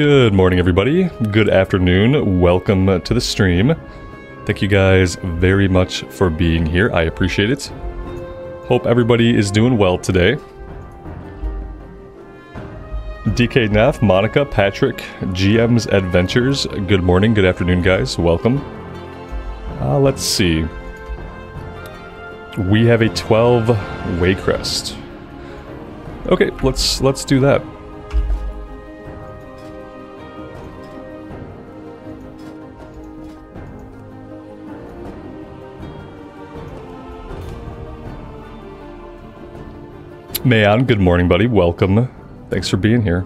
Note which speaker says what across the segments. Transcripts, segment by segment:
Speaker 1: Good morning, everybody. Good afternoon. Welcome to the stream. Thank you guys very much for being here. I appreciate it. Hope everybody is doing well today. DK Neff, Monica, Patrick, GM's Adventures. Good morning, good afternoon, guys. Welcome. Uh, let's see. We have a 12 Waycrest. Okay, let's let's do that. Mayan, good morning, buddy. Welcome. Thanks for being here.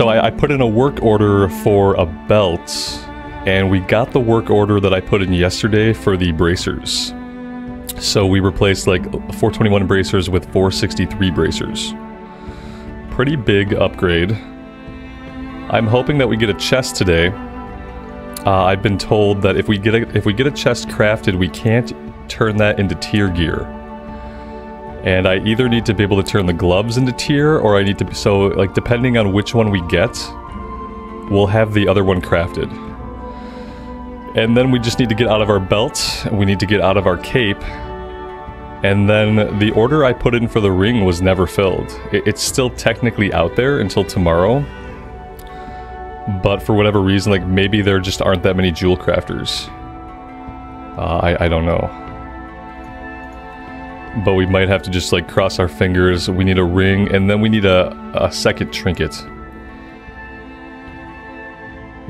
Speaker 1: So I, I put in a work order for a belt, and we got the work order that I put in yesterday for the bracers. So we replaced like 421 bracers with 463 bracers. Pretty big upgrade. I'm hoping that we get a chest today. Uh, I've been told that if we get a, if we get a chest crafted, we can't turn that into tier gear and I either need to be able to turn the gloves into tier, or I need to, be- so like depending on which one we get, we'll have the other one crafted. And then we just need to get out of our belt, we need to get out of our cape, and then the order I put in for the ring was never filled. It's still technically out there until tomorrow, but for whatever reason, like maybe there just aren't that many jewel crafters. Uh, I, I don't know but we might have to just like cross our fingers. We need a ring, and then we need a, a second trinket.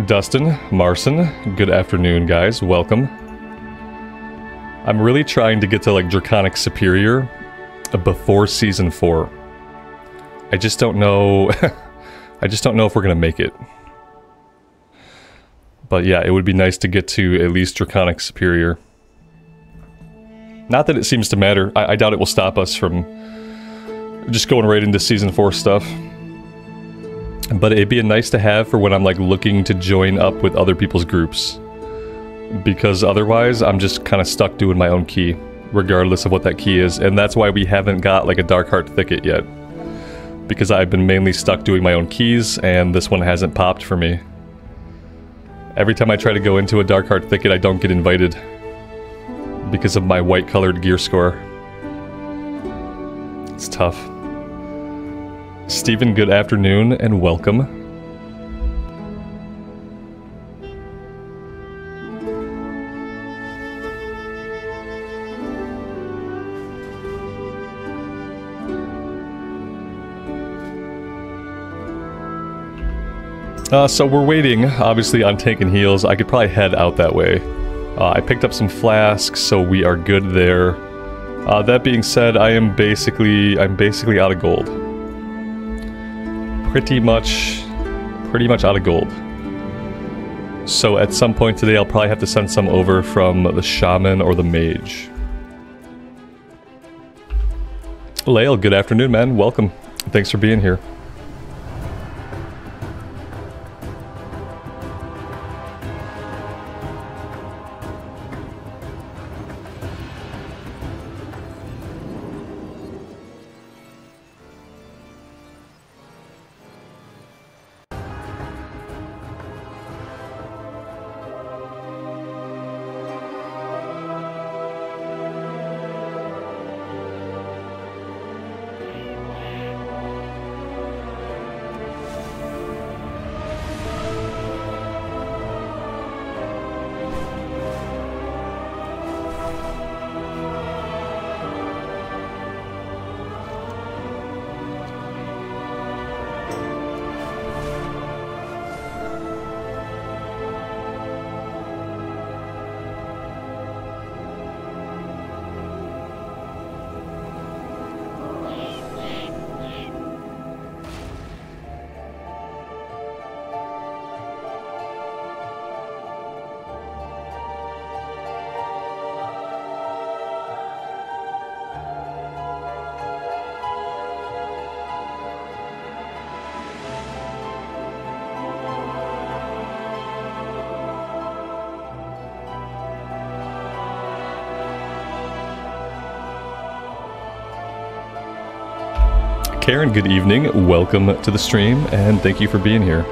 Speaker 1: Dustin, Marson, good afternoon, guys. Welcome. I'm really trying to get to like Draconic Superior before Season 4. I just don't know... I just don't know if we're going to make it. But yeah, it would be nice to get to at least Draconic Superior. Not that it seems to matter. I, I doubt it will stop us from just going right into Season 4 stuff. But it'd be nice to have for when I'm like looking to join up with other people's groups. Because otherwise, I'm just kind of stuck doing my own key, regardless of what that key is. And that's why we haven't got like a Darkheart Thicket yet. Because I've been mainly stuck doing my own keys, and this one hasn't popped for me. Every time I try to go into a Darkheart Thicket, I don't get invited because of my white colored gear score. It's tough. Stephen, good afternoon and welcome. Uh, so we're waiting, obviously, on Tank and Heals. I could probably head out that way. Uh, I picked up some flasks, so we are good there. Uh, that being said, I am basically I'm basically out of gold. Pretty much, pretty much out of gold. So at some point today, I'll probably have to send some over from the shaman or the mage. Lael, good afternoon, man. Welcome. Thanks for being here. Good evening. Welcome to the stream, and thank you for being here.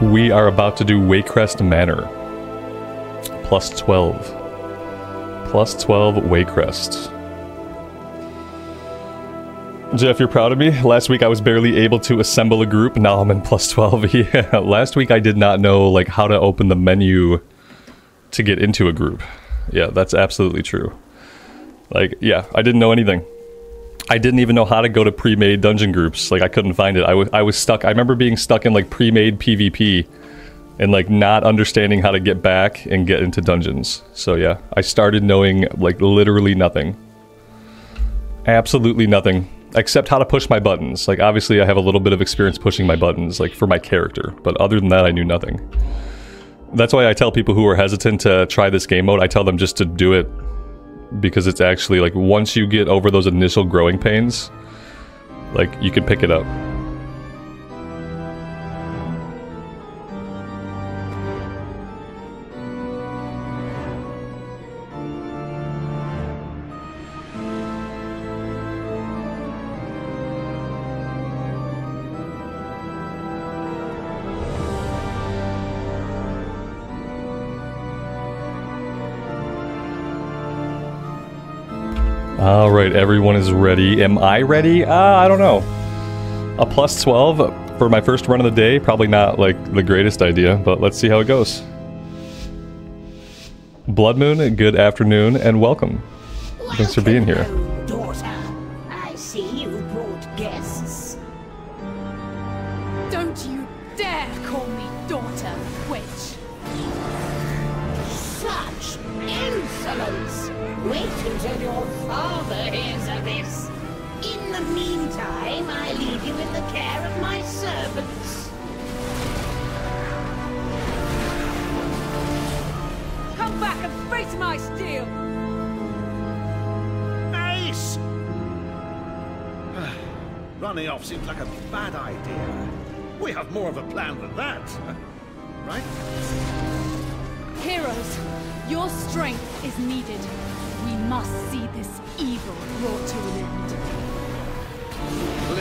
Speaker 1: We are about to do Waycrest Manor. Plus 12. Plus 12 Waycrest. Jeff, you're proud of me? Last week I was barely able to assemble a group. Now I'm in plus 12. yeah, last week I did not know like how to open the menu to get into a group. Yeah, that's absolutely true. Like, yeah, I didn't know anything. I didn't even know how to go to pre-made dungeon groups. Like I couldn't find it. I I was stuck. I remember being stuck in like pre-made PvP and like not understanding how to get back and get into dungeons. So yeah, I started knowing like literally nothing. Absolutely nothing except how to push my buttons. Like obviously I have a little bit of experience pushing my buttons like for my character, but other than that I knew nothing. That's why I tell people who are hesitant to try this game mode, I tell them just to do it because it's actually like once you get over those initial growing pains, like you can pick it up. Right, everyone is ready. Am I ready? Uh, I don't know. A plus 12 for my first run of the day, probably not like the greatest idea, but let's see how it goes. Blood Moon, good afternoon and welcome. Thanks for being here.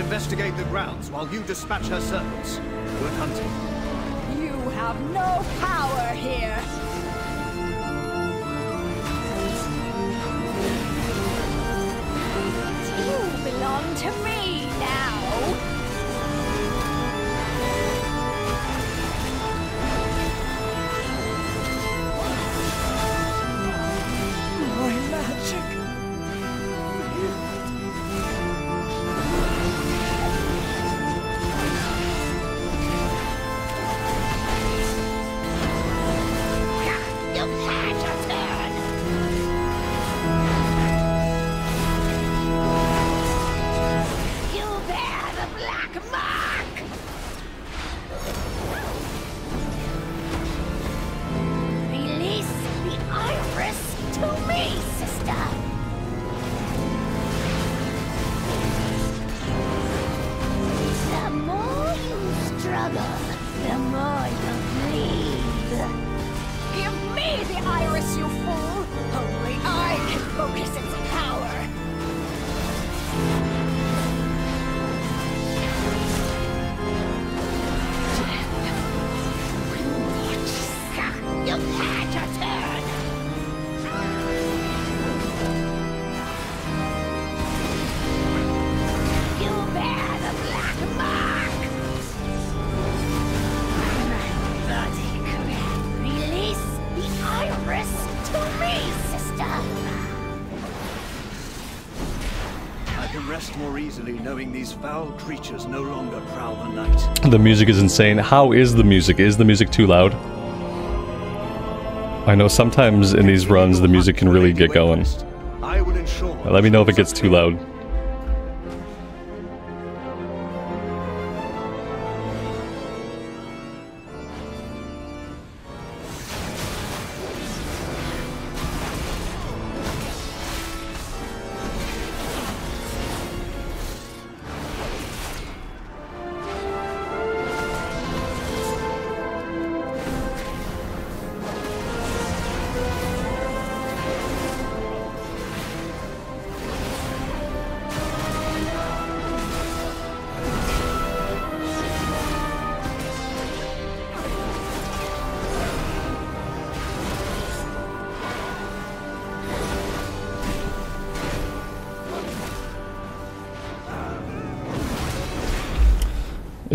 Speaker 2: Investigate the grounds while you dispatch her servants. Good hunting.
Speaker 3: You have no power here.
Speaker 4: You belong to me now.
Speaker 2: Knowing these foul creatures no longer prowl the night.
Speaker 1: The music is insane. How is the music? Is the music too loud? I know sometimes in these runs the music can really get going.
Speaker 2: I will ensure
Speaker 1: Let me know if it gets too loud.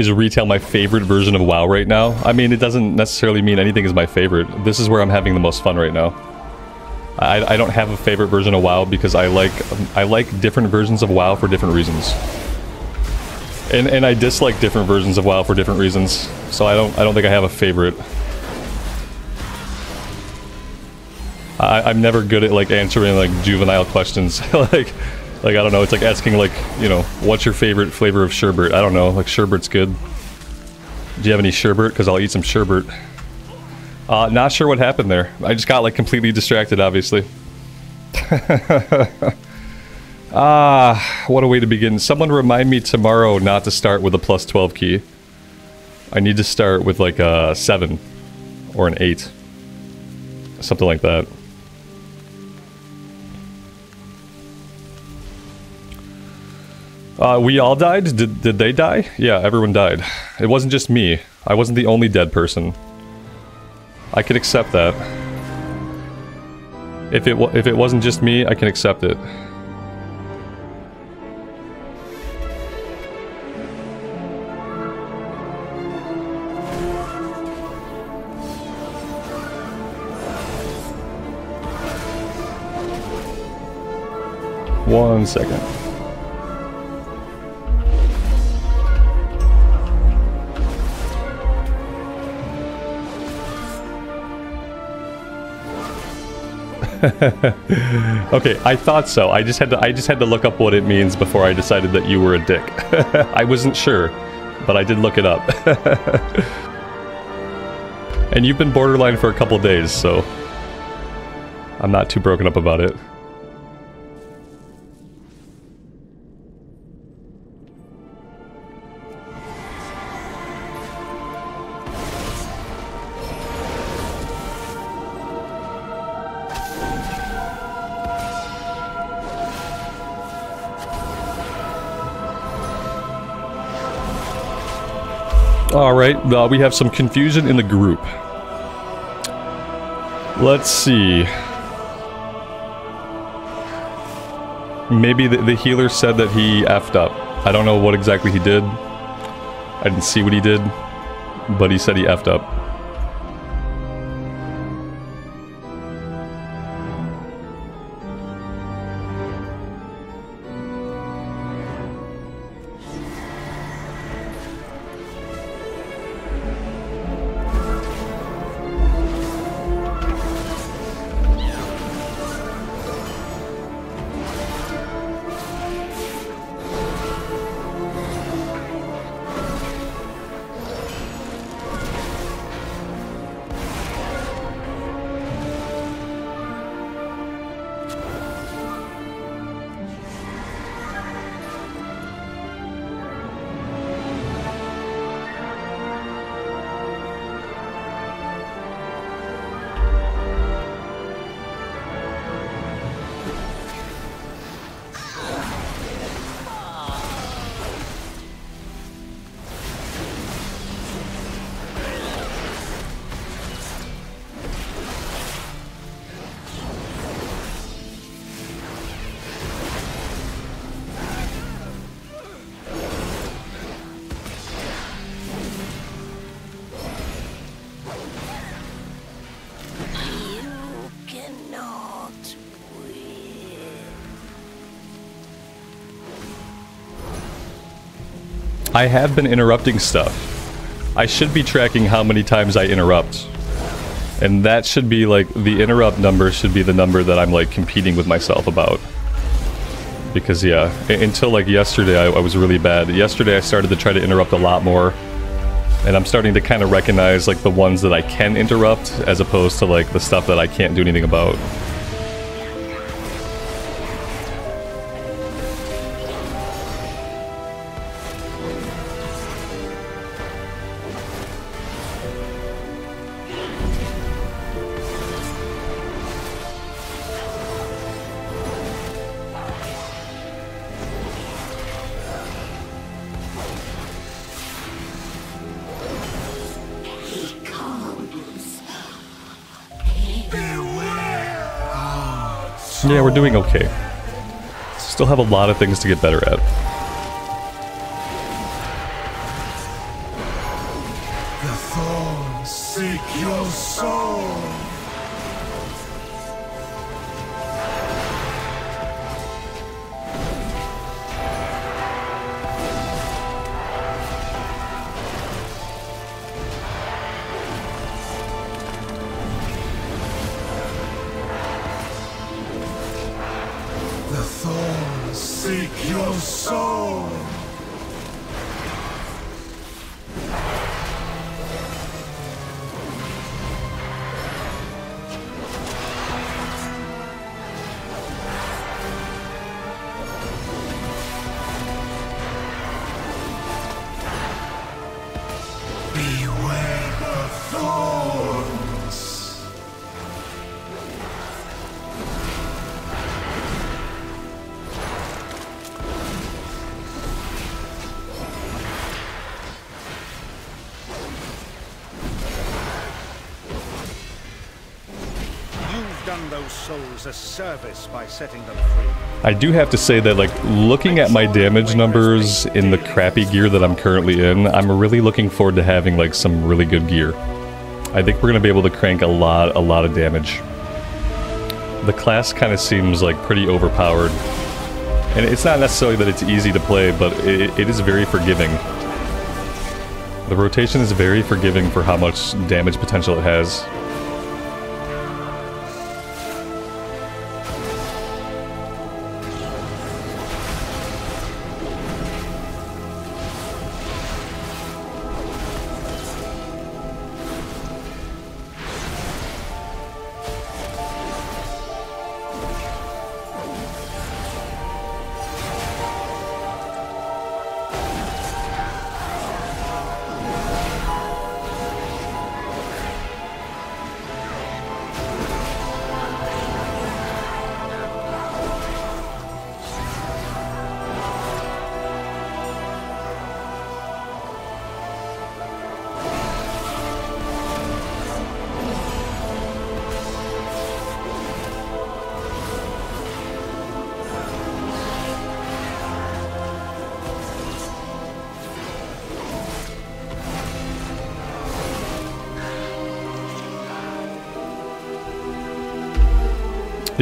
Speaker 1: Is retail my favorite version of WoW right now? I mean, it doesn't necessarily mean anything is my favorite. This is where I'm having the most fun right now. I, I don't have a favorite version of WoW because I like I like different versions of WoW for different reasons. And and I dislike different versions of WoW for different reasons. So I don't I don't think I have a favorite. I, I'm never good at like answering like juvenile questions. like like I don't know, it's like asking like, you know, what's your favorite flavor of sherbet? I don't know, like sherbet's good. Do you have any sherbet? Because I'll eat some sherbet. Uh, not sure what happened there. I just got like completely distracted, obviously. ah, what a way to begin. Someone remind me tomorrow not to start with a plus 12 key. I need to start with like a 7 or an 8. Something like that. Uh, we all died? Did, did they die? Yeah, everyone died. It wasn't just me. I wasn't the only dead person. I can accept that. If it if it wasn't just me, I can accept it. One second. okay, I thought so. I just had to I just had to look up what it means before I decided that you were a dick. I wasn't sure, but I did look it up. and you've been borderline for a couple days, so I'm not too broken up about it. Alright, uh, we have some confusion in the group. Let's see. Maybe the, the, healer said that he effed up. I don't know what exactly he did. I didn't see what he did, but he said he effed up. I have been interrupting stuff. I should be tracking how many times I interrupt. And that should be like, the interrupt number should be the number that I'm like competing with myself about. Because yeah, until like yesterday I, I was really bad. Yesterday I started to try to interrupt a lot more. And I'm starting to kind of recognize like the ones that I can interrupt as opposed to like the stuff that I can't do anything about. Yeah, we're doing okay. Still have a lot of things to get better at.
Speaker 2: By setting them free.
Speaker 1: I do have to say that, like, looking at my damage numbers in the crappy gear that I'm currently in, I'm really looking forward to having, like, some really good gear. I think we're gonna be able to crank a lot, a lot of damage. The class kind of seems, like, pretty overpowered. And it's not necessarily that it's easy to play, but it, it is very forgiving. The rotation is very forgiving for how much damage potential it has.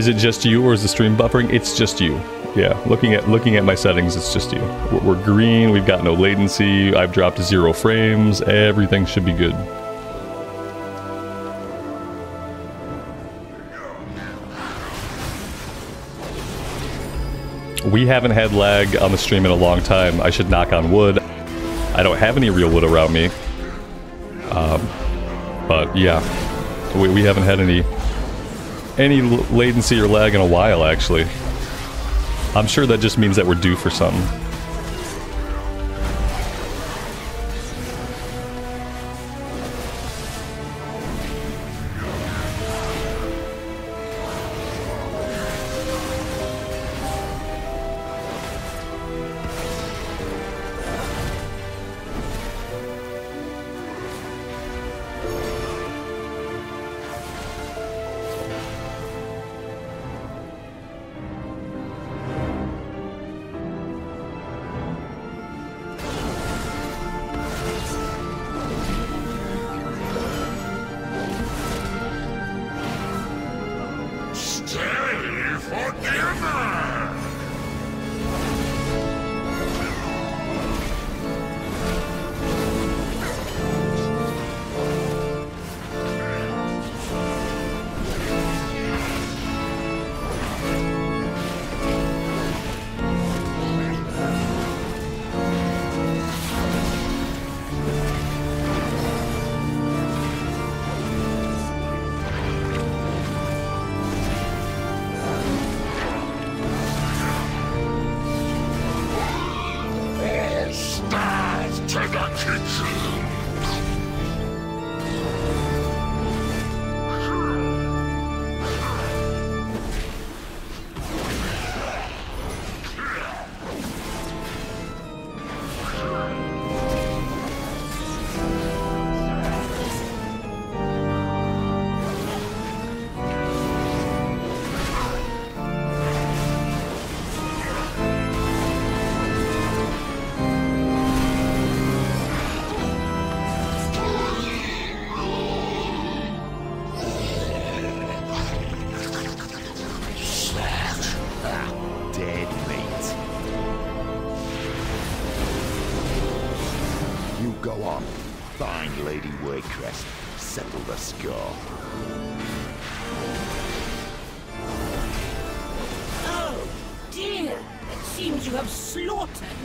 Speaker 1: Is it just you, or is the stream buffering? It's just you. Yeah, looking at looking at my settings, it's just you. We're, we're green. We've got no latency. I've dropped zero frames. Everything should be good. We haven't had lag on the stream in a long time. I should knock on wood. I don't have any real wood around me. Um, but yeah, we, we haven't had any any latency or lag in a while, actually. I'm sure that just means that we're due for something.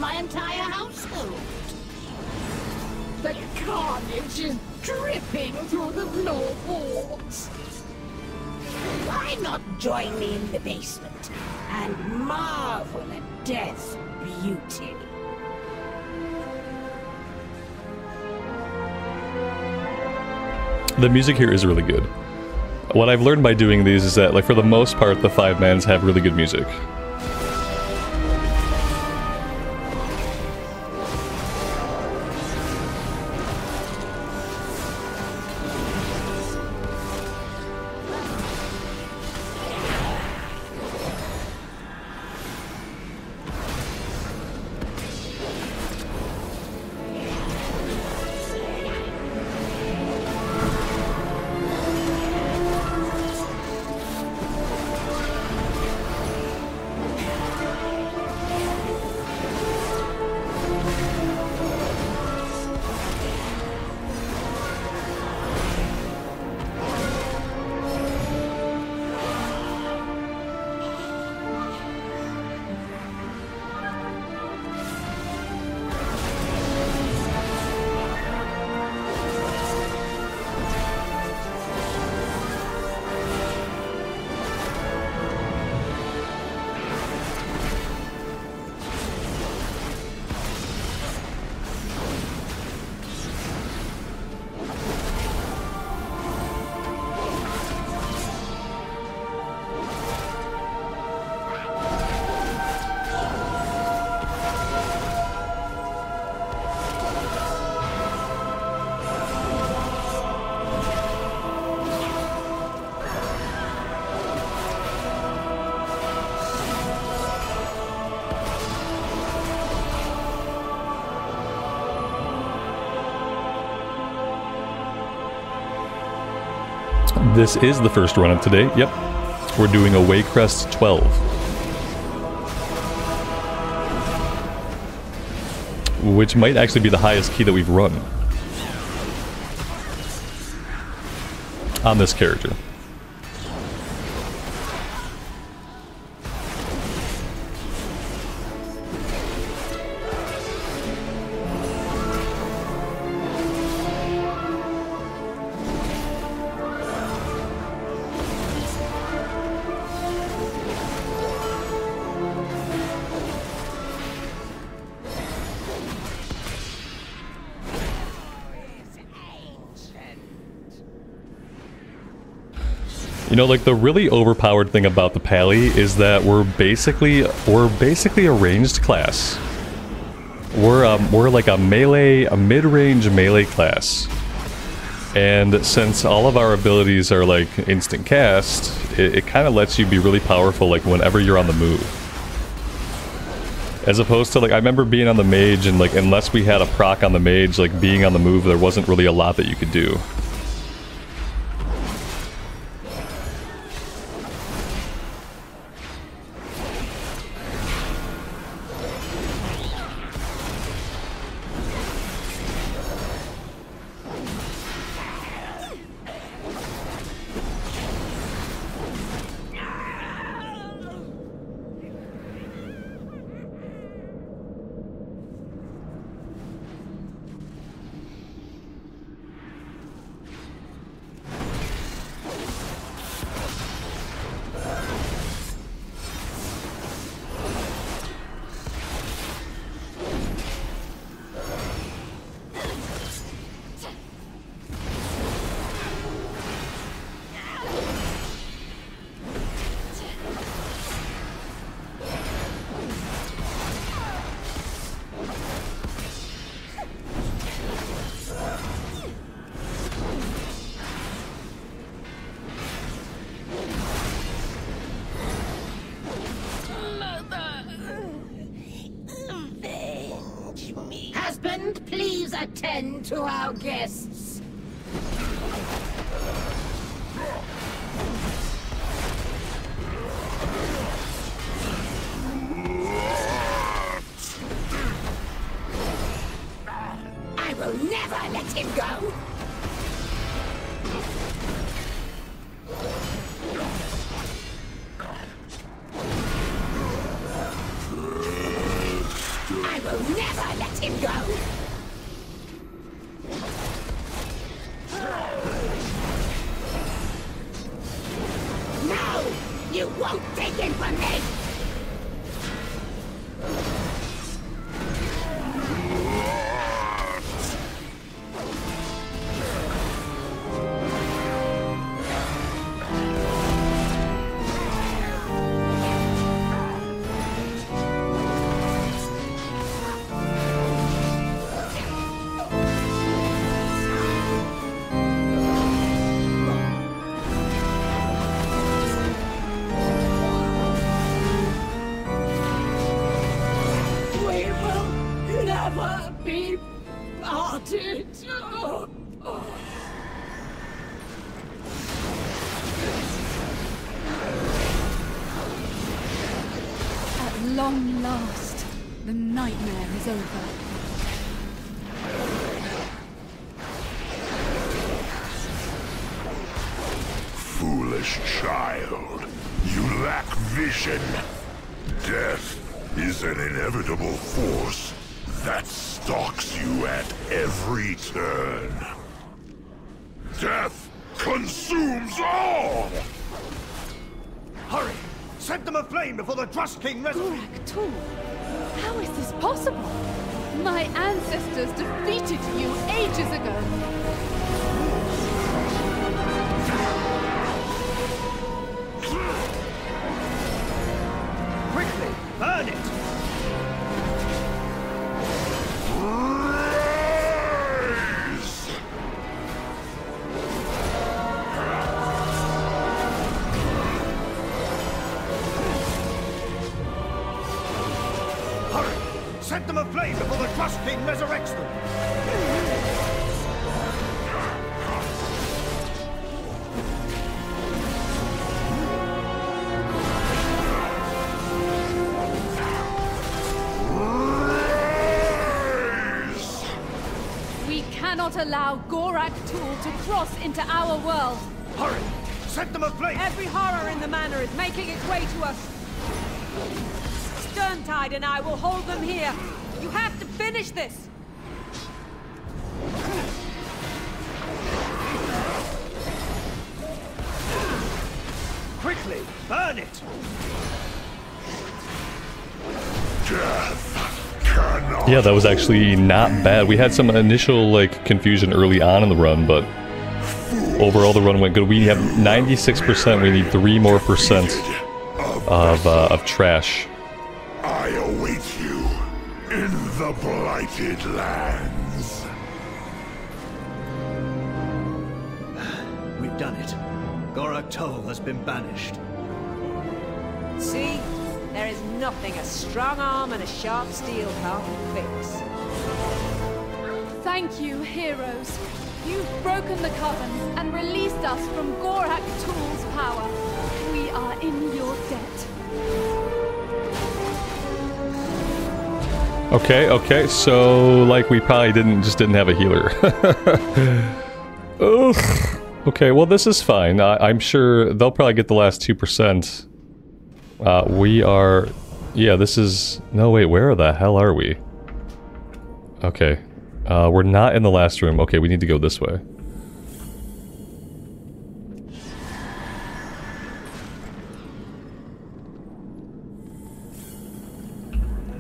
Speaker 4: My entire household. The carnage is dripping through the floorboards. Why not join me in the basement and marvel at death's beauty?
Speaker 1: The music here is really good. What I've learned by doing these is that, like, for the most part, the five mans have really good music. This is the first run of today. Yep. We're doing a Waycrest 12. Which might actually be the highest key that we've run. On this character. You know, like the really overpowered thing about the Pally is that we're basically we're basically a ranged class. We're um, we're like a melee, a mid-range melee class. And since all of our abilities are like instant cast, it, it kind of lets you be really powerful like whenever you're on the move. As opposed to like I remember being on the mage and like unless we had a proc on the mage, like being on the move, there wasn't really a lot that you could do.
Speaker 2: Aflame before the Trust King resurrects!
Speaker 3: Gorak how is this possible? My ancestors defeated you ages ago.
Speaker 2: Before the Trust King resurrects them!
Speaker 3: We allow Gorak Tul to cross into our world.
Speaker 2: Hurry! Set them aflame!
Speaker 5: Every horror in the manor is making its way to us. Sterntide and I will hold them here. You finish this.
Speaker 2: Quickly, burn it!
Speaker 6: Death cannot.
Speaker 1: Yeah, that was actually not bad. We had some initial like confusion early on in the run, but overall the run went good. We have 96%. We need three more percent of uh, of trash.
Speaker 6: Blighted lands.
Speaker 2: We've done it. Gorak Tul has been banished.
Speaker 5: See? There is nothing a strong arm and a sharp steel can't fix.
Speaker 3: Thank you, heroes. You've broken the coven and released us from Gorak Tul's power. We are in your debt.
Speaker 1: Okay, okay. So like we probably didn't just didn't have a healer. Ugh. Okay, well this is fine. I, I'm sure they'll probably get the last two percent. Uh, we are, yeah. This is no wait. Where the hell are we? Okay, uh, we're not in the last room. Okay, we need to go this way.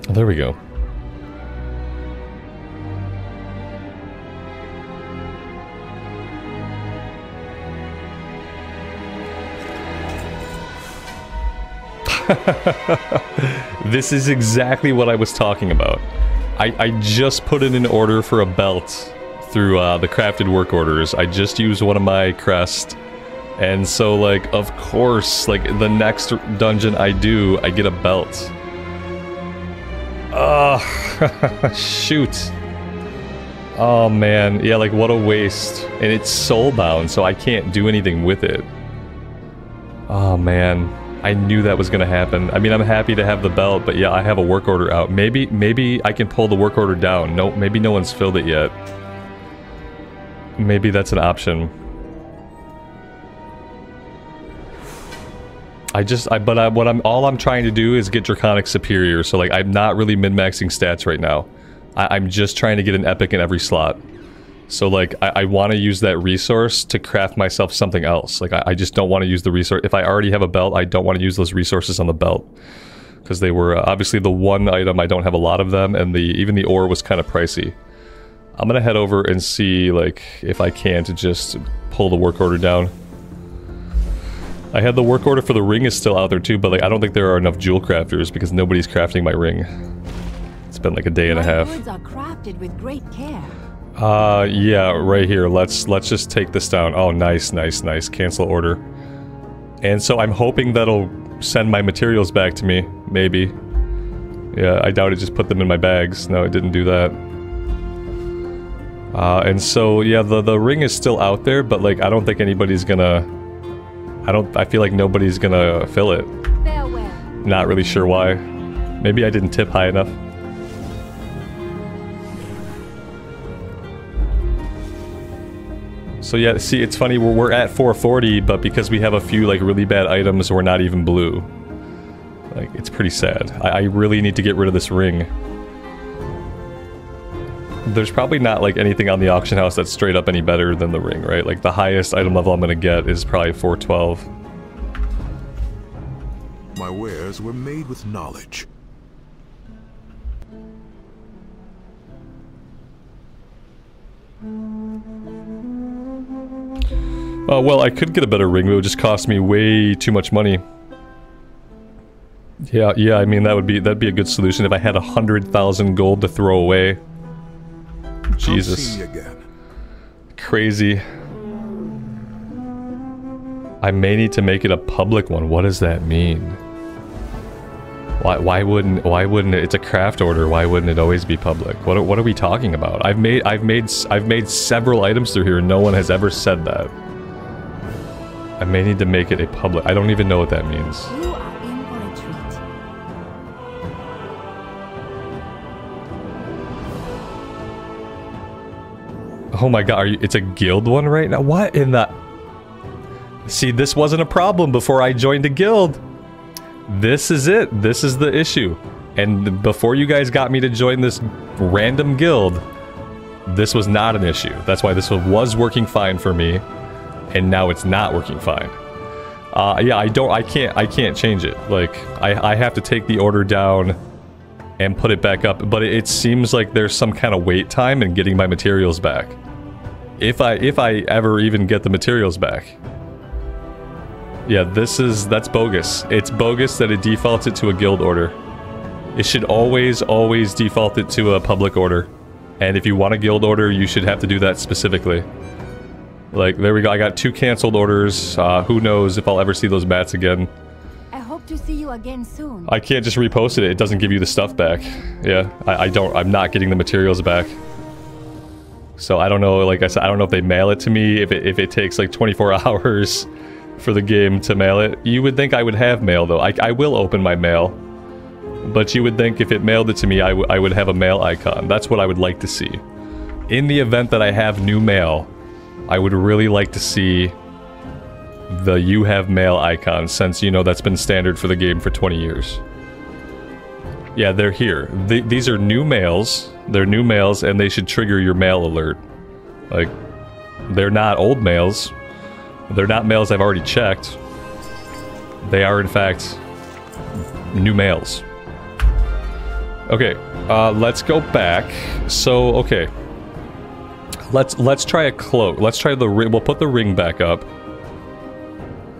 Speaker 1: There we go. this is exactly what I was talking about. I, I just put in an order for a belt through uh, the crafted work orders. I just used one of my crest. And so, like, of course, like, the next dungeon I do, I get a belt. Ugh, shoot. Oh man, yeah, like what a waste. And it's soulbound, so I can't do anything with it. Oh man, I knew that was gonna happen. I mean, I'm happy to have the belt, but yeah, I have a work order out. Maybe, maybe I can pull the work order down. No, maybe no one's filled it yet. Maybe that's an option. I just, I, but I, what I'm, all I'm trying to do is get Draconic Superior, so like, I'm not really min-maxing stats right now. I, am just trying to get an epic in every slot. So like, I, I want to use that resource to craft myself something else. Like, I, I just don't want to use the resource. If I already have a belt, I don't want to use those resources on the belt. Because they were uh, obviously the one item, I don't have a lot of them, and the even the ore was kind of pricey. I'm gonna head over and see like if I can to just pull the work order down. I had the work order for the ring is still out there too, but like I don't think there are enough jewel crafters because nobody's crafting my ring. It's been like a day and a half.
Speaker 4: Goods are crafted with great care.
Speaker 1: Uh, yeah, right here. Let's let's just take this down. Oh, nice, nice, nice. Cancel order. And so I'm hoping that'll send my materials back to me. Maybe. Yeah, I doubt it just put them in my bags. No, it didn't do that. Uh, and so, yeah, the, the ring is still out there, but, like, I don't think anybody's gonna... I don't... I feel like nobody's gonna fill it.
Speaker 4: Farewell.
Speaker 1: Not really sure why. Maybe I didn't tip high enough. So yeah, see, it's funny, we're, we're at 440, but because we have a few, like, really bad items, we're not even blue. Like, it's pretty sad. I, I really need to get rid of this ring. There's probably not, like, anything on the auction house that's straight up any better than the ring, right? Like, the highest item level I'm gonna get is probably 412.
Speaker 6: My wares were made with knowledge.
Speaker 1: Uh, well, I could get a better ring, but it would just cost me way too much money. Yeah, yeah, I mean, that would be, that'd be a good solution if I had a hundred thousand gold to throw away. Jesus. Crazy. I may need to make it a public one. What does that mean? Why, why wouldn't why wouldn't it, it's a craft order why wouldn't it always be public what are, what are we talking about I've made I've made I've made several items through here and no one has ever said that I may need to make it a public I don't even know what that means
Speaker 4: You are in for a treat.
Speaker 1: Oh my god, are you, it's a guild one right now? What in the... See, this wasn't a problem before I joined a guild. This is it. This is the issue. And before you guys got me to join this random guild, this was not an issue. That's why this was working fine for me, and now it's not working fine. Uh, yeah, I don't, I can't, I can't change it. Like, I, I have to take the order down and put it back up, but it, it seems like there's some kind of wait time in getting my materials back. If I, if I ever even get the materials back. Yeah, this is, that's bogus. It's bogus that it defaults it to a guild order. It should always, always default it to a public order. And if you want a guild order, you should have to do that specifically. Like, there we go. I got two canceled orders. Uh, who knows if I'll ever see those bats again.
Speaker 4: I hope to see you again soon.
Speaker 1: I can't just repost it. It doesn't give you the stuff back. Yeah, I, I don't. I'm not getting the materials back. So I don't know. Like I said, I don't know if they mail it to me. If it if it takes like 24 hours for the game to mail it. You would think I would have mail though. I I will open my mail. But you would think if it mailed it to me, I, I would have a mail icon. That's what I would like to see. In the event that I have new mail, I would really like to see the you have mail icon since, you know, that's been standard for the game for 20 years. Yeah, they're here. Th these are new mails. They're new mails and they should trigger your mail alert. Like, they're not old mails. They're not mails I've already checked. They are, in fact, new mails. Okay, uh, let's go back. So, okay. Let's let's try a cloak. Let's try the ring. We'll put the ring back up.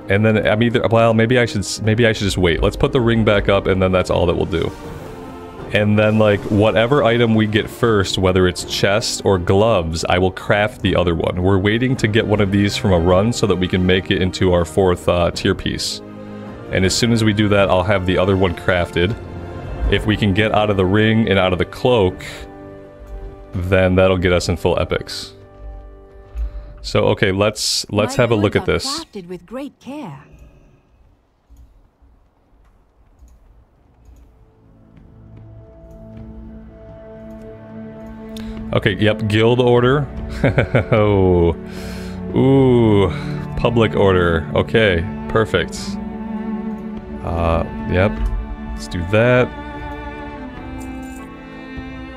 Speaker 1: And then I'm either well, maybe I should maybe I should just wait. Let's put the ring back up and then that's all that we'll do. And then like whatever item we get first, whether it's chest or gloves, I will craft the other one. We're waiting to get one of these from a run so that we can make it into our fourth uh, tier piece. And as soon as we do that, I'll have the other one crafted. If we can get out of the ring and out of the cloak, then that'll get us in full epics. So okay, let's let's
Speaker 4: My
Speaker 1: have a look at this.
Speaker 4: Crafted with great care.
Speaker 1: Okay, yep, guild order. oh. Ooh, public order. Okay, perfect. Uh, yep. Let's do that.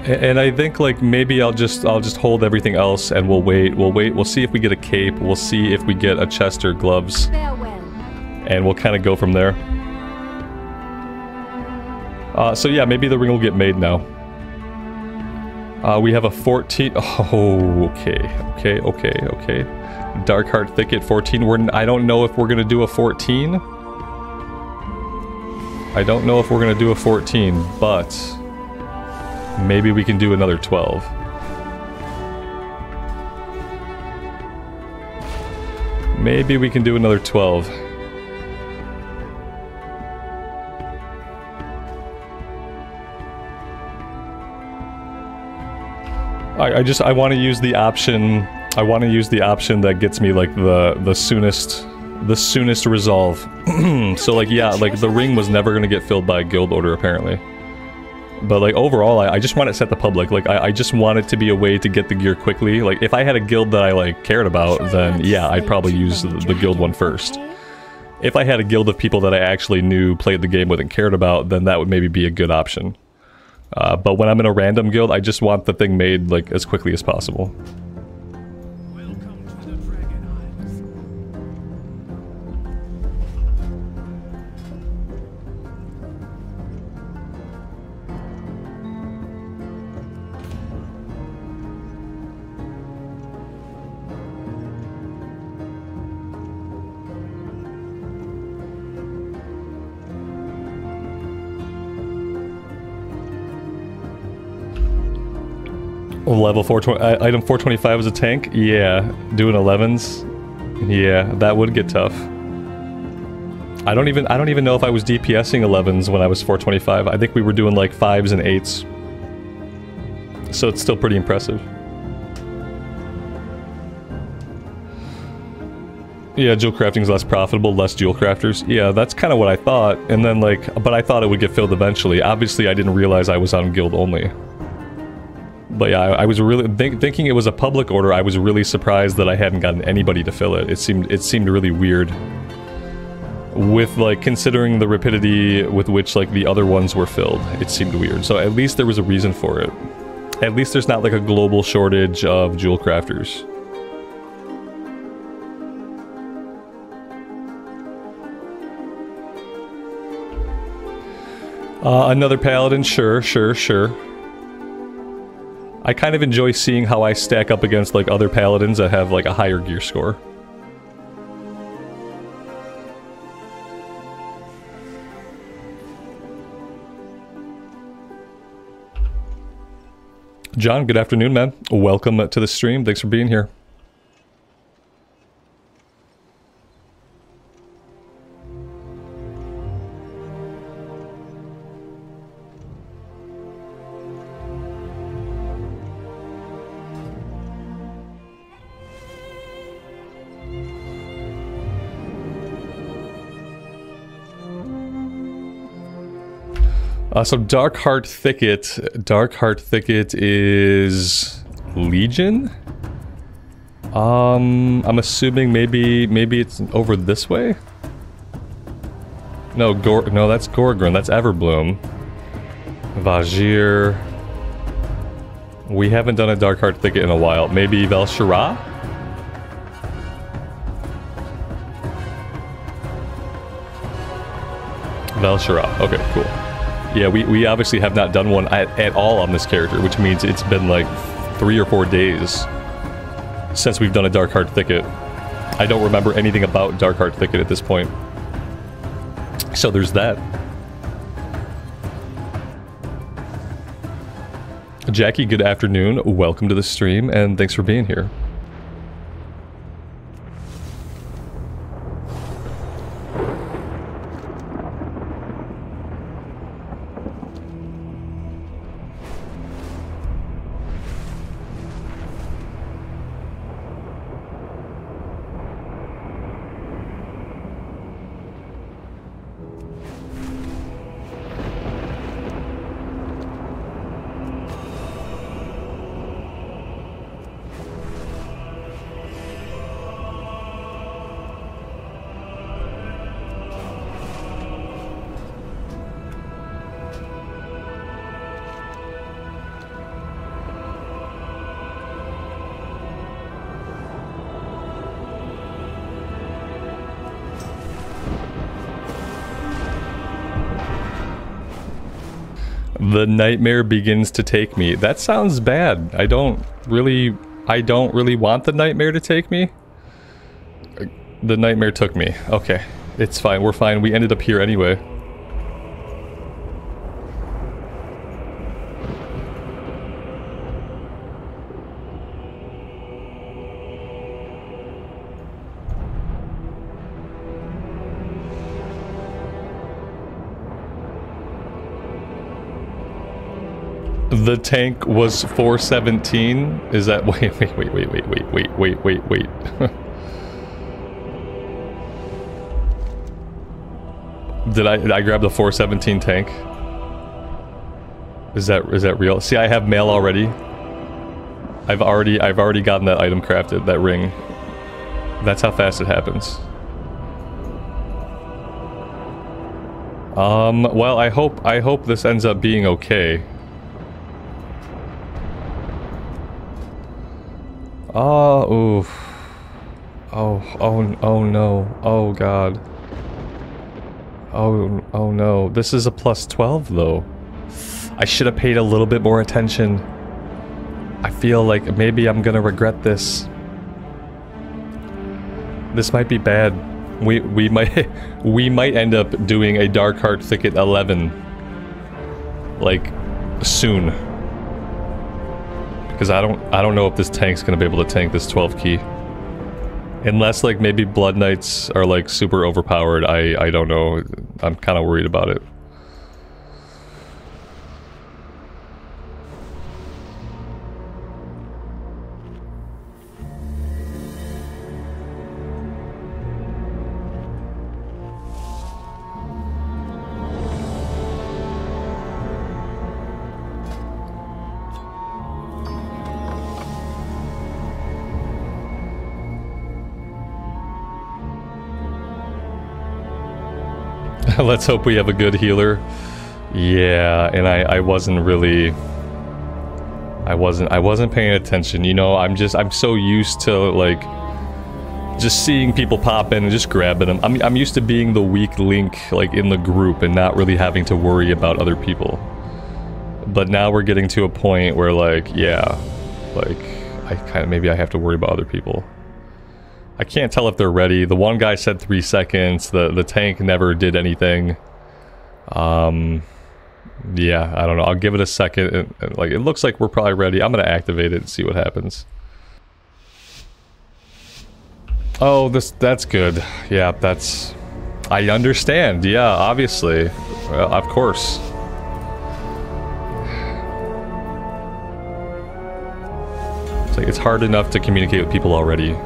Speaker 1: And I think like maybe I'll just I'll just hold everything else and we'll wait. We'll wait. We'll see if we get a cape. We'll see if we get a chest or gloves,
Speaker 3: Farewell.
Speaker 1: and we'll kind of go from there. Uh, so yeah, maybe the ring will get made now. Uh, we have a 14. Oh, okay, okay, okay, okay. Darkheart Thicket 14. We're. I don't know if we're gonna do a 14. I don't know if we're gonna do a 14, but maybe we can do another 12. Maybe we can do another 12. I, I just I want to use the option. I want to use the option that gets me like the the soonest the soonest resolve. so like yeah, like the ring was never gonna get filled by a guild order apparently. But like overall, I, I just want it set the public. Like I, I just want it to be a way to get the gear quickly. Like if I had a guild that I like cared about, then yeah, I'd probably use the, the guild one first. If I had a guild of people that I actually knew, played the game with, and cared about, then that would maybe be a good option. Uh, but when I'm in a random guild, I just want the thing made like as quickly as possible. Level 420, uh, item 425 is a tank? Yeah. Doing 11s? Yeah, that would get tough. I don't even I don't even know if I was DPSing 11s when I was 425. I think we were doing like 5s and 8s. So it's still pretty impressive. Yeah, jewel crafting is less profitable, less jewel crafters. Yeah, that's kind of what I thought. And then like, but I thought it would get filled eventually. Obviously, I didn't realize I was on guild only. But yeah, I, I was really think, thinking it was a public order. I was really surprised that I hadn't gotten anybody to fill it. It seemed it seemed really weird. With like considering the rapidity with which like the other ones were filled, it seemed weird. So at least there was a reason for it. At least there's not like a global shortage of jewel crafters. Uh, another paladin, sure, sure, sure. I kind of enjoy seeing how I stack up against like other paladins that have like a higher gear score. John, good afternoon, man. Welcome to the stream. Thanks for being here. Uh, so Darkheart Thicket, Darkheart Thicket is Legion. Um, I'm assuming maybe maybe it's over this way. No, Gor no, that's Gorgron. That's Everbloom. Vajir. We haven't done a Darkheart Thicket in a while. Maybe Val'sharah? Val'sharah. Okay, cool. Yeah, we, we obviously have not done one at, at all on this character, which means it's been like three or four days since we've done a Dark Heart Thicket. I don't remember anything about Dark Heart Thicket at this point. So there's that. Jackie, good afternoon. Welcome to the stream, and thanks for being here. The nightmare begins to take me. That sounds bad. I don't really I don't really want the nightmare to take me. The nightmare took me. Okay. It's fine. We're fine. We ended up here anyway. The tank was 417. Is that wait wait wait wait wait wait wait wait wait wait. did I did I grab the 417 tank? Is that is that real? See, I have mail already. I've already I've already gotten that item crafted, that ring. That's how fast it happens. Um, well, I hope I hope this ends up being okay. Oh, oof. Oh, oh, oh no. Oh god. Oh, oh no. This is a plus 12 though. I should have paid a little bit more attention. I feel like maybe I'm gonna regret this. This might be bad. We we might we might end up doing a Dark Heart Thicket 11 like soon. Because I don't I don't know if this tank's gonna be able to tank this 12 key. Unless like maybe Blood Knights are like super overpowered. I I don't know. I'm kind of worried about it. Let's hope we have a good healer. Yeah, and I, I wasn't really... I wasn't I wasn't paying attention, you know, I'm just I'm so used to like just seeing people pop in and just grabbing them. I'm I'm used to being the weak link like in the group and not really having to worry about other people. But now we're getting to a point where like, yeah, like I kind of maybe I have to worry about other people. I can't tell if they're ready. The one guy said three seconds. The the tank never did anything. Um, yeah, I don't know. I'll give it a second. It, it- like it looks like we're probably ready. I'm gonna activate it and see what happens. Oh, this that's good. Yeah, that's. I understand. Yeah, obviously, well, of course. It's like it's hard enough to communicate with people already.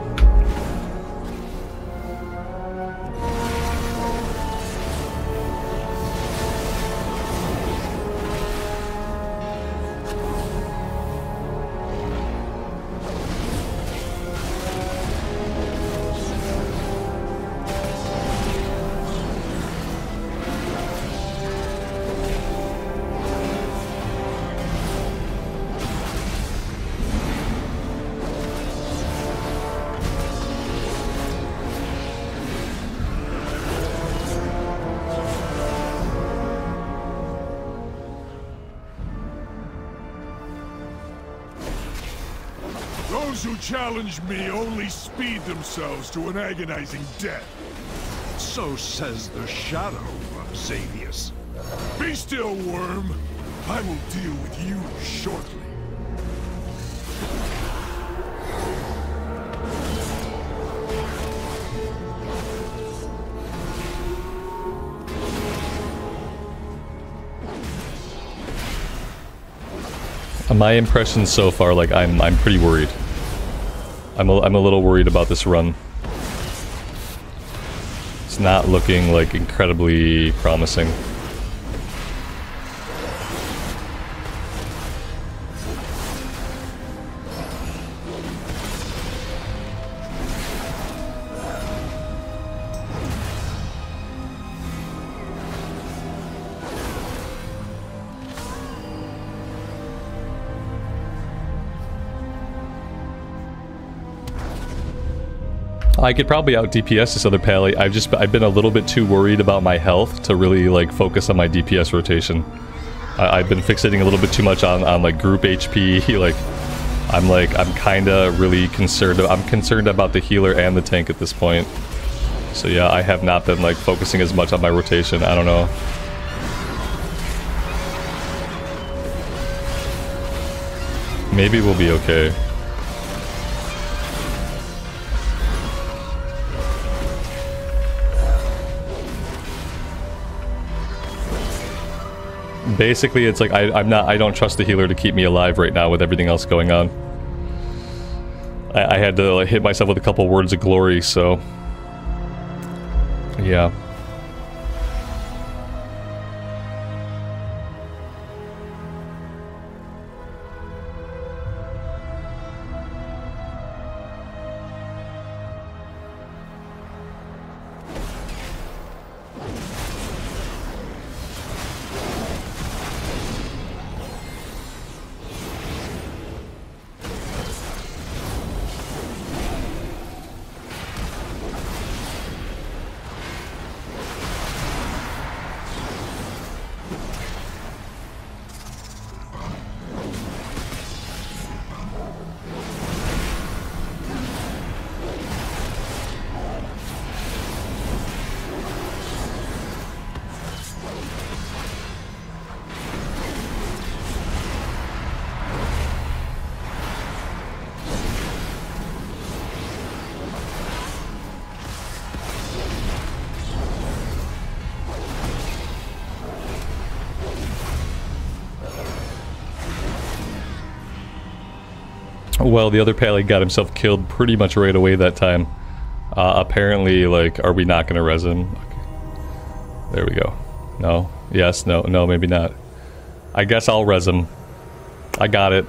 Speaker 7: Challenge me only speed themselves to an agonizing death.
Speaker 8: So says the shadow, of Xavius.
Speaker 7: Be still, worm. I will deal with you shortly.
Speaker 1: My impression so far, like I'm, I'm pretty worried. I'm a, I'm a little worried about this run. It's not looking like incredibly promising. I could probably out DPS this other pally. I've just I've been a little bit too worried about my health to really like focus on my DPS rotation. I, I've been fixating a little bit too much on, on like group HP. Like, I'm like, I'm kind of really concerned. I'm concerned about the healer and the tank at this point. So yeah, I have not been like focusing as much on my rotation. I don't know. Maybe we'll be okay. Basically, it's like I, I'm not. I don't trust the healer to keep me alive right now with everything else going on. I, I had to like, hit myself with a couple words of glory, so yeah. Well, the other pally got himself killed pretty much right away that time. Uh, apparently, like, are we not going to res him? Okay. There we go. No. Yes, no, no, maybe not. I guess I'll res him. I got it.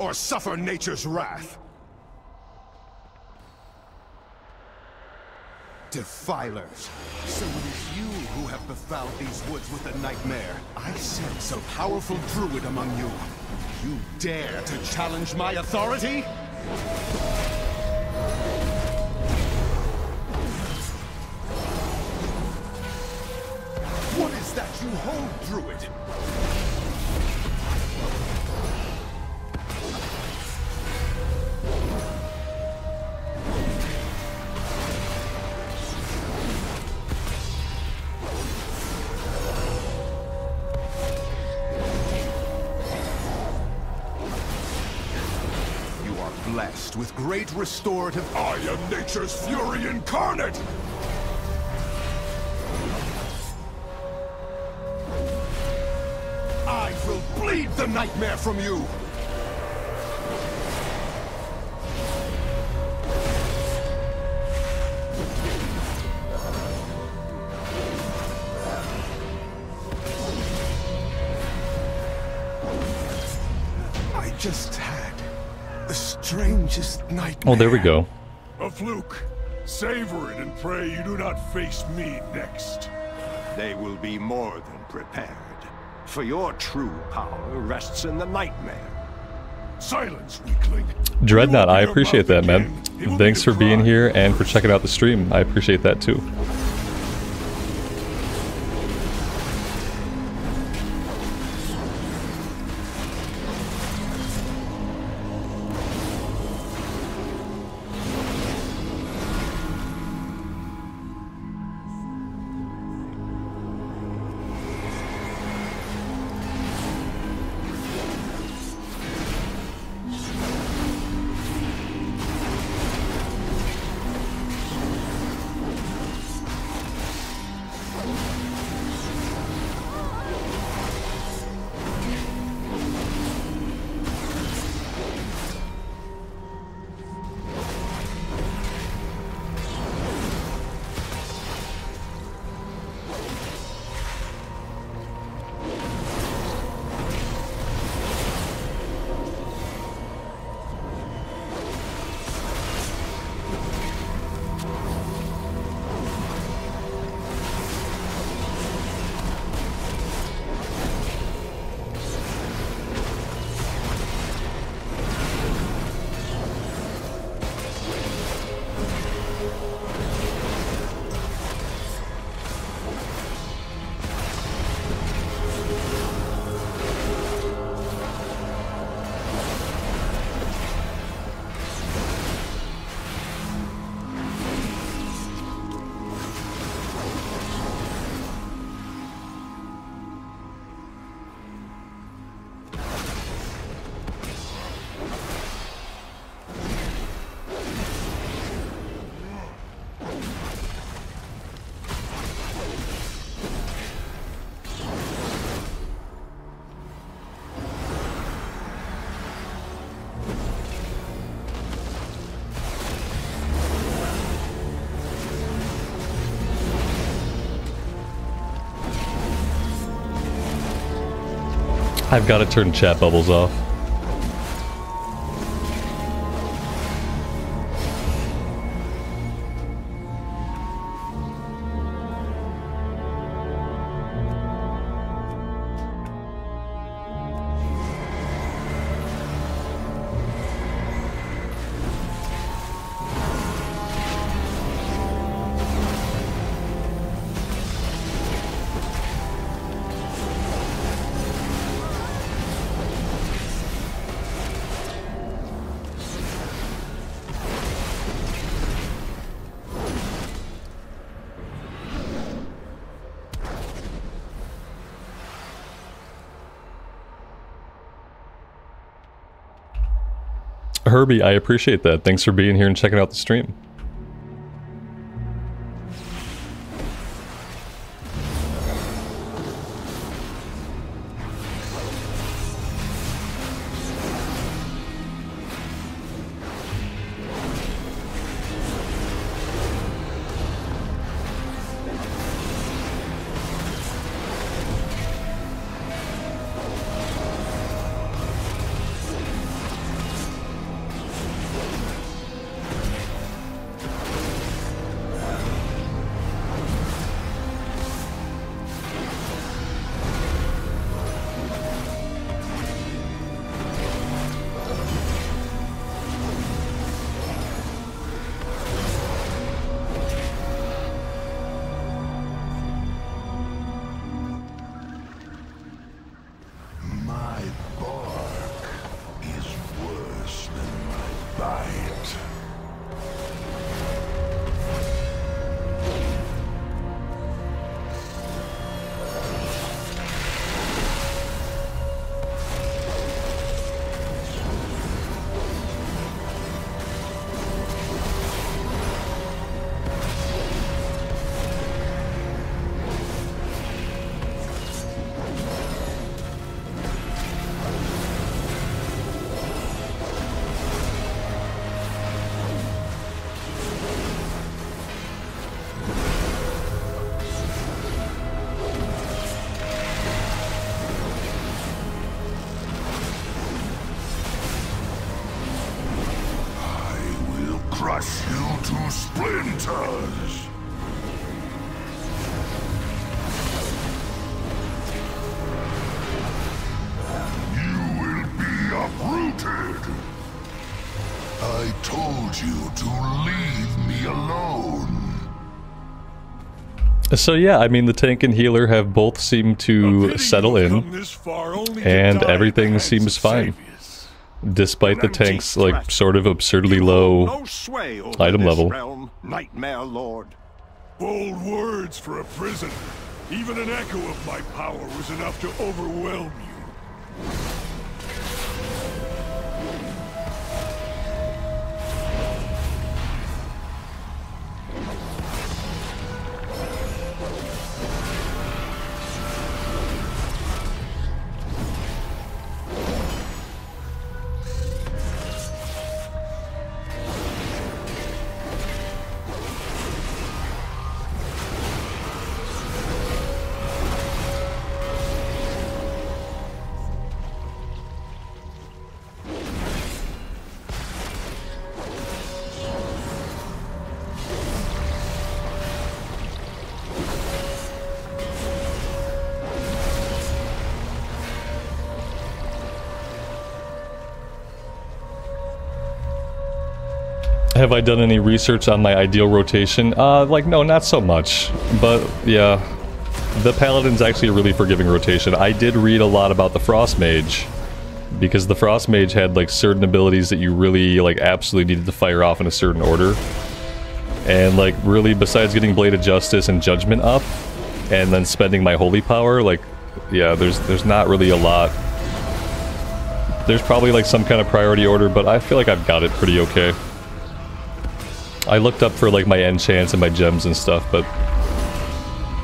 Speaker 8: Or suffer nature's wrath. Defilers. So it is you who have befouled these woods with a nightmare. I sense a powerful druid among you. You dare to challenge my authority? Restorative... I am nature's fury incarnate! I will bleed the nightmare from you!
Speaker 1: Oh, there we go.
Speaker 7: A fluke. Savor it and pray you do not face me next.
Speaker 9: They will be more than prepared. For your true power rests in the nightmare.
Speaker 7: Silence, weakling.
Speaker 1: Dreadnought, I appreciate that, man. Thanks for being here and for checking out the stream. I appreciate that too. I've got to turn chat bubbles off. Herbie, I appreciate that. Thanks for being here and checking out the stream. So yeah, I mean the tank and healer have both seemed to settle in,
Speaker 7: This far only to
Speaker 1: and everything seems fine, despite the tank's like sort of absurdly low
Speaker 9: No sway over
Speaker 1: item level.
Speaker 9: Nightmare Lord.
Speaker 7: Bold words for a prisoner. Even an echo of my power was enough to overwhelm you.
Speaker 1: Have I done any research on my ideal rotation? Uh, like, no, not so much. But, yeah. The Paladin's actually a really forgiving rotation. I did read a lot about the Frost Mage. Because the Frost Mage had, like, certain abilities that you really, like, absolutely needed to fire off in a certain order. And, like, really, besides getting Blade of Justice and Judgment up, and then spending my Holy Power, like, yeah, there's there's not really a lot. There's probably, like, some kind of priority order, but I feel like I've got it pretty okay. I looked up for like my enchants and my gems and stuff, but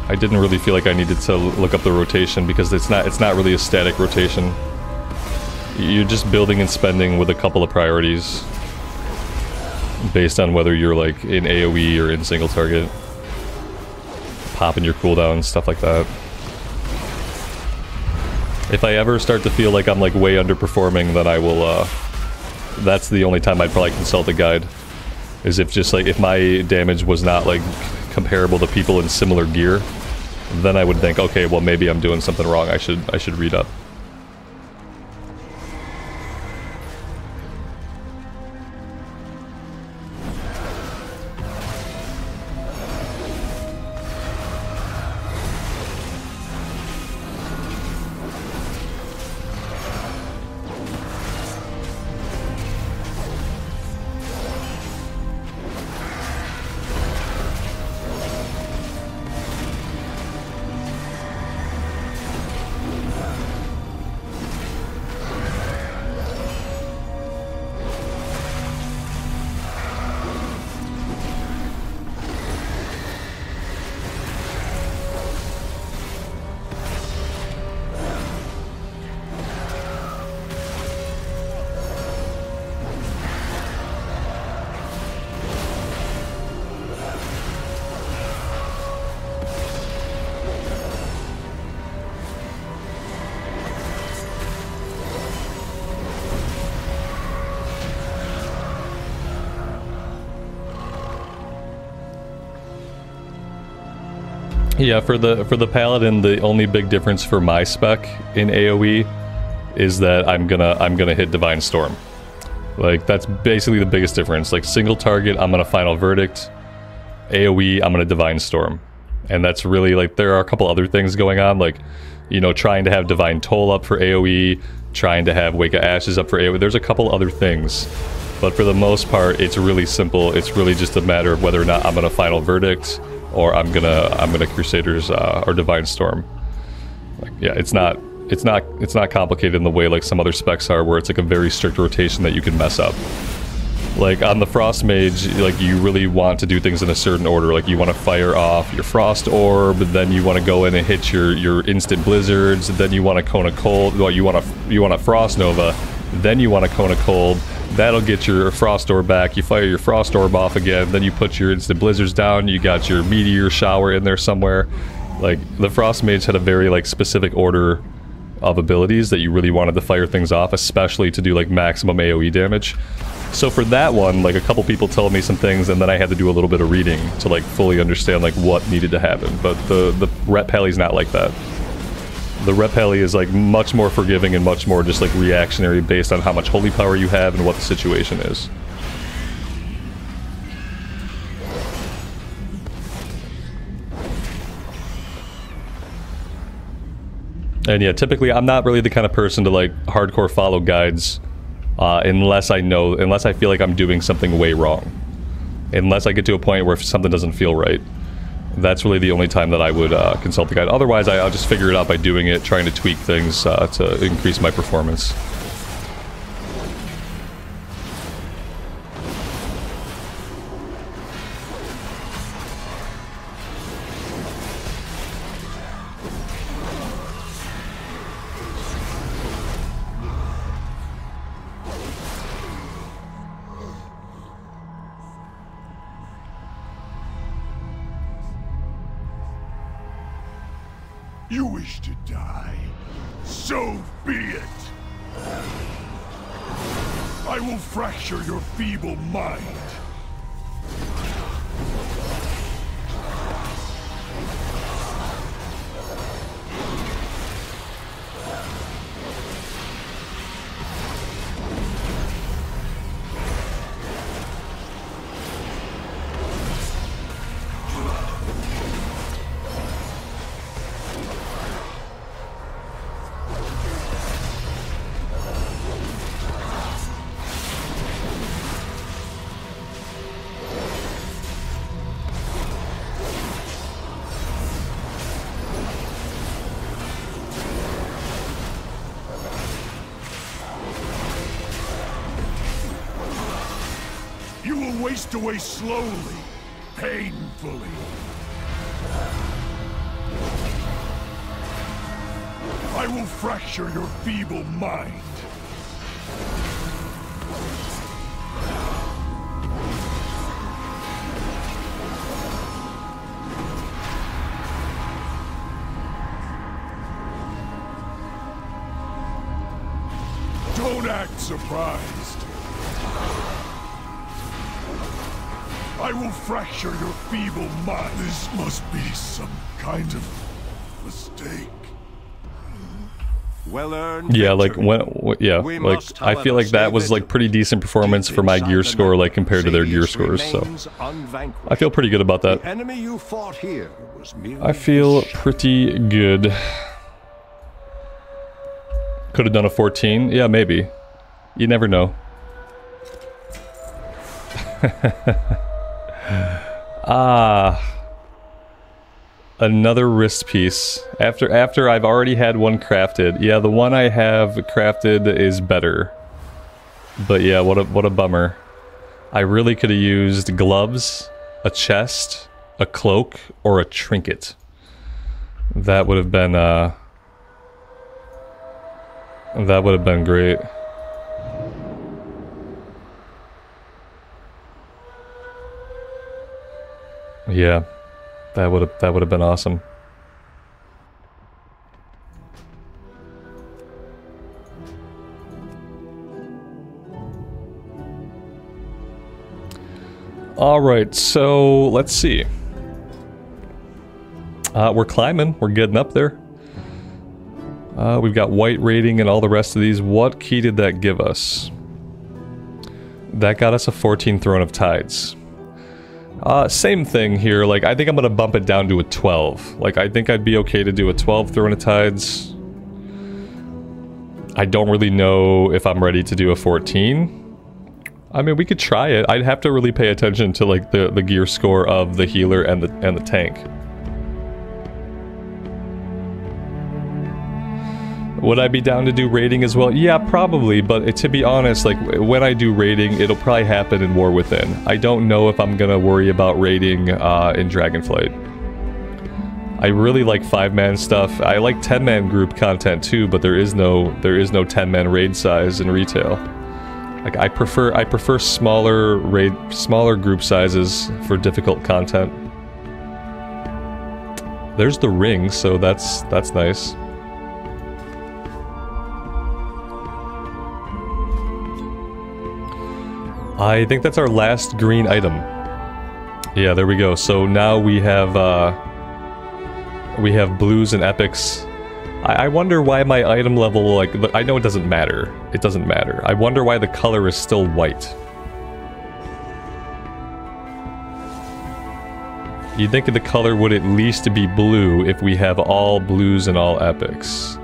Speaker 1: I didn't really feel like I needed to look up the rotation because it's not it's not really a static rotation. You're just building and spending with a couple of priorities based on whether you're like in AoE or in single target. Popping your cooldown, stuff like that. If I ever start to feel like I'm like way underperforming, then I will, uh, that's the only time I'd probably consult a guide. Is if just like, if my damage was not like comparable to people in similar gear, then I would think, okay, well maybe I'm doing something wrong. I should, I should read up. Yeah, for the for the paladin, the only big difference for my spec in AOE is that I'm gonna I'm gonna hit divine storm. Like that's basically the biggest difference. Like single target, I'm gonna final verdict. AOE, I'm gonna divine storm, and that's really like there are a couple other things going on, like you know trying to have divine toll up for AOE, trying to have wake of ashes up for AOE. There's a couple other things, but for the most part, it's really simple. It's really just a matter of whether or not I'm gonna final verdict or I'm gonna I'm gonna Crusaders uh, or Divine Storm. Like, yeah, it's not it's not it's not complicated in the way like some other specs are, where it's like a very strict rotation that you can mess up. Like on the Frost Mage, like you really want to do things in a certain order. Like you want to fire off your Frost Orb, then you want to go in and hit your your instant blizzards, then you want to Cone of Cold. Well, you want to you want a Frost Nova, then you want to Cone of Cold, That'll get your Frost Orb back. You fire your Frost Orb off again. Then you put your Instant Blizzards down. You got your Meteor Shower in there somewhere. Like, the Frost Mage had a very, like, specific order of abilities that you really wanted to fire things off, especially to do, like, maximum AoE damage. So for that one, like, a couple people told me some things, and then I had to do a little bit of reading to, like, fully understand, like, what needed to happen. But the, the Ret Pali's not like that the Ret Pali is like much more forgiving and much more just like reactionary based on how much holy power you have and what the situation is. And yeah, typically I'm not really the kind of person to like hardcore follow guides uh, unless I know, unless I feel like I'm doing something way wrong. Unless I get to a point where something doesn't feel right that's really the only time that I would uh, consult the guide. Otherwise, I, will just figure it out by doing it, trying to tweak things uh, to increase my performance.
Speaker 7: Surprised. I will fracture your feeble mind. This must be some kind of mistake.
Speaker 9: Well earned.
Speaker 1: Yeah, like when, yeah,
Speaker 9: We
Speaker 1: like
Speaker 9: must,
Speaker 1: I feel like that was like pretty decent performance for my gear score, like compared to their gear scores. So I feel pretty good about that.
Speaker 9: The enemy you fought here was
Speaker 1: I feel pretty good. Could have done a 14. Yeah, maybe. You never know. ah. Another wrist piece. After after I've already had one crafted. Yeah, the one I have crafted is better. But yeah, what a what a bummer. I really could have used gloves, a chest, a cloak, or a trinket. That would have been uh that would have been great. Yeah. That would have that would have been awesome. All right, so let's see. Uh, we're climbing. We're getting up there. Uh, we've got white rating and all the rest of these. What key did that give us? That got us a 14 Throne of Tides. Uh, same thing here. Like, I think I'm gonna bump it down to a 12. Like, I think I'd be okay to do a 12 Throne of Tides. I don't really know if I'm ready to do a 14. I mean, we could try it. I'd have to really pay attention to like the the gear score of the healer and the and the tank. Would I be down to do raiding as well? Yeah, probably, but to be honest, like when I do raiding, it'll probably happen in War Within. I don't know if I'm gonna worry about raiding uh, in Dragonflight. I really like five-man stuff. I like 10-man group content too, but there is no there is no 10-man raid size in retail. Like I prefer I prefer smaller raid smaller group sizes for difficult content. There's the ring, so that's that's nice. I think that's our last green item. Yeah, there we go. So now we have uh we have blues and epics. I, I wonder why my item level like I know it doesn't matter. It doesn't matter. I wonder why the color is still white. You'd think the color would at least be blue if we have all blues and all epics.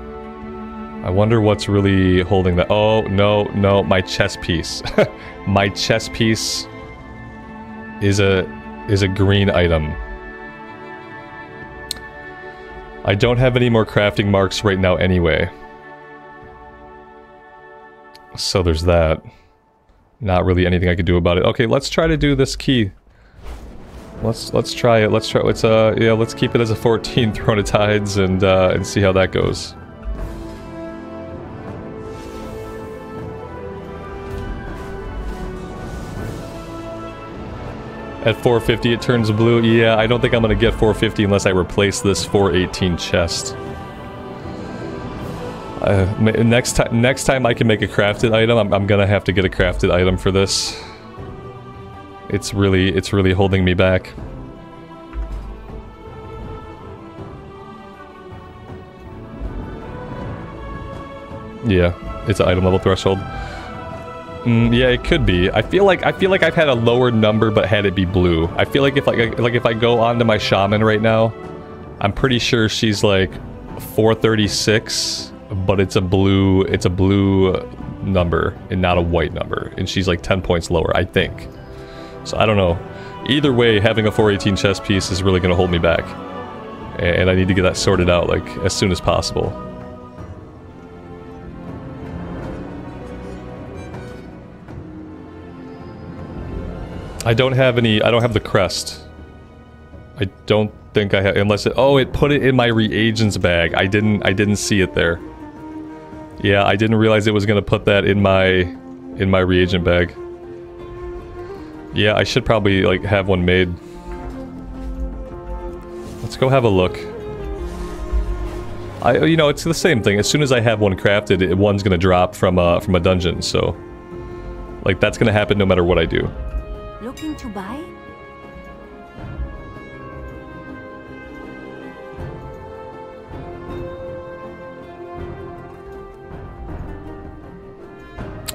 Speaker 1: I wonder what's really holding that. Oh, no, no, my chess piece. my chess piece is a is a green item. I don't have any more crafting marks right now anyway. So there's that. Not really anything I could do about it. Okay, let's try to do this key. Let's let's try it. Let's try let's uh yeah, let's keep it as a 14 Throne of Tides and uh and see how that goes. At 450 it turns blue. Yeah, I don't think I'm gonna get 450 unless I replace this 418 chest. Uh, next time, next time I can make a crafted item, I'm, I'm gonna have to get a crafted item for this. It's really, it's really holding me back. Yeah, it's an item level threshold. Mm, yeah, it could be. I feel like I feel like I've had a lower number, but had it be blue. I feel like if like like if I go onto my shaman right now, I'm pretty sure she's like 436, but it's a blue it's a blue number and not a white number, and she's like 10 points lower, I think. So I don't know. Either way, having a 418 chess piece is really gonna hold me back, and I need to get that sorted out like as soon as possible. I don't have any. I don't have the crest. I don't think I have, unless it. Oh, it put it in my reagents bag. I didn't. I didn't see it there. Yeah, I didn't realize it was gonna put that in my, in my reagent bag. Yeah, I should probably like have one made. Let's go have a look. I, you know, it's the same thing. As soon as I have one crafted, it, one's gonna drop from a from a dungeon. So, like, that's gonna happen no matter what I do.
Speaker 4: Looking to buy?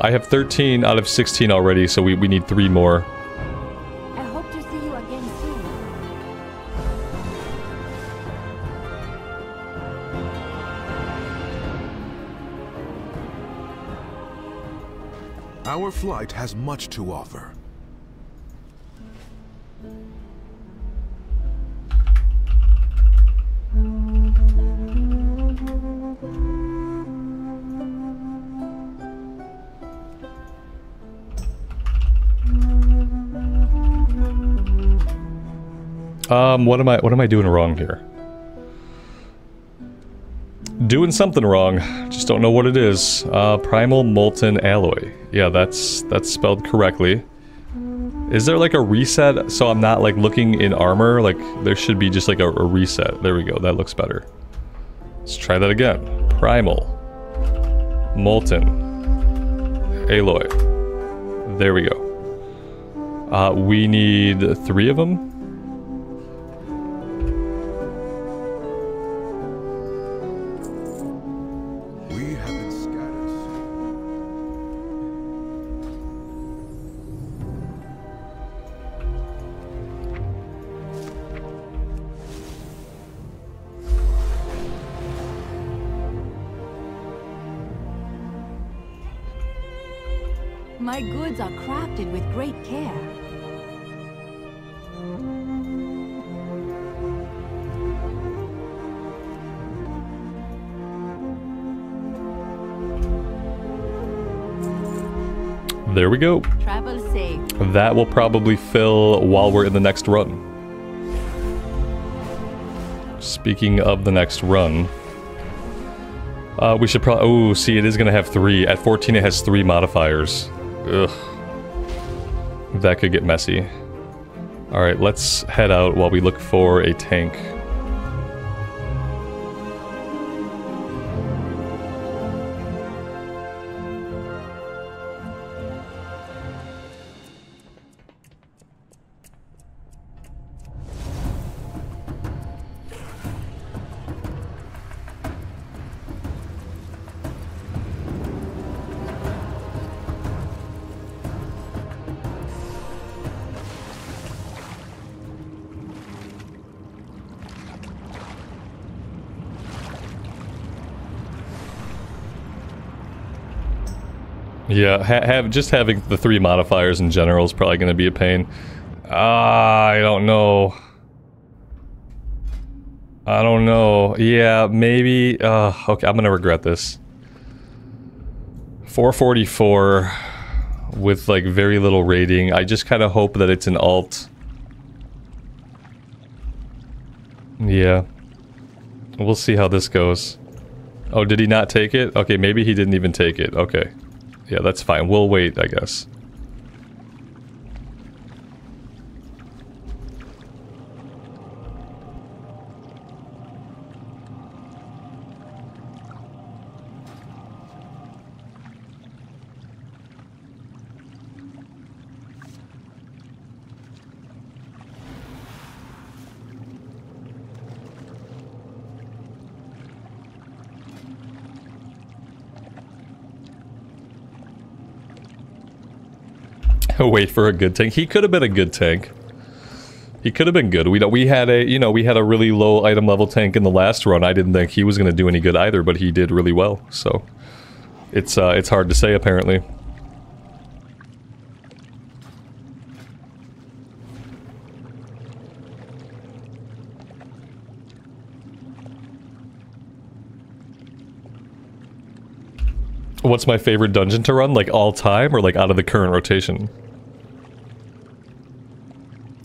Speaker 1: I have 13 out of 16 already, so we, we need three more.
Speaker 4: I hope to see you again soon.
Speaker 10: Our flight has much to offer.
Speaker 1: Um, what am I what am I doing wrong here? Doing something wrong. Just don't know what it is. Uh, primal molten alloy. Yeah, that's that's spelled correctly. Is there like a reset so I'm not like looking in armor? Like there should be just like a, a reset. There we go. That looks better. Let's try that again. Primal. Molten. Alloy. There we go. Uh, we need three of them.
Speaker 4: Are crafted with great care.
Speaker 1: There we go.
Speaker 4: Travel safe.
Speaker 1: That will probably fill while we're in the next run. Speaking of the next run, uh, we should probably. Oh, see, it is going to have three. At 14, it has three modifiers. Ugh. That could get messy. Alright, let's head out while we look for a tank. Yeah, ha have just having the three modifiers in general is probably going to be a pain. Ah, I don't know. I don't know. Yeah, maybe. Uh, okay, I'm gonna regret this. 444 with like very little rating. I just kind of hope that it's an alt. Yeah. We'll see how this goes. Oh, did he not take it? Okay, maybe he didn't even take it. Okay. Yeah, that's fine. We'll wait, I guess. wait for a good tank. He could have been a good tank. He could have been good. We we had a you know we had a really low item level tank in the last run. I didn't think he was going to do any good either, but he did really well. So it's uh, it's hard to say apparently. What's my favorite dungeon to run? Like all time or like out of the current rotation?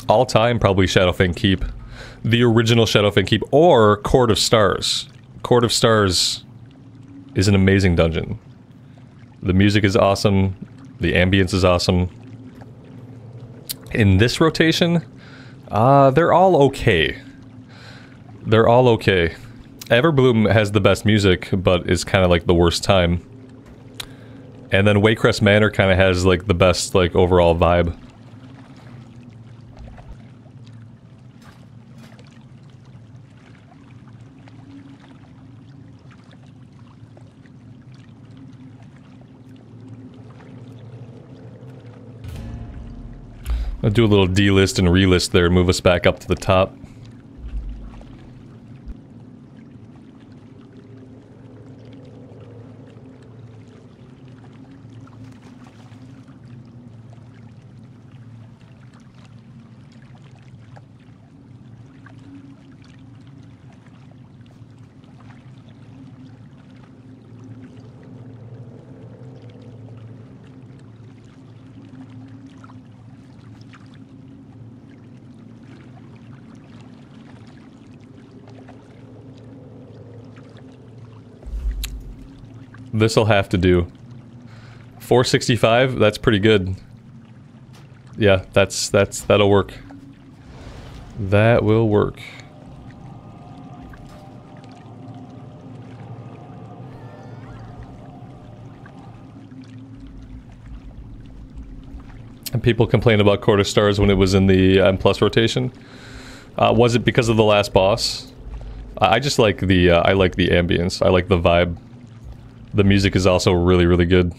Speaker 1: All time, probably Shadowfang Keep. The original Shadowfang Keep or Court of Stars. Court of Stars is an amazing dungeon. The music is awesome. The ambience is awesome. In this rotation, uh, they're all okay. They're all okay. Everbloom has the best music, but is kind of like the worst time. And then Waycrest Manor kind of has like the best like overall vibe. I'll do a little delist and relist there, move us back up to the top. This'll have to do. 465, that's pretty good. Yeah, that's, that's, that'll work. That will work. And people complained about Court of Stars when it was in the M plus rotation. Uh, was it because of the last boss? I just like the, uh, I like the ambience. I like the vibe. The music is also really, really good.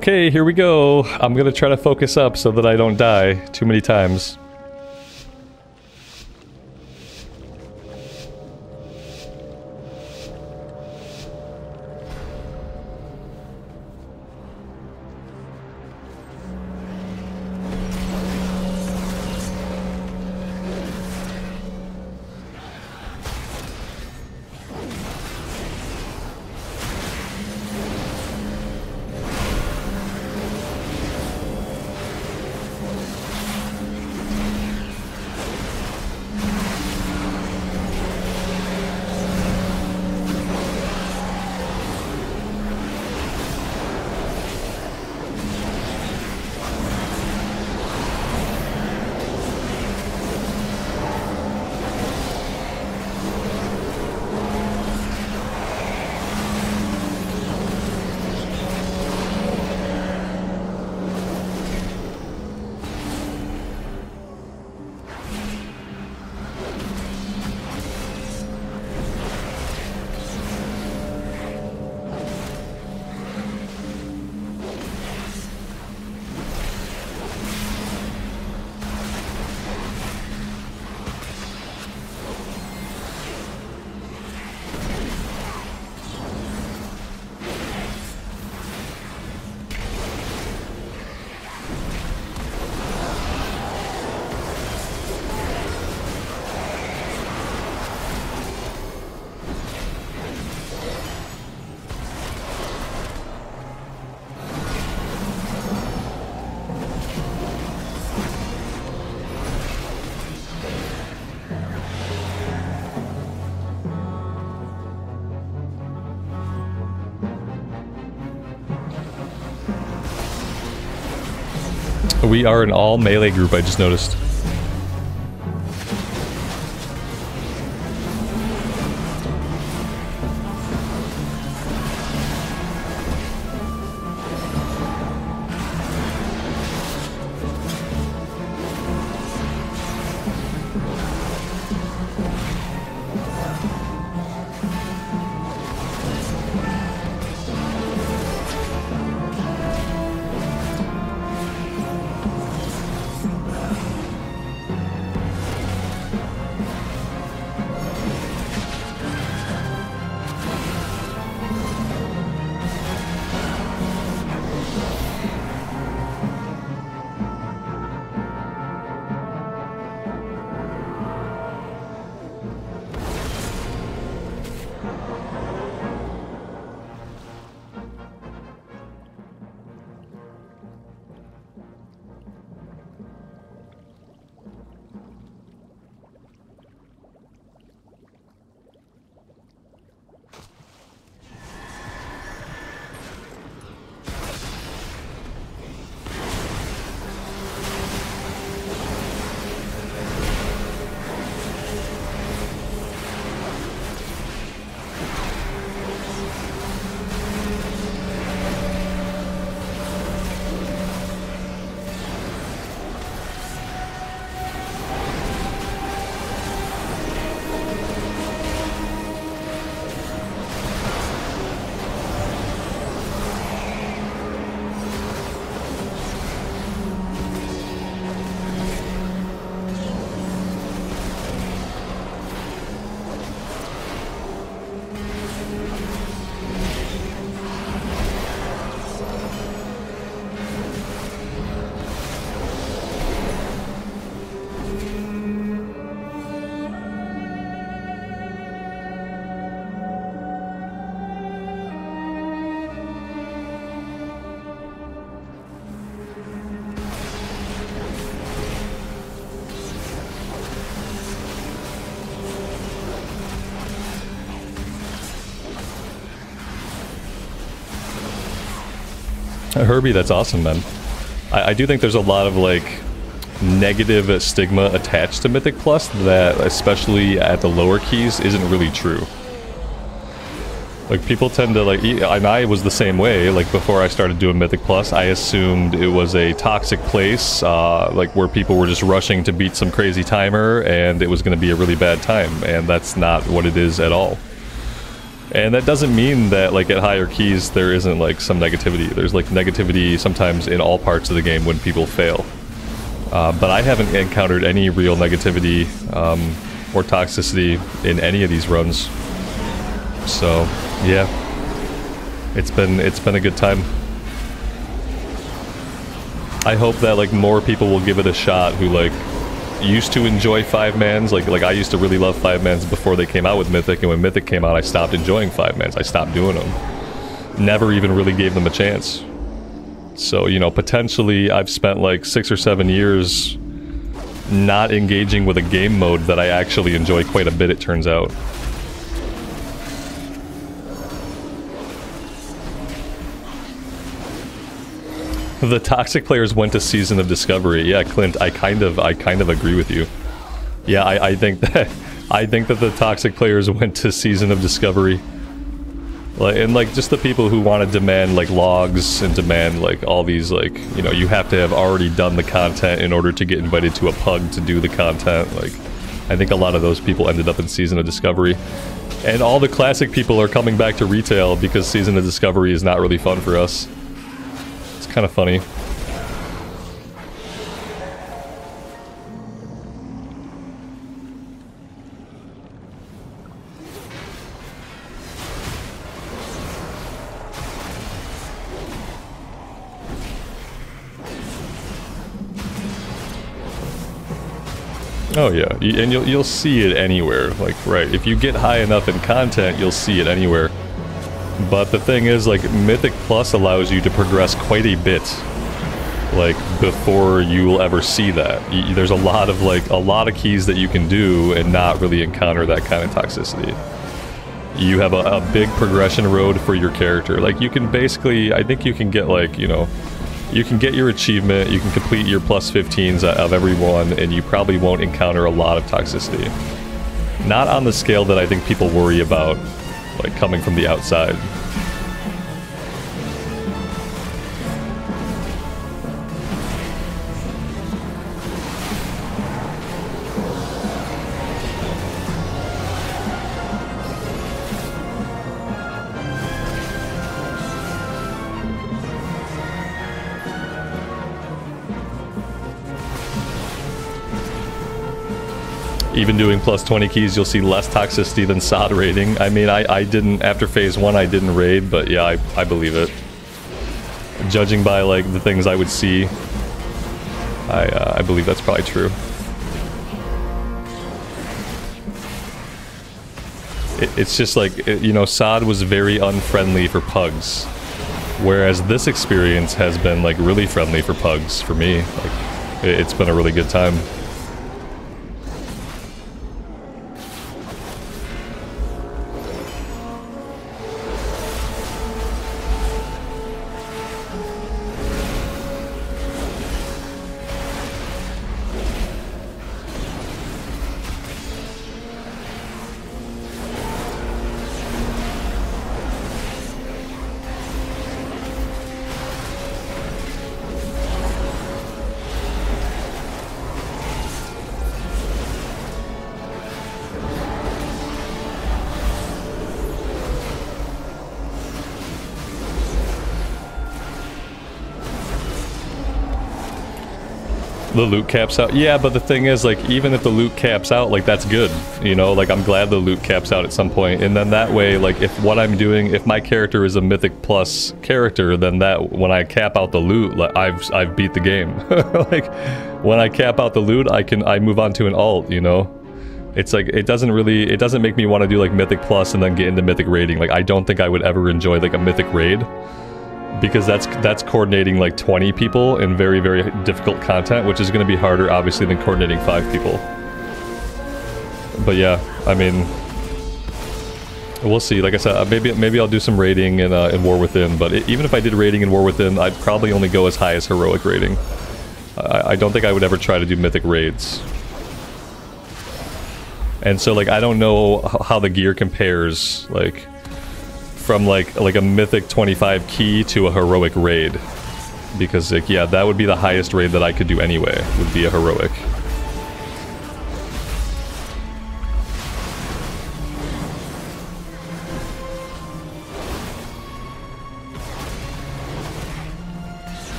Speaker 1: Okay, here we go. I'm gonna try to focus up so that I don't die too many times. Are an all melee group, I just noticed. Herbie, that's awesome, man. I, I do think there's a lot of like negative stigma attached to Mythic Plus that, especially at the lower keys, isn't really true. Like people tend to like, and I was the same way. Like before I started doing Mythic Plus, I assumed it was a toxic place, uh, like where people were just rushing to beat some crazy timer, and it was going to be a really bad time. And that's not what it is at all. And that doesn't mean that like at higher keys there isn't like some negativity. There's like negativity sometimes in all parts of the game when people fail. Uh, but I haven't encountered any real negativity um, or toxicity in any of these runs. So yeah, it's been it's been a good time. I hope that like more people will give it a shot who like used to enjoy five mans. Like like I used to really love five mans before they came out with Mythic and when Mythic came out I stopped enjoying five mans. I stopped doing them never even really gave them a chance. So you know potentially I've spent like six or seven years not engaging with a game mode that I actually enjoy quite a bit it turns out The toxic players went to Season of Discovery. Yeah, Clint, I kind of, I kind of agree with you. Yeah, I, I think that, I think that the toxic players went to Season of Discovery. Like, and like just the people who want to demand like logs and demand like all these like you know you have to have already done the content in order to get invited to a pug to do the content like I think a lot of those people ended up in Season of Discovery and all the classic people are coming back to retail because Season of Discovery is not really fun for us kind of funny. Oh yeah, and you'll you'll see it anywhere. Like right, if you get high enough in content, you'll see it anywhere. But the thing is, like, Mythic Plus allows you to progress quite a bit, like, before you will ever see that. There's a lot of, like, a lot of keys that you can do and not really encounter that kind of toxicity. You have a, a big progression road for your character. Like, you can basically, I think you can get, like, you know, you can get your achievement, you can complete your plus 15s of every one, and you probably won't encounter a lot of toxicity. Not on the scale that I think people worry about like coming from the outside. Even doing plus 20 keys, you'll see less toxicity than SoD raiding. I mean, I, I didn't, after phase one, I didn't raid, but yeah, I, I believe it. Judging by, like, the things I would see, I, uh, I believe that's probably true. It, it's just like, it, you know, SoD was very unfriendly for pugs. Whereas this experience has been, like, really friendly for pugs, for me. Like, it, it's been a really good time. The loot caps out. Yeah, but the thing is, like, even if the loot caps out, like, that's good. You know, like, I'm glad the loot caps out at some point. And then that way, like, if what I'm doing, if my character is a Mythic Plus character, then that, when I cap out the loot, like, I've, I've beat the game. like, when I cap out the loot, I can, I move on to an alt, you know? It's like, it doesn't really, it doesn't make me want to do, like, Mythic Plus and then get into Mythic raiding. Like, I don't think I would ever enjoy, like, a Mythic raid because that's that's coordinating like 20 people in very very difficult content which is going to be harder obviously than coordinating five people but yeah i mean We'll see. Like I said, uh, maybe maybe I'll do some raiding in, uh, in War Within, but it, even if I did raiding in War Within, I'd probably only go as high as heroic rating. I, I don't think I would ever try to do mythic raids. And so, like, I don't know how the gear compares, like, from like like a mythic 25 key to a heroic raid, because like yeah, that would be the highest raid that I could do anyway. Would be a heroic.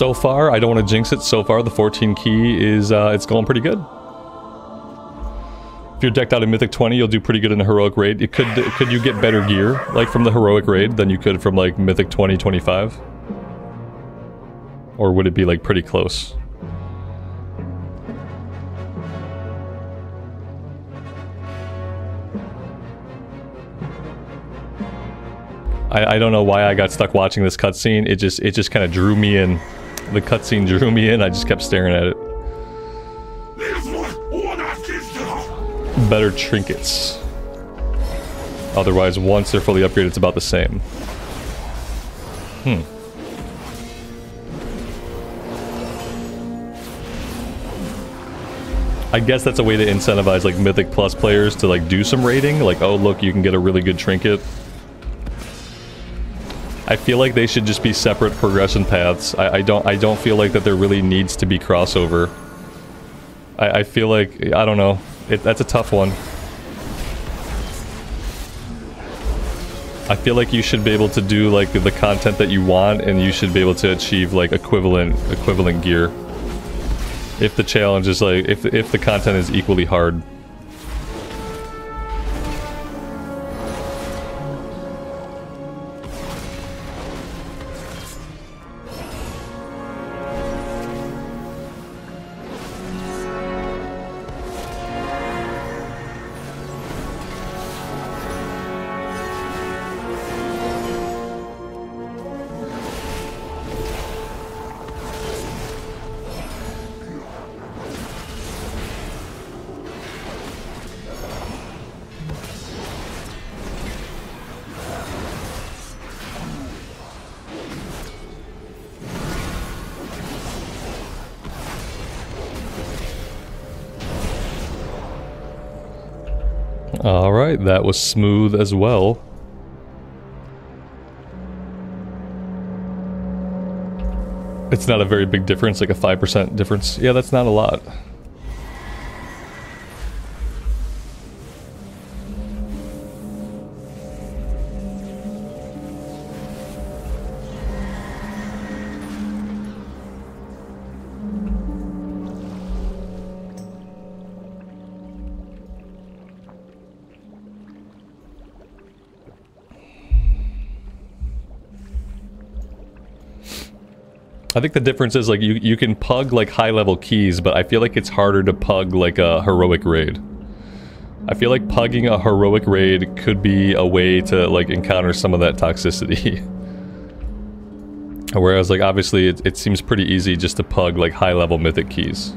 Speaker 1: So far, I don't want to jinx it. So far, the 14 key is uh, it's going pretty good. If you're decked out in Mythic 20, you'll do pretty good in the Heroic Raid. It could could you get better gear like from the Heroic Raid than you could from like Mythic 20, 25? Or would it be like pretty close? I, I don't know why I got stuck watching this cutscene. It just it just kind of drew me in. The cutscene drew me in. I just kept staring at it. Better trinkets. Otherwise, once they're fully upgraded, it's about the same. Hmm. I guess that's a way to incentivize like Mythic Plus players to like do some raiding. Like, oh look, you can get a really good trinket I feel like they should just be separate progression paths. I, I don't I don't feel like that there really needs to be crossover. I, I feel like I don't know. It, that's a tough one. I feel like you should be able to do like the content that you want and you should be able to achieve like equivalent equivalent gear. If the challenge is like if if the content is equally hard. That was smooth as well. It's not a very big difference, like a 5% difference. Yeah, that's not a lot. I think the difference is like you you can pug like high level keys, but I feel like it's harder to pug like a heroic raid. I feel like pugging a heroic raid could be a way to like encounter some of that toxicity. Whereas like obviously it, it seems pretty easy just to pug like high level mythic keys.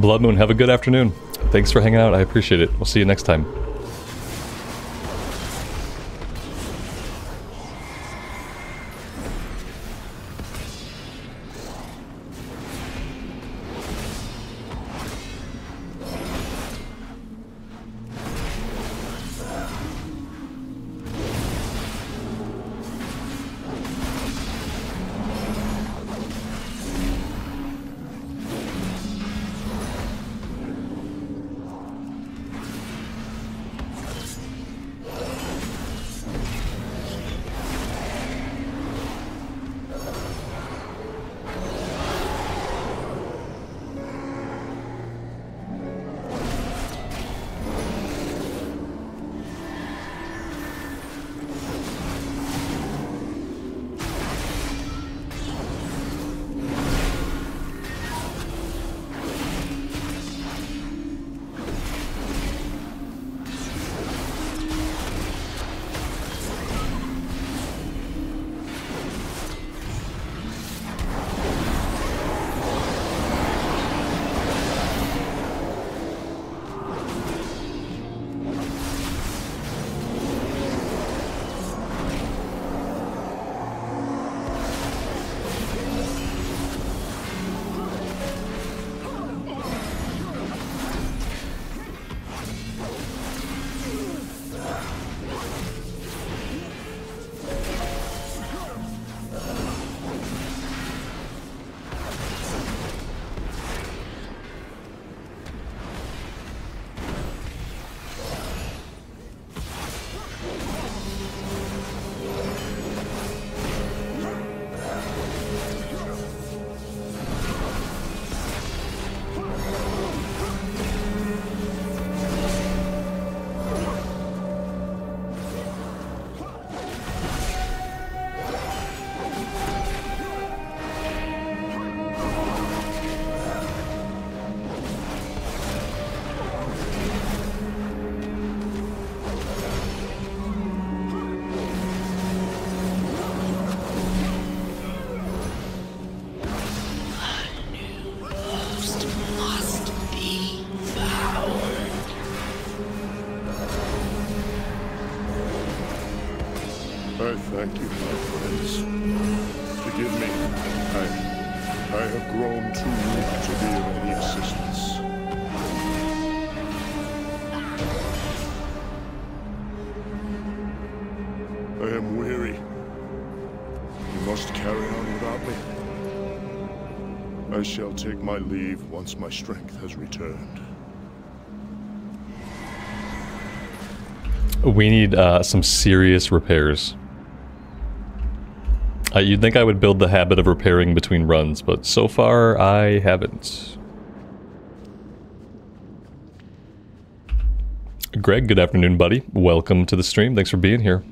Speaker 1: Blood Moon, have a good afternoon. Thanks for hanging out. I appreciate it. We'll see you next time.
Speaker 7: Once my strength has returned.
Speaker 1: We need uh, some serious repairs. Uh, you'd think I would build the habit of repairing between runs, but so far I haven't. Greg, good afternoon, buddy. Welcome to the stream. Thanks for being here.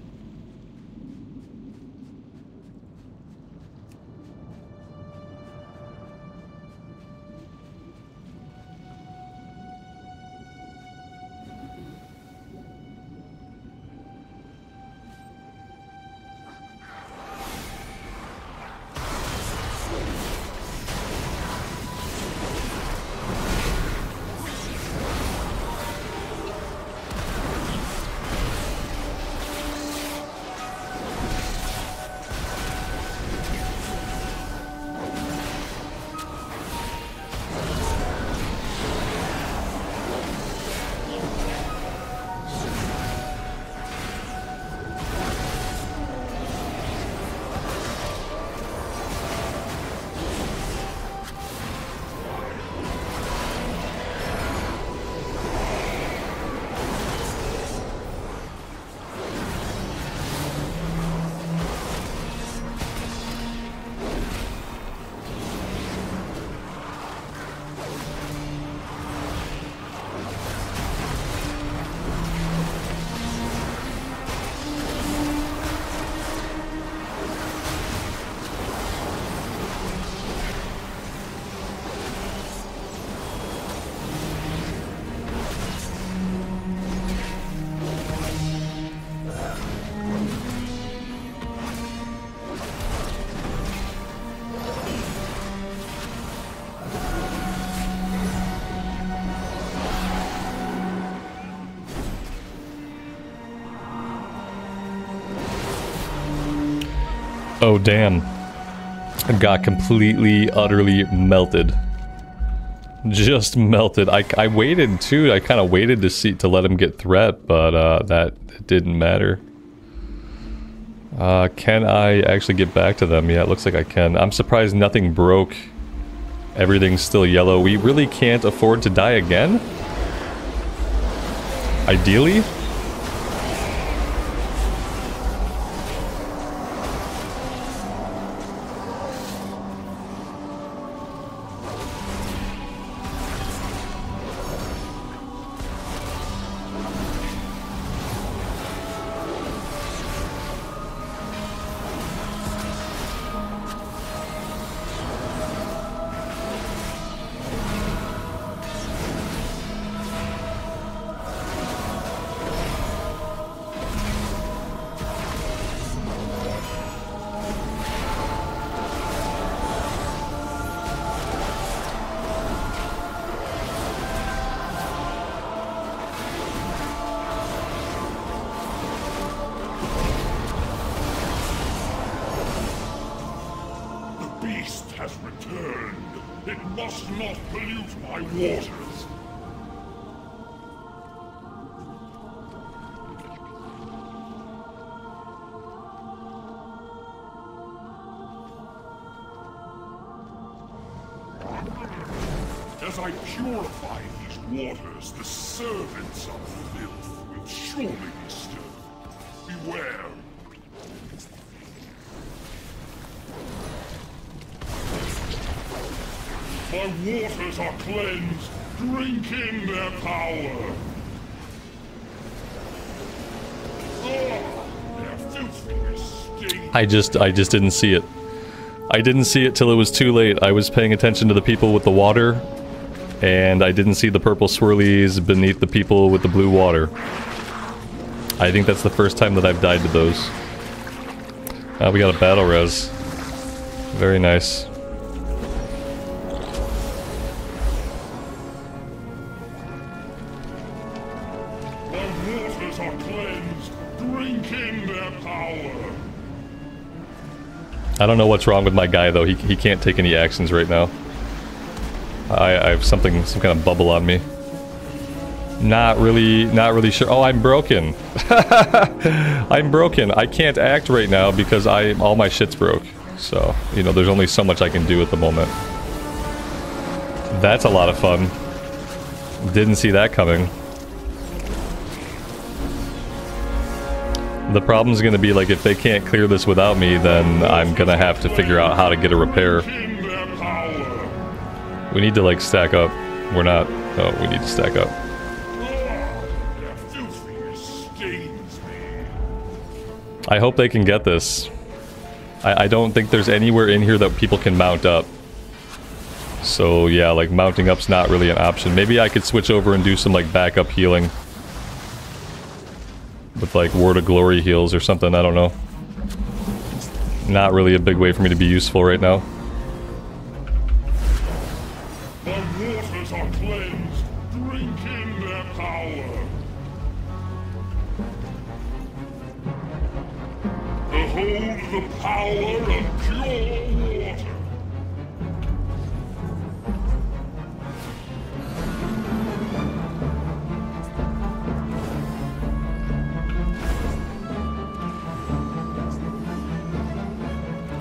Speaker 1: Oh, damn. Got completely, utterly melted. Just melted. I, I waited too. I kind of waited to see to let him get threat, but uh, that didn't matter. Uh, can I actually get back to them? Yeah, it looks like I can. I'm surprised nothing broke. Everything's still yellow. We really can't afford to die again? Ideally? Just, I just didn't see it. I didn't see it till it was too late. I was paying attention to the people with the water, and I didn't see the purple swirlies beneath the people with the blue water. I think that's the first time that I've died to those. Uh, we got a battle res. Very nice. I don't know what's wrong with my guy though. He, he can't take any actions right now. I, I have something, some kind of bubble on me. Not really, not really sure. Oh, I'm broken. I'm broken. I can't act right now because I all my shit's broke. So, you know, there's only so much I can do at the moment. That's a lot of fun. Didn't see that coming. The problem's gonna be like if they can't clear this without me, then I'm gonna have to figure out how to get a repair. We need to like stack up. We're not. Oh, we need to stack up. I hope they can get this. I, I don't think there's anywhere in here that people can mount up. So yeah, like mounting up's not really an option. Maybe I could switch over and do some like backup healing. With like Word of Glory heals or something, I don't know. Not really a big way for me to be useful right now.
Speaker 6: Power.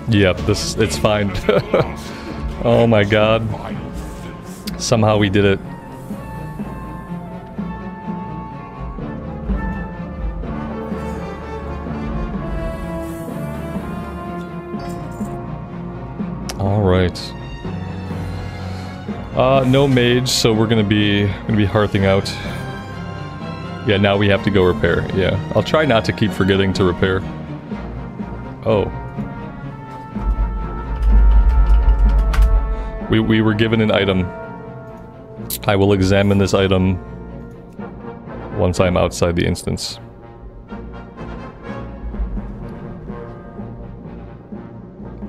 Speaker 1: Yep, this it's fine. oh my god. Somehow we did it. All right. Uh, no mage, so we're gonna be gonna be hearthing out. Yeah, now we have to go repair. Yeah, I'll try not to keep forgetting to repair. Oh, We, we were given an item. I will examine this item once I'm outside the instance.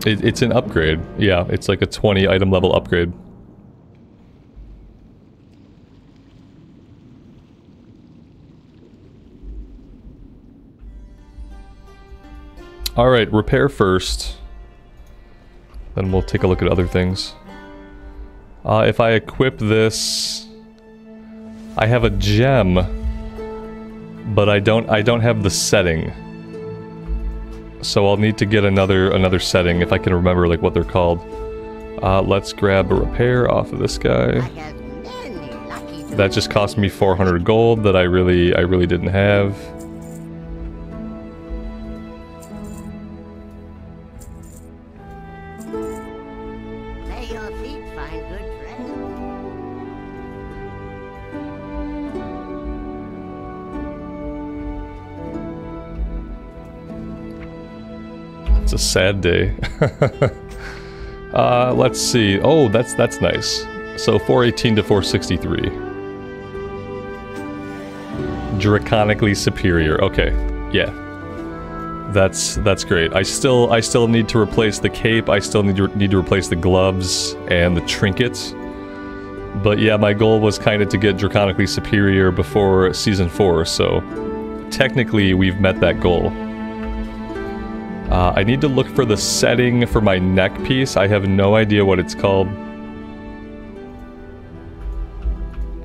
Speaker 1: It, it's an upgrade. Yeah, it's like a 20 item level upgrade. Alright, repair first. then we'll take a look at other things. Uh, if I equip this, I have a gem, but I don't. I don't have the setting. So I'll need to get another another setting if I can remember like what they're called. Uh, let's grab a repair off of this guy. That just cost me 400 gold that I really I really didn't have. A sad day. uh, let's see. Oh, that's that's nice. So 418 to 463. Draconically superior. Okay. Yeah. That's that's great. I still I still need to replace the cape. I still need to need to replace the gloves and the trinkets. But yeah, my goal was kind of to get Draconically superior before season 4, so technically we've met that goal. Uh, I need to look for the setting for my neck piece. I have no idea what it's called.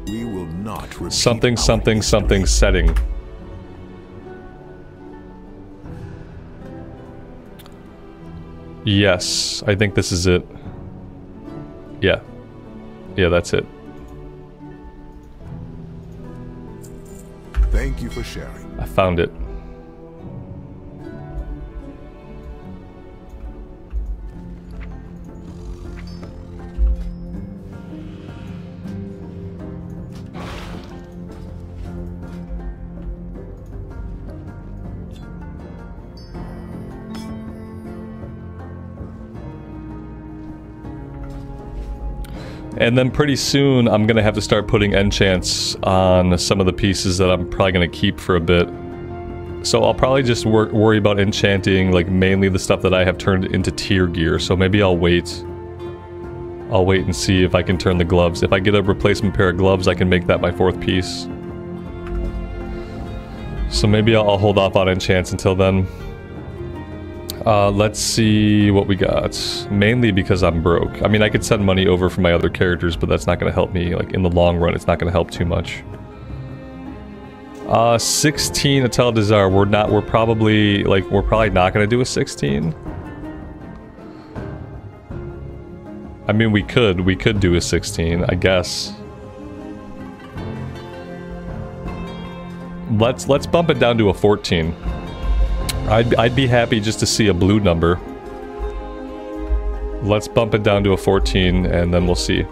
Speaker 10: We will not repeat
Speaker 1: Something, something, something setting. Yes, I think this is it. Yeah. Yeah, that's it.
Speaker 10: Thank you for sharing.
Speaker 1: I found it. And then pretty soon, I'm gonna have to start putting enchants on some of the pieces that I'm probably gonna keep for a bit. So I'll probably just wor worry about enchanting, like mainly the stuff that I have turned into tier gear. So maybe I'll wait. I'll wait and see if I can turn the gloves. If I get a replacement pair of gloves, I can make that my fourth piece. So maybe I'll, I'll hold off on enchants until then. Uh, let's see what we got. Mainly because I'm broke. I mean, I could send money over for my other characters, but that's not going to help me. Like, in the long run, it's not going to help too much. Uh, 16 Atal'Dazar. We're not, we're probably, like, we're probably not going to do a 16. I mean, we could. We could do a 16, I guess. Let's, let's bump it down to a 14. I'd, I'd be happy just to see a blue number. Let's bump it down to a 14 and then we'll see.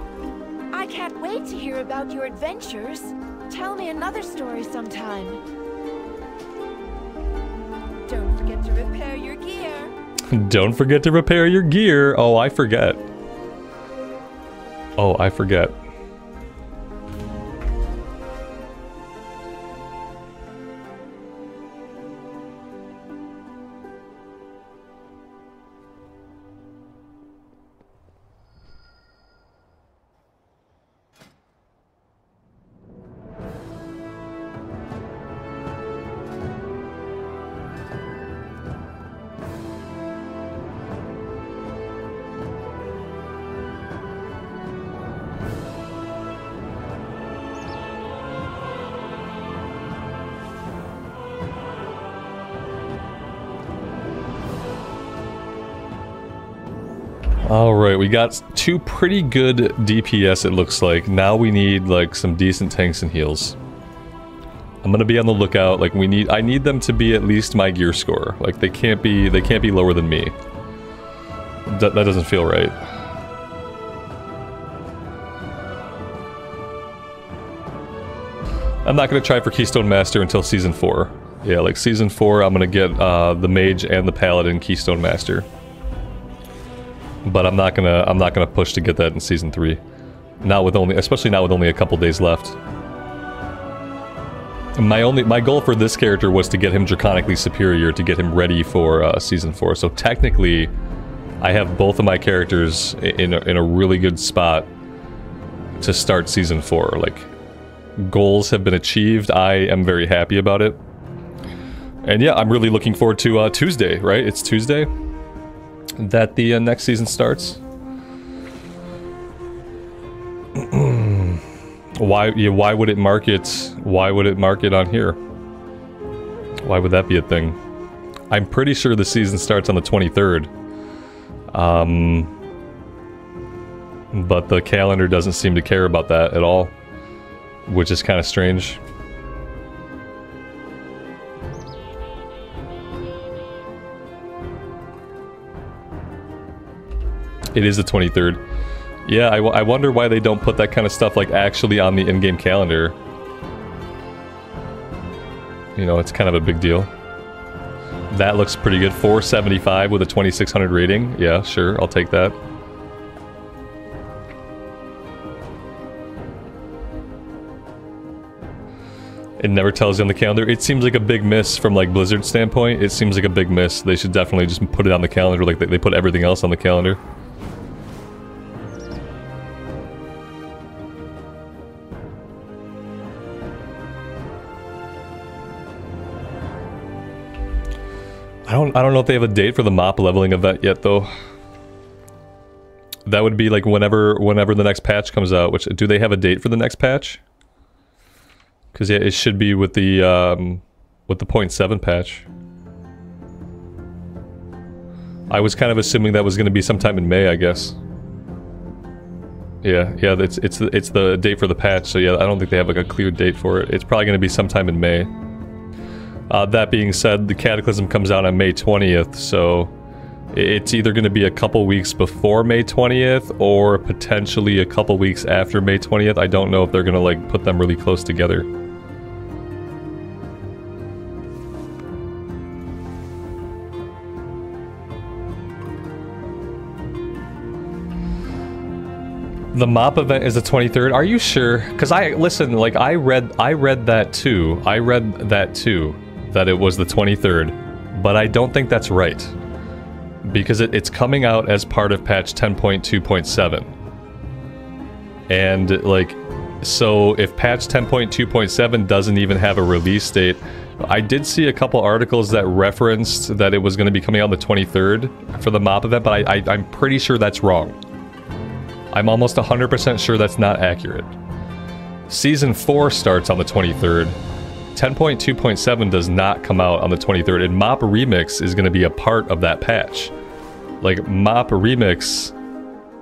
Speaker 11: I can't wait to hear about your adventures. Tell me another story sometime. Don't forget to repair your gear.
Speaker 1: Don't forget to repair your gear. Oh, I forget. Oh, I forget. We got two pretty good DPS it looks like. Now we need like some decent tanks and heals. I'm gonna be on the lookout, like we need- I need them to be at least my gear score. Like they can't be- they can't be lower than me. That, that doesn't feel right. I'm not gonna try for Keystone Master until Season 4. Yeah, like Season 4 I'm gonna get uh, the Mage and the Paladin Keystone Master but I'm not gonna I'm not gonna push to get that in season three. Not with only especially not with only a couple days left. My only my goal for this character was to get him draconically superior to get him ready for uh, season four. So technically, I have both of my characters in a, in a really good spot to start season four. Like goals have been achieved. I am very happy about it. And yeah, I'm really looking forward to uh, Tuesday. Right? It's Tuesday. That the uh, next season starts. why yeah, why would it market why would it mark it on here? Why would that be a thing? I'm pretty sure the season starts on the 23rd. Um but the calendar doesn't seem to care about that at all, which is kind of strange. It is the 23rd. Yeah, I, I wonder why they don't put that kind of stuff like actually on the in-game calendar. You know, it's kind of a big deal. That looks pretty good. 475 with a 2600 rating. Yeah, sure, I'll take that. It never tells you on the calendar. It seems like a big miss from like Blizzard standpoint. It seems like a big miss. They should definitely just put it on the calendar like they put everything else on the calendar. I don't I don't know if they have a date for the mop leveling event yet though. That would be like whenever whenever the next patch comes out, which do they have a date for the next patch? Cuz yeah, it should be with the um with the 0.7 patch. I was kind of assuming that was going to be sometime in May, I guess. Yeah, yeah, it's it's the, it's the date for the patch. So yeah, I don't think they have like a clear date for it. It's probably going to be sometime in May. Uh, that being said, the Cataclysm comes out on May 20th, so it's either going to be a couple weeks before May 20th or potentially a couple weeks after May 20th. I don't know if they're going to like put them really close together. The mop event is the 23rd. Are you sure? Cuz I listen, like I read I read that too. I read that too that it was the 23rd, but I don't think that's right. Because it, it's coming out as part of patch 10.2.7. And, like, so if patch 10.2.7 doesn't even have a release date, I did see a couple articles that referenced that it was going to be coming out on the 23rd for the mop event, but I, I, I'm pretty sure that's wrong. I'm almost 100% sure that's not accurate. Season 4 starts on the 23rd, 10.2.7 does not come out on the 23rd, and Mop Remix is going to be a part of that patch. Like, Mop Remix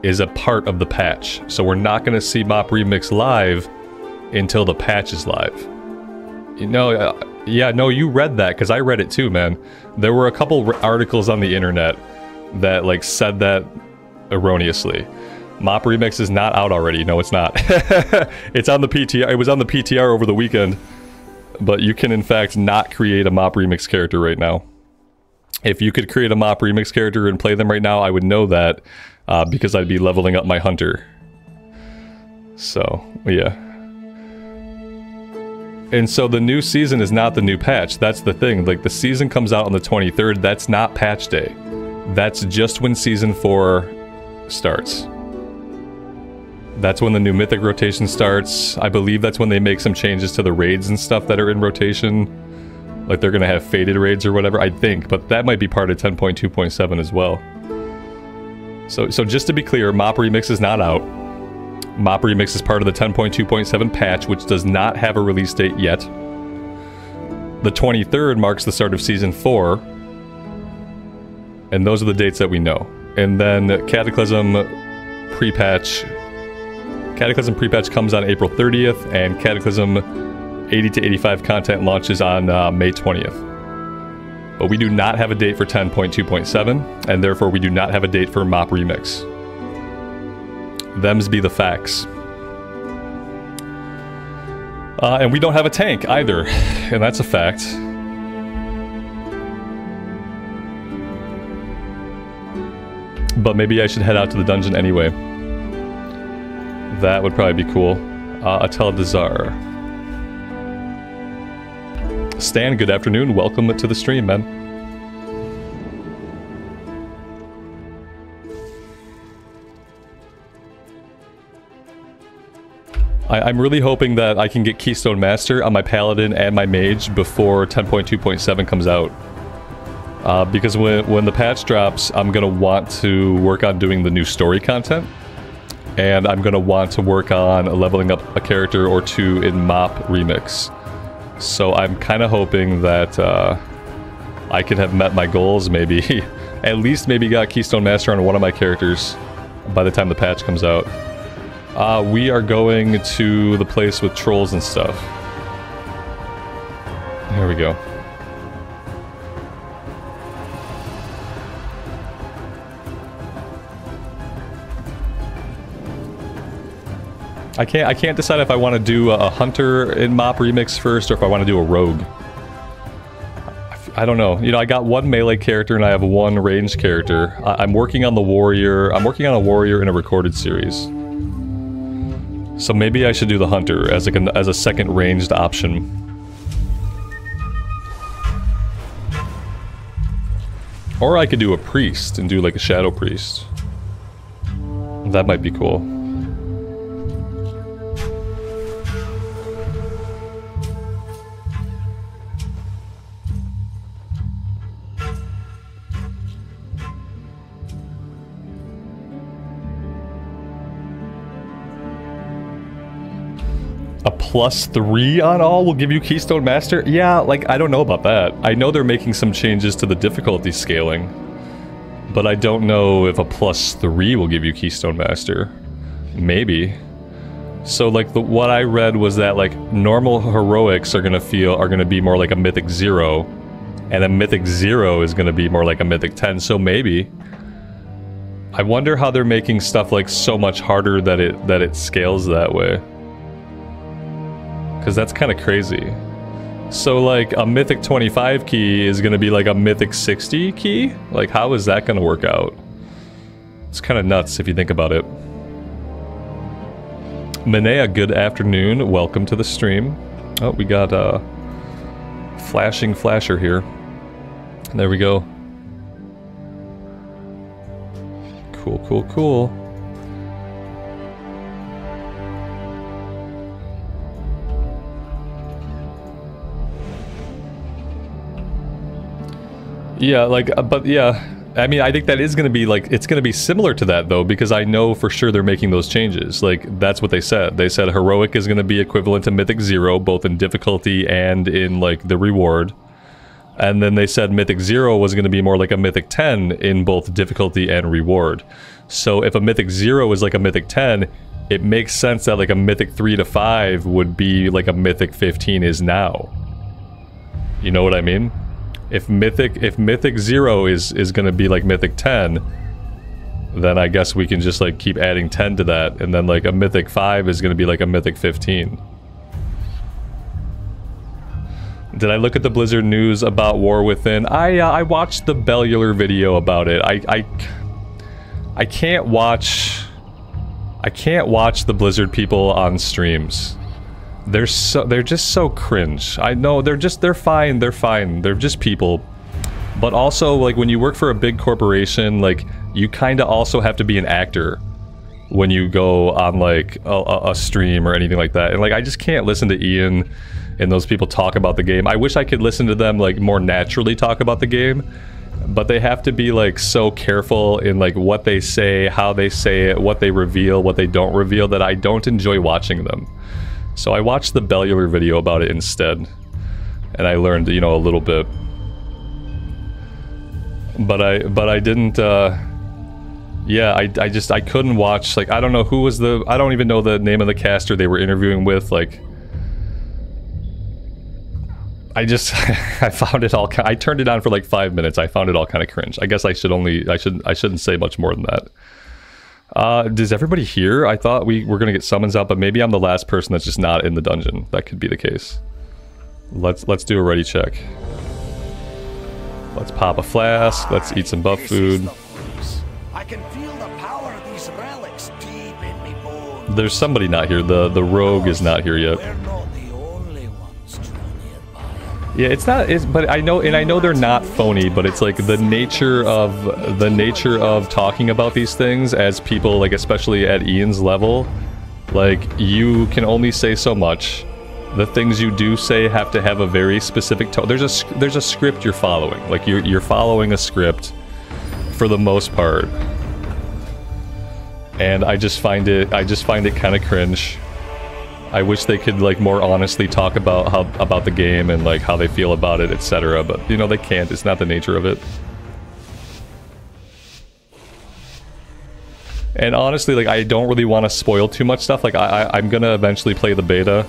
Speaker 1: is a part of the patch, so we're not going to see Mop Remix live until the patch is live. You know, uh, yeah, no, you read that, because I read it too, man. There were a couple articles on the internet that, like, said that erroneously. Mop Remix is not out already. No, it's not. it's on the PTR. It was on the PTR over the weekend but you can in fact not create a mop remix character right now. If you could create a mop remix character and play them right now, I would know that uh, because I'd be leveling up my hunter. So, yeah. And so the new season is not the new patch. That's the thing. Like, the season comes out on the 23rd. That's not patch day. That's just when season 4 starts. That's when the new mythic rotation starts. I believe that's when they make some changes to the raids and stuff that are in rotation. Like they're gonna have fated raids or whatever, I think, but that might be part of 10.2.7 as well. So, so just to be clear, Mop Remix is not out. Mop Remix is part of the 10.2.7 patch, which does not have a release date yet. The 23rd marks the start of Season 4. And those are the dates that we know. And then Cataclysm pre-patch Cataclysm pre-patch comes on April 30th, and Cataclysm 80 to 85 content launches on uh, May 20th. But we do not have a date for 10.2.7, and therefore we do not have a date for Mop Remix. Them's be the facts. Uh, and we don't have a tank either, and that's a fact. But maybe I should head out to the dungeon anyway. That would probably be cool. Uh, Atal'Dazar. Stan, good afternoon. Welcome to the stream, man. I, am really hoping that I can get Keystone Master on my Paladin and my Mage before 10.2.7 comes out. Uh, because when, when the patch drops, I'm going to want to work on doing the new story content. And I'm going to want to work on leveling up a character or two in MOP Remix. So I'm kind of hoping that uh, I could have met my goals, maybe. At least maybe got Keystone Master on one of my characters by the time the patch comes out. Uh, we are going to the place with trolls and stuff. Here we go. I can't I can't decide if I want to do a hunter in mop remix first or if I want to do a rogue. I don't know. You know, I got one melee character and I have one ranged character. I am working on the warrior. I'm working on a warrior in a recorded series. So maybe I should do the hunter as a as a second ranged option. Or I could do a priest and do like a shadow priest. That might be cool. A plus three on all will give you Keystone Master? Yeah, like, I don't know about that. I know they're making some changes to the difficulty scaling. But I don't know if a plus three will give you Keystone Master. Maybe. So, like, the, what I read was that, like, normal heroics are gonna feel, are gonna be more like a Mythic Zero. And a Mythic Zero is gonna be more like a Mythic 10, so maybe. I wonder how they're making stuff, like, so much harder that it, that it scales that way. Because that's kind of crazy. So like a Mythic 25 key is going to be like a Mythic 60 key? Like how is that going to work out? It's kind of nuts if you think about it. Minea, good afternoon. Welcome to the stream. Oh, we got a flashing flasher here. There we go. Cool, cool, cool. Yeah, like, uh, but yeah, I mean, I think that is going to be like, it's going to be similar to that though, because I know for sure they're making those changes. Like, that's what they said. They said heroic is going to be equivalent to mythic zero, both in difficulty and in like the reward. And then they said mythic zero was going to be more like a mythic 10 in both difficulty and reward. So if a mythic zero is like a mythic 10, it makes sense that like a mythic 3 to 5 would be like a mythic 15 is now. You know what I mean? If mythic if mythic 0 is is going to be like mythic 10 then I guess we can just like keep adding 10 to that and then like a mythic 5 is going to be like a mythic 15 did I look at the Blizzard news about War Within? I uh, I watched the Bellular video about it. I, I I can't watch I can't watch the Blizzard people on streams. They're so they're just so cringe. I know they're just they're fine. They're fine. They're just people. But also like when you work for a big corporation, like you kind of also have to be an actor when you go on like a, a, stream or anything like that. And like I just can't listen to Ion and those people talk about the game. I wish I could listen to them like more naturally talk about the game. But they have to be like so careful in like what they say, how they say it, what they reveal, what they don't reveal that I don't enjoy watching them. So I watched the Bellular video about it instead. And I learned, you know, a little bit. But I but I didn't uh yeah, I, I just I couldn't watch like I don't know who was the I don't even know the name of the caster they were interviewing with like I just I found it all I turned it on for like 5 minutes. I found it all kind of cringe. I guess I should only I should I shouldn't say much more than that. Uh, does everybody hear? I thought we were gonna get summons out, but maybe I'm the last person that's just not in the dungeon. That could be the case. Let's let's do a ready check. Let's pop a flask. Let's eat some buff food.
Speaker 12: I can feel the power of these relics deep in me bones.
Speaker 1: There's somebody not here. The the rogue is not here yet. Yeah, it's not. It's, but I know, and I know they're not phony. But it's like the nature of the nature of talking about these things as people, like especially at Ion's level, like you can only say so much, the things you do say have to have a very specific tone. There's a there's a script you're following. Like you're you're following a script for the most part. And I just find it I just find it kind of cringe. I wish they could like more honestly talk about how about the game and like how they feel about it, etc. But you know they can't. It's not the nature of it. And honestly, like I don't really want to spoil too much stuff. Like I, I I'm gonna eventually play the beta,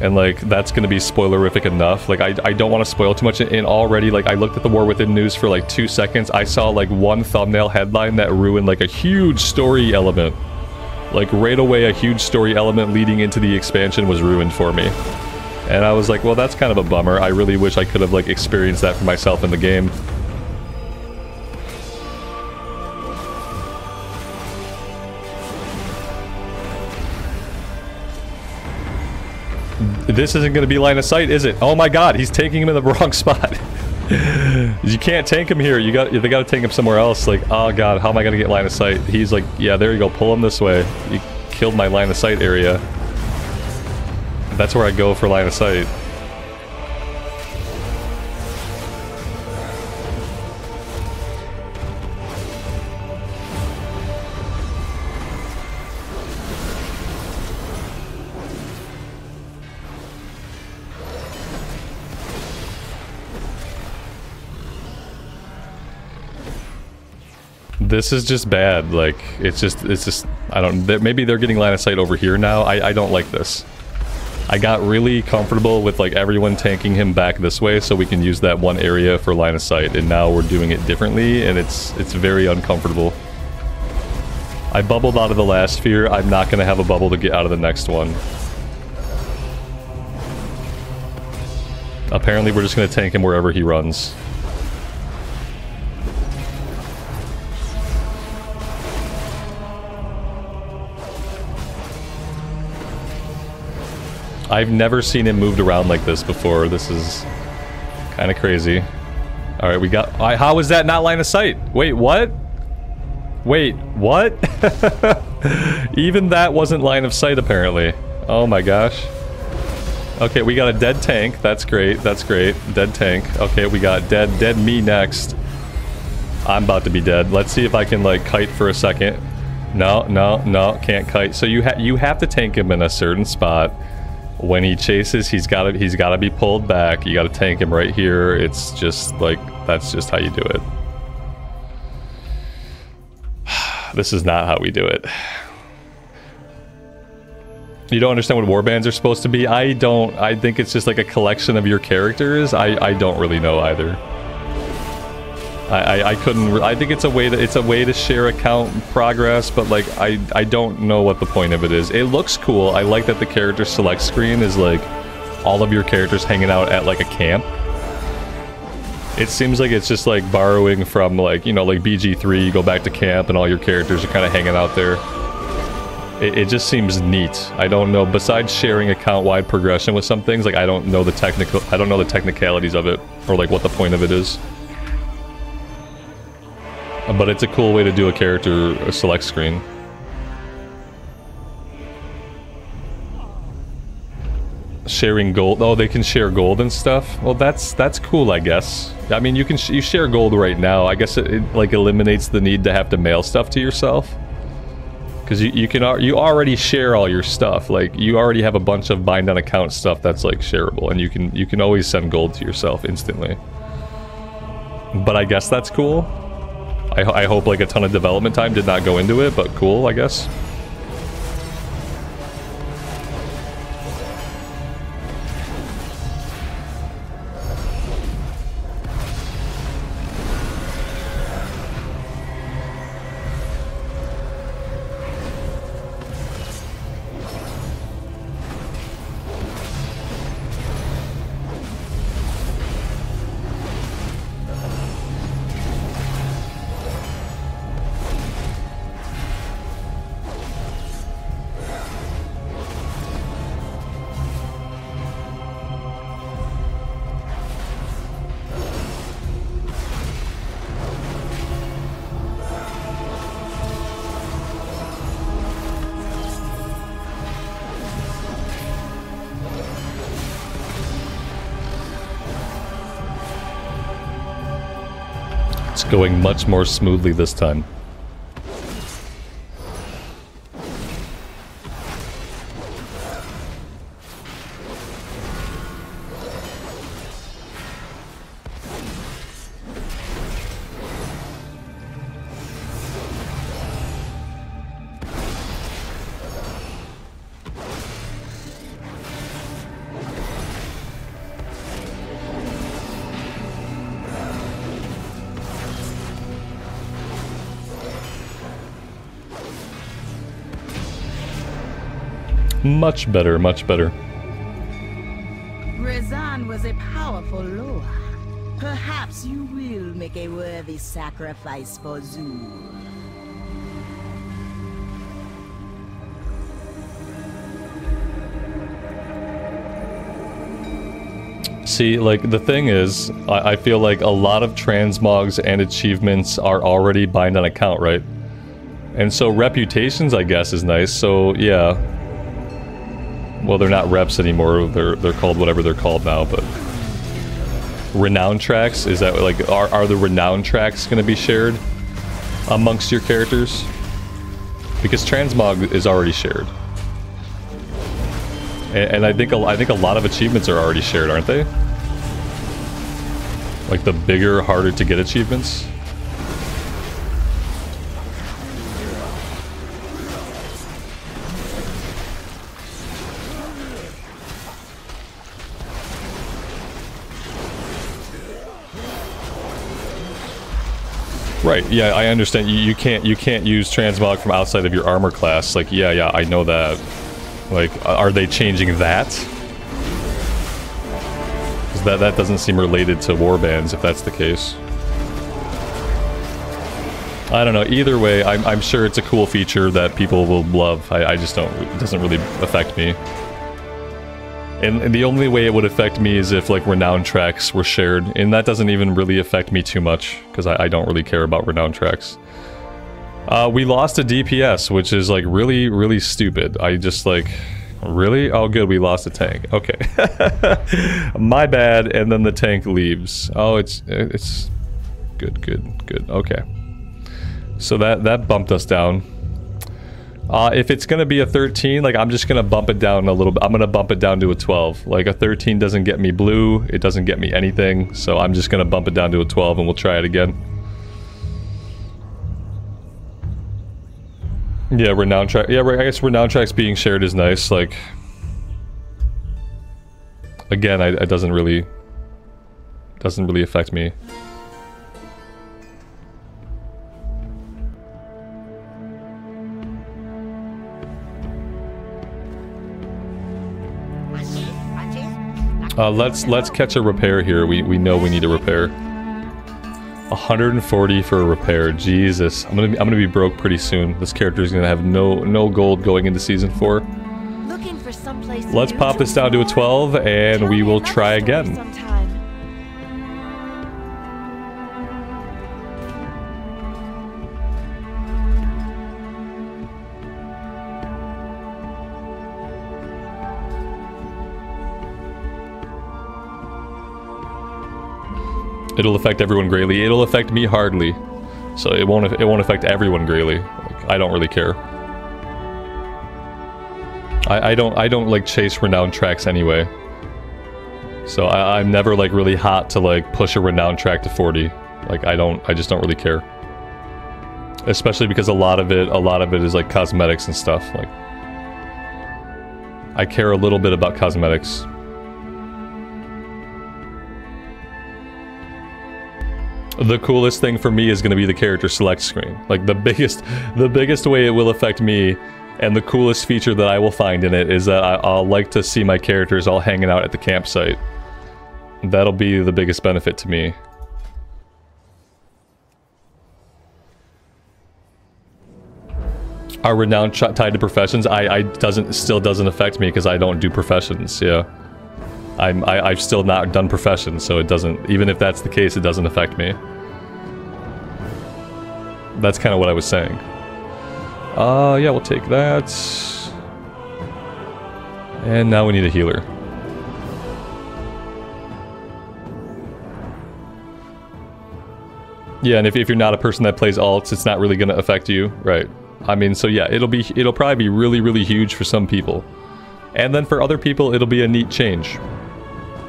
Speaker 1: and like that's gonna be spoilerific enough. Like I I don't want to spoil too much. And already, like I looked at the War Within news for like two seconds. I saw like one thumbnail headline that ruined like a huge story element. Like right away, a huge story element leading into the expansion was ruined for me. And I was like, well, that's kind of a bummer. I really wish I could have like experienced that for myself in the game. This isn't going to be line of sight, is it? Oh my god, he's taking him in the wrong spot. You can't tank him here. You got they got to tank him somewhere else. Like, oh god, how am I to get line of sight? He's like, yeah, there you go. Pull him this way. You killed my line of sight area. That's where I go for line of sight. This is just bad. Like, it's just, it's just, I don't, they- maybe they're getting line of sight over here now. I, I don't like this. I got really comfortable with like everyone tanking him back this way so we can use that one area for line of sight and now we're doing it differently and it's it's very uncomfortable. I bubbled out of the last sphere. I'm not going to have a bubble to get out of the next one. Apparently we're just going to tank him wherever he runs. I've never seen him moved around like this before. This is kind of crazy. All right, we got... I, how is that not line of sight? Wait, what? Wait, what? Even that wasn't line of sight, apparently. Oh my gosh. Okay, we got a dead tank. That's great. That's great. Dead tank. Okay, we got dead dead me next. I'm about to be dead. Let's see if I can like kite for a second. No, no, no, can't kite. So you ha you have to tank him in a certain spot. When he chases, he's got to he's got to be pulled back. You got to tank him right here. It's just like that's just how you do it. This is not how we do it. You don't understand what warbands are supposed to be? I don't. I think it's just like a collection of your characters. I, I don't really know either. I, I, I couldn't. I think it's a way to it's a way to share account progress, but like I I don't know what the point of it is. It looks cool. I like that the character select screen is like all of your characters hanging out at like a camp. It seems like it's just like borrowing from like you know like BG3. You go back to camp and all your characters are kind of hanging out there. It, it just seems neat. I don't know. Besides sharing account-wide progression with some things, like I don't know the technical. I don't know the technicalities of it or like what the point of it is. But it's a cool way to do a character select screen. Sharing gold. Oh, they can share gold and stuff. Well, that's that's cool, I guess. I mean, you can sh you share gold right now. I guess it, it like eliminates the need to have to mail stuff to yourself. Because you, you can you already share all your stuff. Like you already have a bunch of bind on account stuff that's like shareable, and you can you can always send gold to yourself instantly. But I guess that's cool. I, I hope like a ton of development time did not go into it, but cool, I guess. Much more smoothly this time. Much better, much better.
Speaker 13: Rezan was a powerful Loa. Perhaps you will make a worthy sacrifice for Zul.
Speaker 1: See, like, the thing is, I, I feel like a lot of transmogs and achievements are already bind on account, right? And so reputations, I guess, is nice, so yeah. Well, they're not reps anymore, they're, they're called whatever they're called now, but... Renown tracks, is that, like, are, are the renown tracks gonna be shared amongst your characters? Because transmog is already shared. And, and I think I think a lot of achievements are already shared, aren't they? Like the bigger, harder to get achievements. Yeah, I understand. You, you can't you can't use transmog from outside of your armor class. Like, yeah, yeah, I know that. Like, are they changing that? Because that, that doesn't seem related to warbands, if that's the case. I don't know. Either way, I'm, I'm sure it's a cool feature that people will love. I, I just don't... It doesn't really affect me. And, and the only way it would affect me is if, like, renown tracks were shared. And that doesn't even really affect me too much, because I, I don't really care about renown tracks. Uh, we lost a DPS, which is like really, really stupid. I just like, really? Oh, good, we lost a tank. Okay. My bad, and then the tank leaves. Oh, it's, it's, good, good, good. Okay. So that, that bumped us down. Uh, if it's gonna be a 13, like I'm just gonna bump it down a little bit. I'm gonna bump it down to a 12. Like a 13 doesn't get me blue, it doesn't get me anything. So I'm just gonna bump it down to a 12 and we'll try it again. Yeah, renown track. Yeah. I guess renown tracks being shared is nice. Like, again, I, it doesn't really doesn't really affect me. Uh, let's let's catch a repair here. We we know we need a repair. 140 for a repair. Jesus, I'm gonna be, I'm gonna be broke pretty soon. This character is gonna have no no gold going into season four.
Speaker 11: Looking for someplace
Speaker 1: Let's pop this down to a 12, and we will try again. It'll affect everyone greatly. It'll affect me hardly, so it won't it won't affect everyone greatly. Like, I don't really care. I, I don't I don't like chase renowned tracks anyway. So I, I'm never like really hot to like push a renowned track to 40. Like I don't I just don't really care. Especially because a lot of it a lot of it is like cosmetics and stuff. Like I care a little bit about cosmetics. The coolest thing for me is going to be the character select screen. Like the biggest, the biggest way it will affect me, and the coolest feature that I will find in it is that I, I'll like to see my characters all hanging out at the campsite. That'll be the biggest benefit to me. Are renown tied to professions? I, I doesn't still doesn't affect me because I don't do professions. Yeah. I'm, I, I've still not done professions, so it doesn't, even if that's the case, it doesn't affect me. That's kind of what I was saying. Uh, yeah, we'll take that. And now we need a healer. Yeah, and if, if you're not a person that plays alts, it's not really going to affect you, right? I mean, so yeah, it'll be it'll probably be really really huge for some people, and then for other people it'll be a neat change,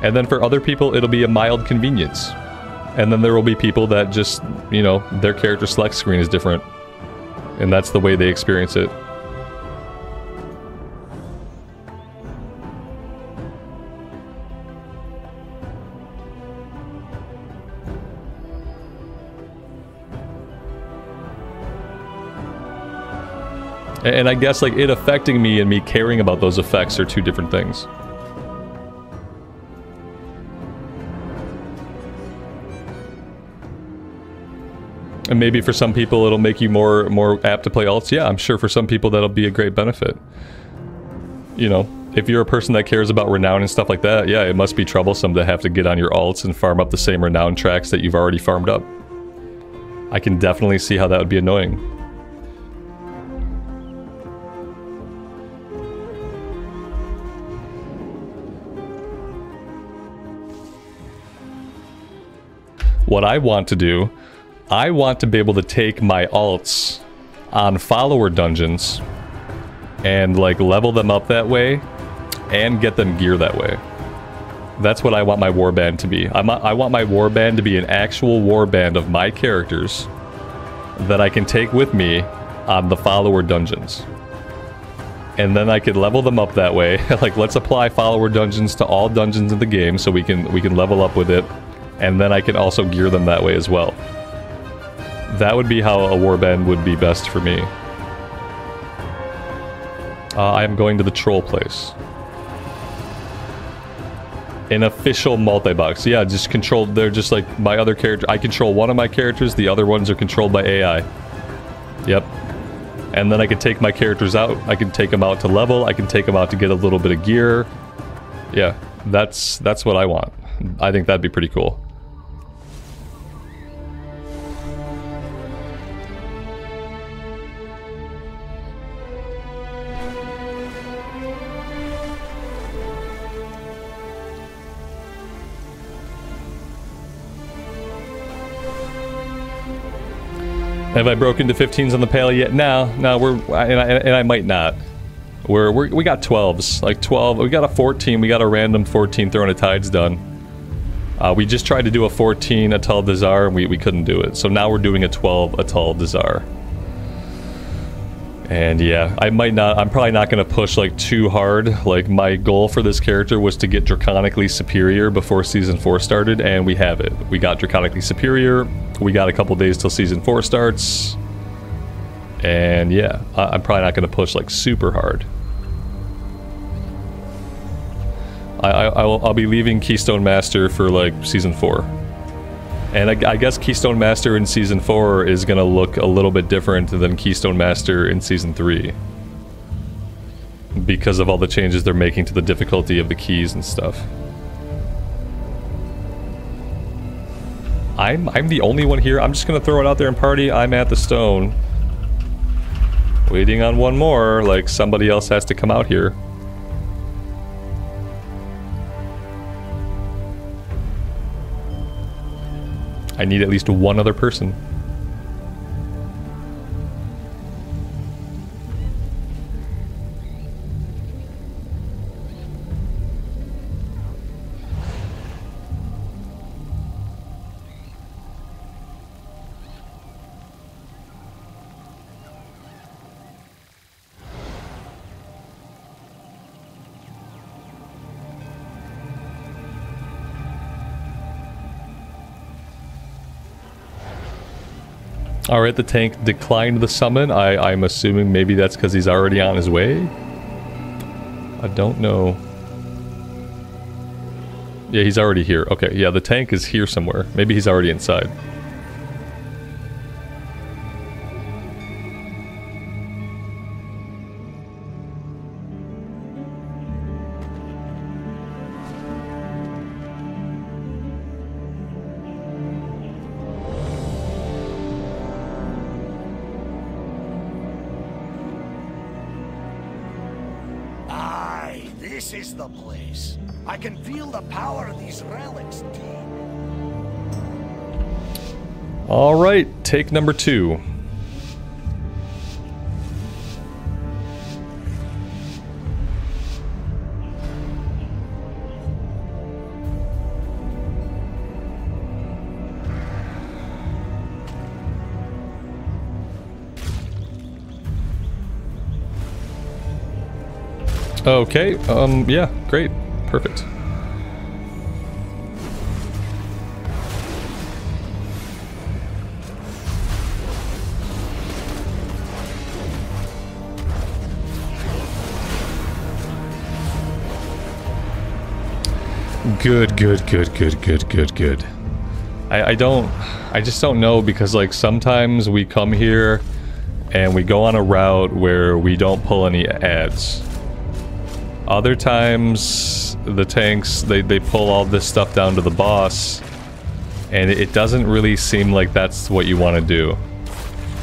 Speaker 1: and then for other people it'll be a mild convenience, and then there will be people that just you know their character select screen is different, and that's the way they experience it. And I guess like it affecting me and me caring about those effects are two different things. And maybe for some people it'll make you more more apt to play alts. Yeah, I'm sure for some people that'll be a great benefit. You know, if you're a person that cares about renown and stuff like that, yeah, it must be troublesome to have to get on your alts and farm up the same renown tracks that you've already farmed up. I can definitely see how that would be annoying. What I want to do, I want to be able to take my alts on follower dungeons and like level them up that way and get them gear that way. That's what I want my warband to be. I'm, I want my warband to be an actual warband of my characters that I can take with me on the follower dungeons. And then I could level them up that way. like let's apply follower dungeons to all dungeons in the game so we can we can level up with it. And then I can also gear them that way as well. That would be how a warband would be best for me. Uh, I am going to the troll place. An official multi-box. Yeah, just control. They're just like my other character. I control one of my characters. The other ones are controlled by AI. Yep. And then I can take my characters out. I can take them out to level. I can take them out to get a little bit of gear. Yeah, that's that's what I want. I think that'd be pretty cool. Have I broken to 15s on the Pally yet? No, no, we're and I, and I might not. We're, we're we got 12s, like 12. We got a 14. We got a random 14 Throne of Tides done. Uh, we just tried to do a 14 Atal'Dazar and we, we couldn't do it. So now we're doing a 12 Atal'Dazar. And yeah, I might not, I'm probably not going to push like too hard. Like my goal for this character was to get Draconically Superior before Season 4 started, and we have it. We got Draconically Superior, we got a couple days till Season 4 starts. And yeah, I, am probably not going to push like super hard. I, I, I will, I'll be leaving Keystone Master for like Season 4. And I, I, guess Keystone Master in Season 4 is going to look a little bit different than Keystone Master in Season 3. Because of all the changes they're making to the difficulty of the keys and stuff. I'm, I'm the only one here. I'm just going to throw it out there and party. I'm at the stone. Waiting on one more, like somebody else has to come out here. I need at least one other person. Alright, the tank declined the summon. I, I'm assuming maybe that's because he's already on his way? I don't know. Yeah, he's already here. Okay, yeah, the tank is here somewhere. Maybe he's already inside. Take number two. Okay, um, yeah, great. Perfect. Good, good, good, good, good, good, good. I, I don't... I just don't know because, like, sometimes we come here and we go on a route where we don't pull any ads. Other times, the tanks, they, they pull all this stuff down to the boss, and it doesn't really seem like that's what you want to do.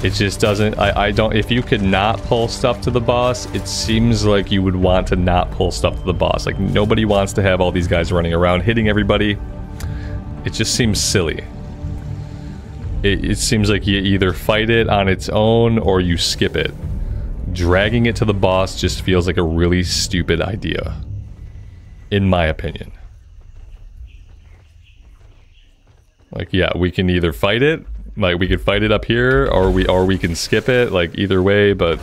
Speaker 1: It just doesn't, I, I don't, if you could not pull stuff to the boss, it seems like you would want to not pull stuff to the boss. Like, nobody wants to have all these guys running around hitting everybody. It just seems silly. It, it seems like you either fight it on its own or you skip it. Dragging it to the boss just feels like a really stupid idea. In my opinion. Like, yeah, we can either fight it, like we could fight it up here, or we or we can skip it, like either way, but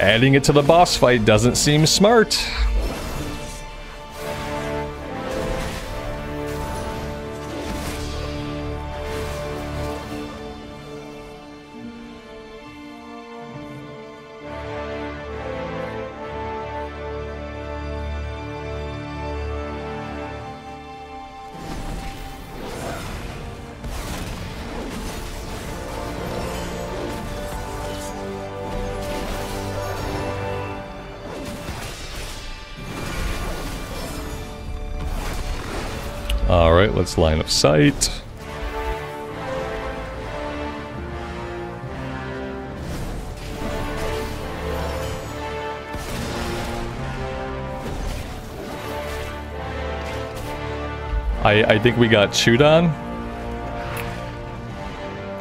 Speaker 1: adding it to the boss fight doesn't seem smart. Line of sight. I, I think we got chewed on.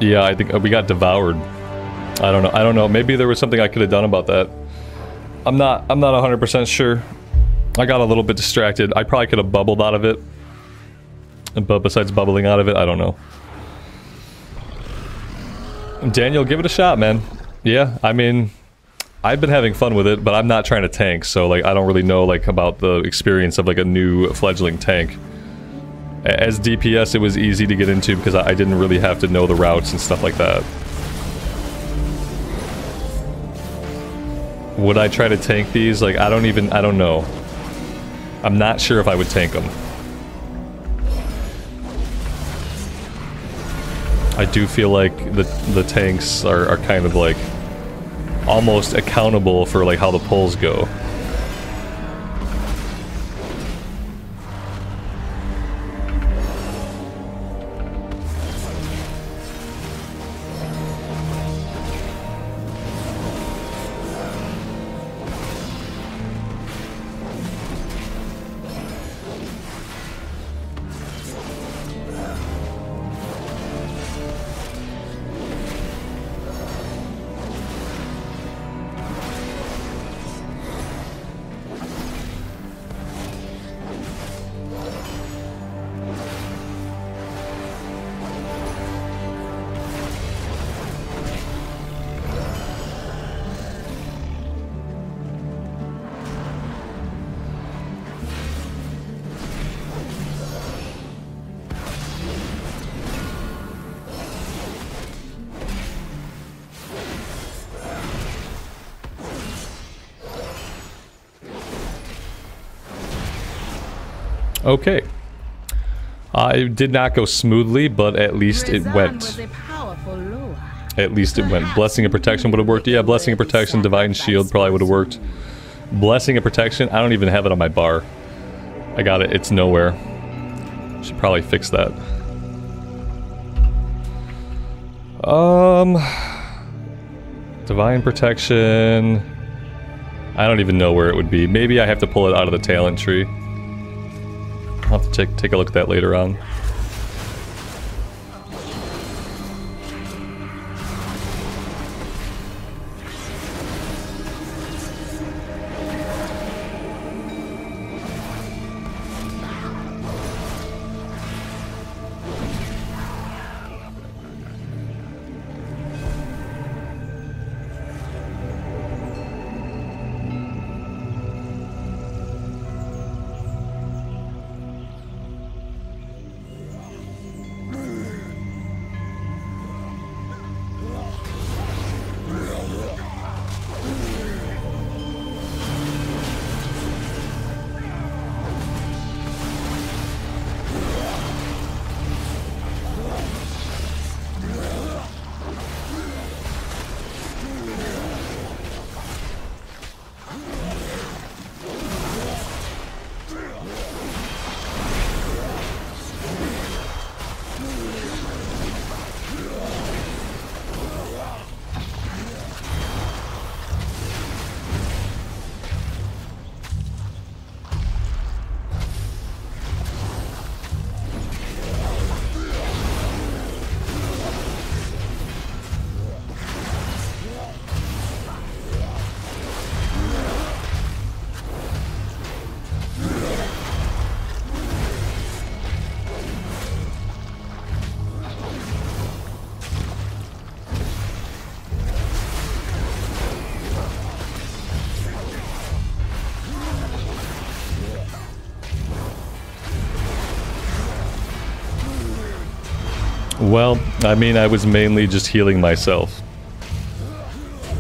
Speaker 1: Yeah, I think uh, we got devoured. I don't know. I don't know. Maybe there was something I could have done about that. I'm not I'm not 100% sure. I got a little bit distracted. I probably could have bubbled out of it. But besides bubbling out of it, I don't know. Daniel, give it a shot, man. Yeah, I mean, I've been having fun with it, but I'm not trying to tank, so like I don't really know like about the experience of like a new fledgling tank. As DPS, it was easy to get into because I didn't really have to know the routes and stuff like that. Would I try to tank these? Like, I don't even, I don't know. I'm not sure if I would tank them. I do feel like the the tanks are, are kind of like almost accountable for like how the pulls go. Okay. Uh, it did not go smoothly, but at least it went. At least it went. Blessing of Protection would have worked. Yeah, Blessing of Protection, Divine Shield probably would have worked. Blessing of Protection, I don't even have it on my bar. I got it. It's nowhere. Should probably fix that. Um... Divine Protection... I don't even know where it would be. Maybe I have to pull it out of the talent tree. I'll have to take, take a look at that later on. I mean, I was mainly just healing myself.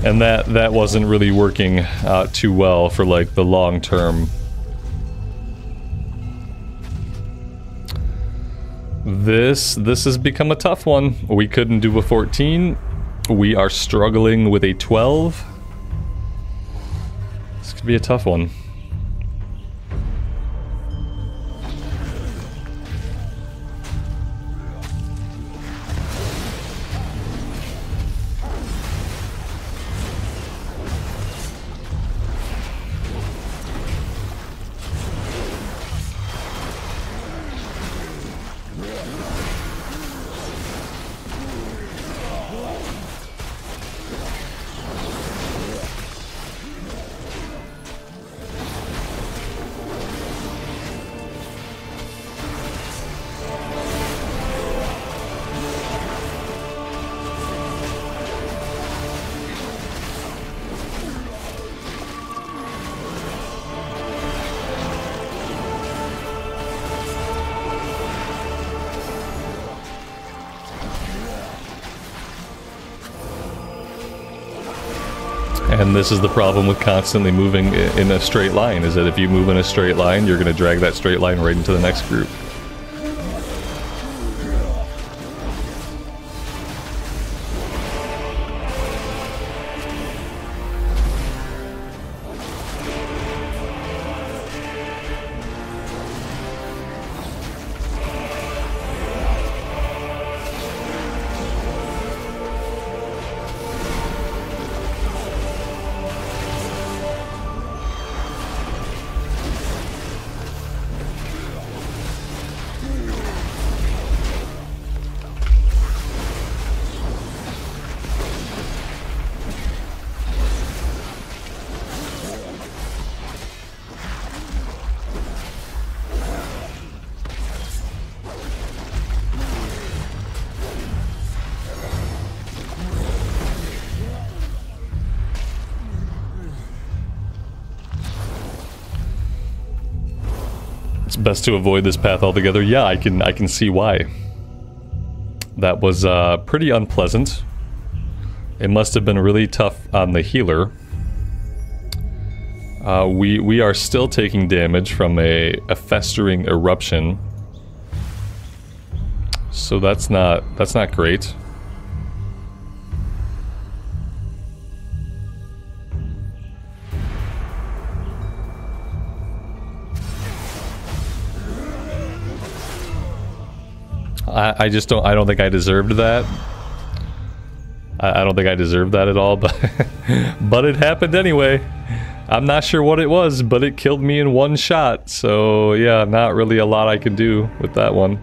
Speaker 1: And that, that wasn't really working uh, too well for, like, the long term. This, this has become a tough one. We couldn't do a 14. We are struggling with a 12. This could be a tough one. And this is the problem with constantly moving in a straight line, is that if you move in a straight line, you're going to drag that straight line right into the next group. To avoid this path altogether. Yeah, I can I can see why. That was uh, pretty unpleasant. It must have been really tough on the healer. Uh, we we are still taking damage from a, a festering eruption. So that's not that's not great. I, just don't I don't think I deserved that. I, I don't think I deserved that at all, but but it happened anyway. I'm not sure what it was, but it killed me in one shot. So yeah, not really a lot I could do with that one.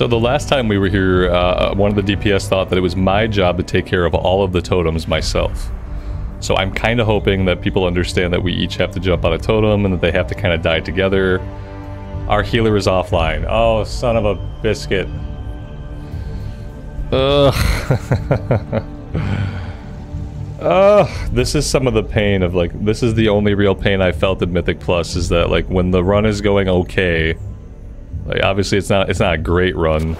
Speaker 1: So the last time we were here, uh, one of the DPS thought that it was my job to take care of all of the totems myself. So I'm kind of hoping that people understand that we each have to jump on a totem and that they have to kind of die together. Our healer is offline. Oh, son of a biscuit. Ugh. Ugh. This is some of the pain of like, this is the only real pain I felt in Mythic Plus is that like when the run is going okay, obviously it's not, it's not a great run,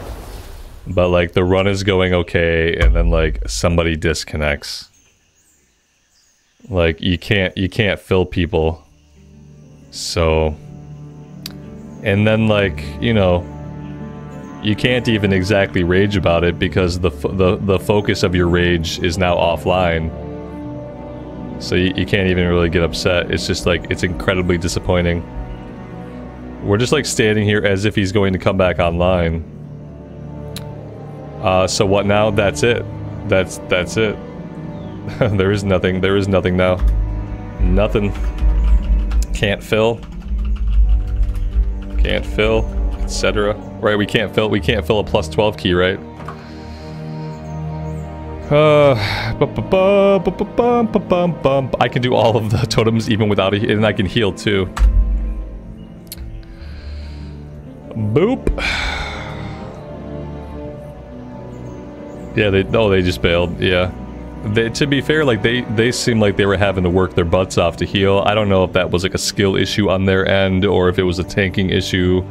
Speaker 1: but like the run is going okay and then like somebody disconnects. Like you can't, you can't fill people. So, and then like, you know, you can't even exactly rage about it because the the the focus of your rage is now offline. So you, you can't even really get upset. It's just like it's incredibly disappointing. We're just like standing here as if he's going to come back online. Uh, so what now? That's it. That's that's it. there is nothing. There is nothing now. Nothing. Can't fill. Can't fill, etc. Right, we can't fill we can't fill a plus 12 key, right? Uh, I can do all of the totems even without a, and I can heal too. Boop. Yeah, they oh they just bailed. Yeah. They, to be fair, like they they seem like they were having to work their butts off to heal. I don't know if that was like a skill issue on their end or if it was a tanking issue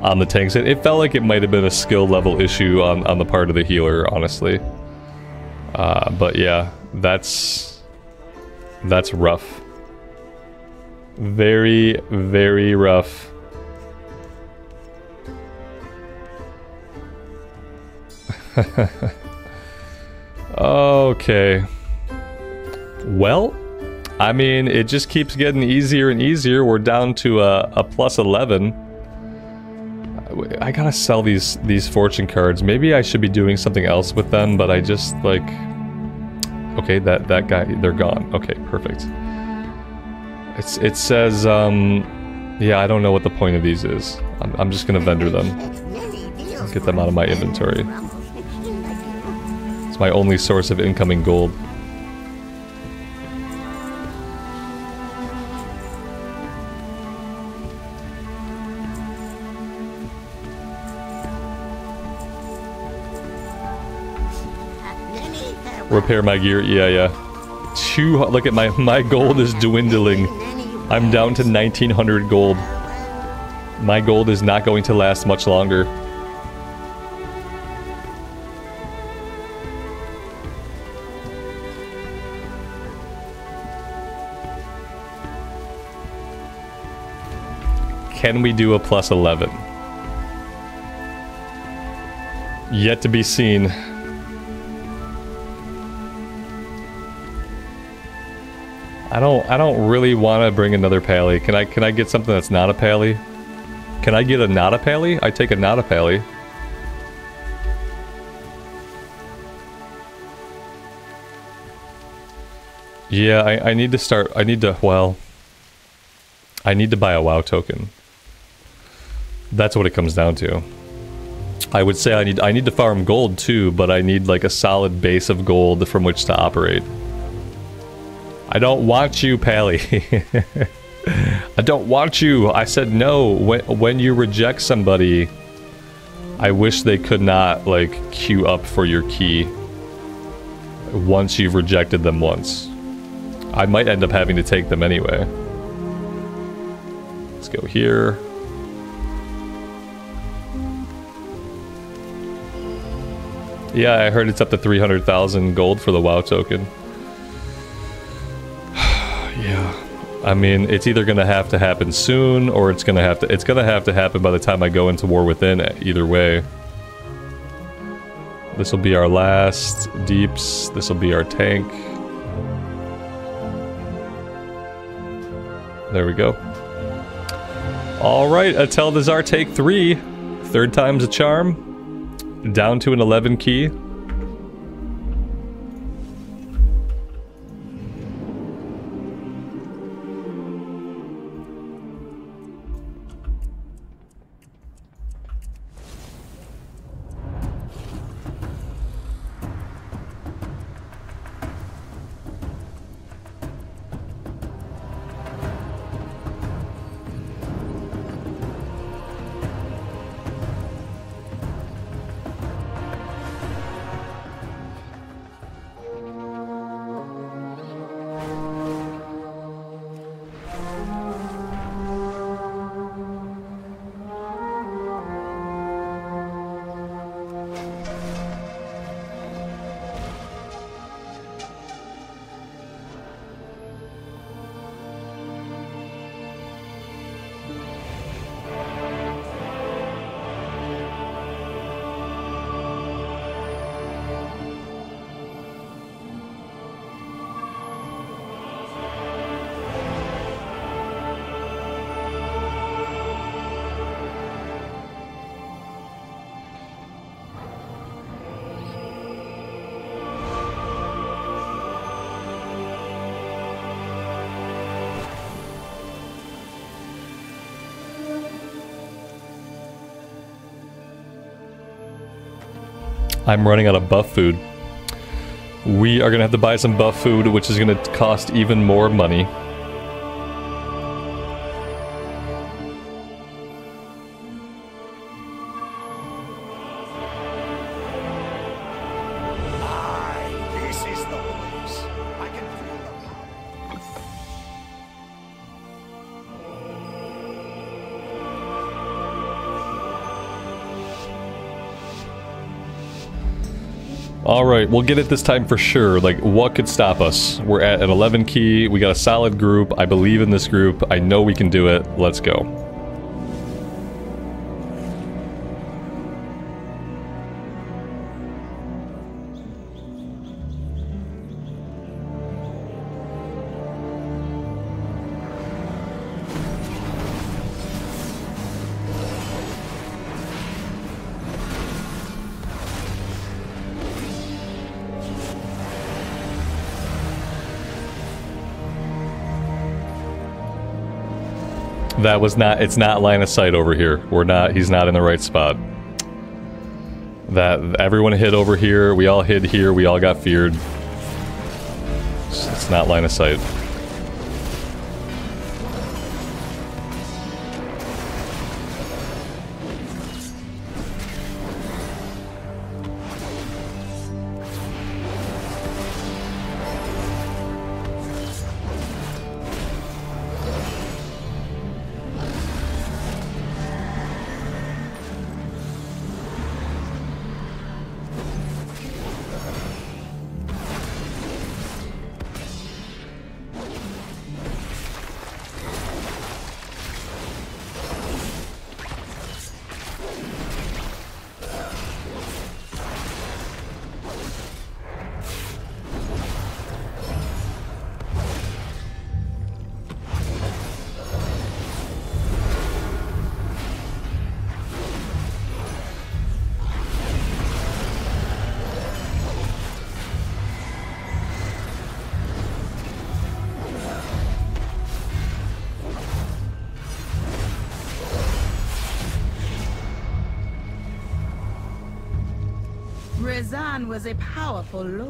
Speaker 1: on the tanks. It, it felt like it might have been a skill level issue on on the part of the healer, honestly. Uh, but yeah, that's that's rough. Very very rough. Okay. Well, I mean, it just keeps getting easier and easier. We're down to a, a plus 11. I gotta sell these these fortune cards. Maybe I should be doing something else with them, but I just, like... Okay, that, that guy, they're gone. Okay, perfect. It's, it says, um... Yeah, I don't know what the point of these is. I'm, I'm just gonna vendor them. Get them out of my inventory. It's my only source of incoming gold. Repair my gear, yeah, yeah. Two, look at my, my gold is dwindling. I'm down to 1900 gold. My gold is not going to last much longer. Can we do a plus 11? Yet to be seen. I don't I don't really want to bring another pally. Can I can I get something that's not a pally? Can I get a not a pally? I take a not a pally. Yeah, I, I need to start I need to well I need to buy a WoW token. That's what it comes down to. I would say I need I need to farm gold too, but I need like a solid base of gold from which to operate. I don't want you, Pally. I don't want you. I said no. When, when you reject somebody, I wish they could not, like, queue up for your key once you've rejected them once. I might end up having to take them anyway. Let's go here. Yeah, I heard it's up to 300,000 gold for the WoW token. yeah. I mean, it's either going to have to happen soon or it's going to have to it's going to have to happen by the time I go into war within either way. This will be our last deeps. This will be our tank. There we go. All right, Atal'Dazar take three. Third time's a charm down to an 11 key. I'm running out of buff food. We are gonna have to buy some buff food, which is gonna cost even more money. Alright, we'll get it this time for sure. Like, what could stop us? We're at an 11 key, we got a solid group, I believe in this group, I know we can do it, let's go. That was not, it's not line of sight over here. We're not, he's not in the right spot. That, everyone hid over here, we all hid here, we all got feared. It's, it's not line of sight.
Speaker 13: Powerful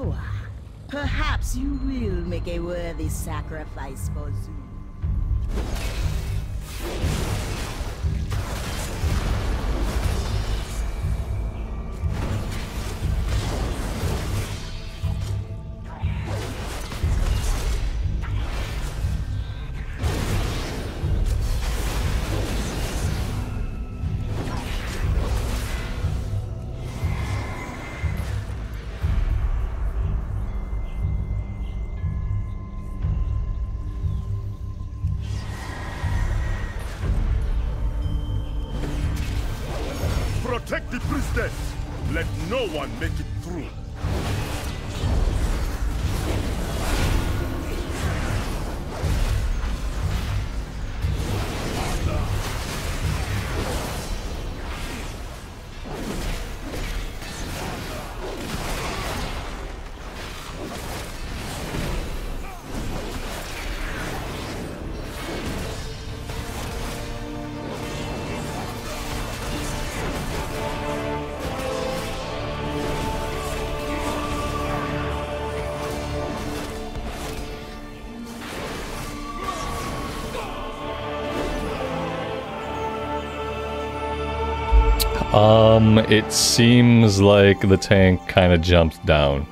Speaker 1: Um, it seems like the tank kind of jumped down.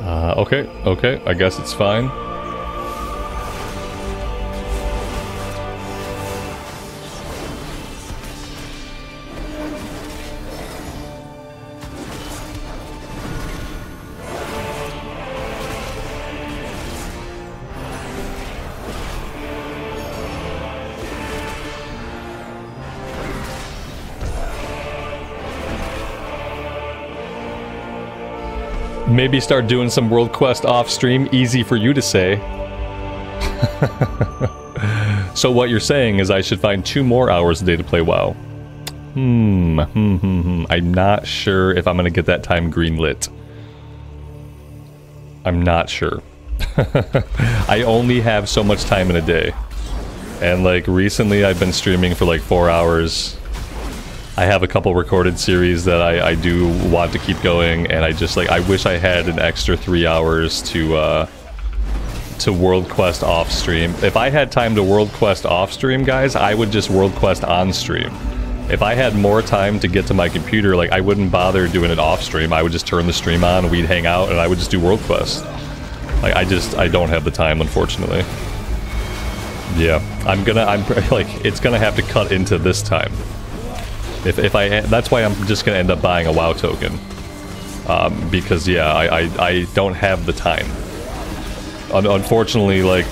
Speaker 1: Uh, okay, okay, I guess it's fine. Maybe start doing some world quest off stream. Easy for you to say. so what you're saying is I should find two more hours a day to play WoW. Hmm, hmm, hmm, hmm. I'm not sure if I'm gonna get that time greenlit. I'm not sure. I only have so much time in a day. And like recently I've been streaming for like four hours. I have a couple recorded series that I, I do want to keep going, and I just like I wish I had an extra three hours to uh, to World Quest off stream. If I had time to World Quest off stream, guys, I would just World Quest on stream. If I had more time to get to my computer, like I wouldn't bother doing it off stream. I would just turn the stream on, we'd hang out, and I would just do World Quest. Like I just I don't have the time, unfortunately. Yeah, I'm gonna I'm like it's gonna have to cut into this time. If if I that's why I'm just gonna end up buying a WoW token. Um, because yeah, I, I I don't have the time. Un unfortunately, like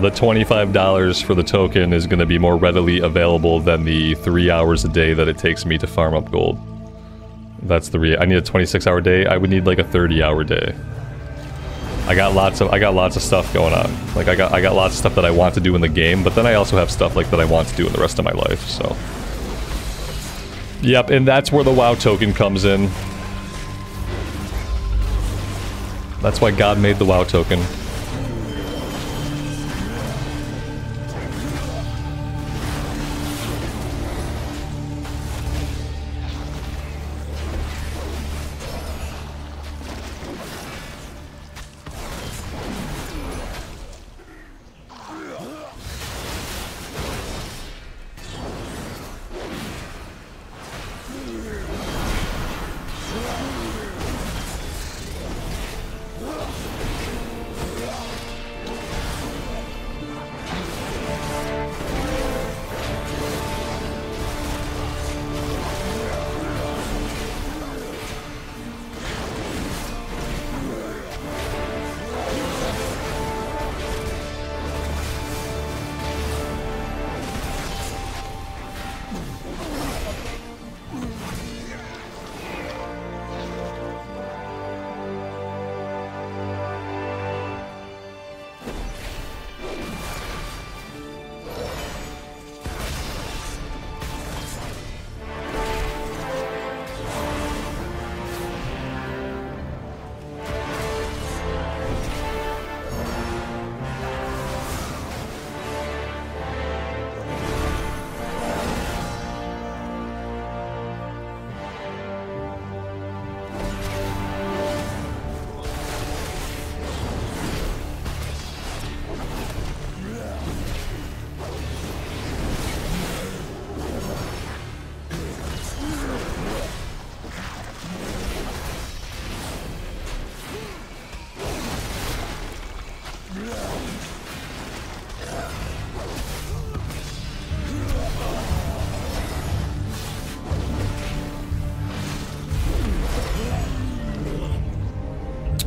Speaker 1: the $25 for the token is to be more readily available than the three hours a day that it takes me to farm up gold. That's the re- I need a 26 hour day. I would need like a 30 hour day. I got lots of I got lots of stuff going on. Like I got I got lots of stuff that I want to do in the game, but then I also have stuff like that I want to do in the rest of my life. So, yep, and that's where the WoW token comes in. That's why God made the WoW token.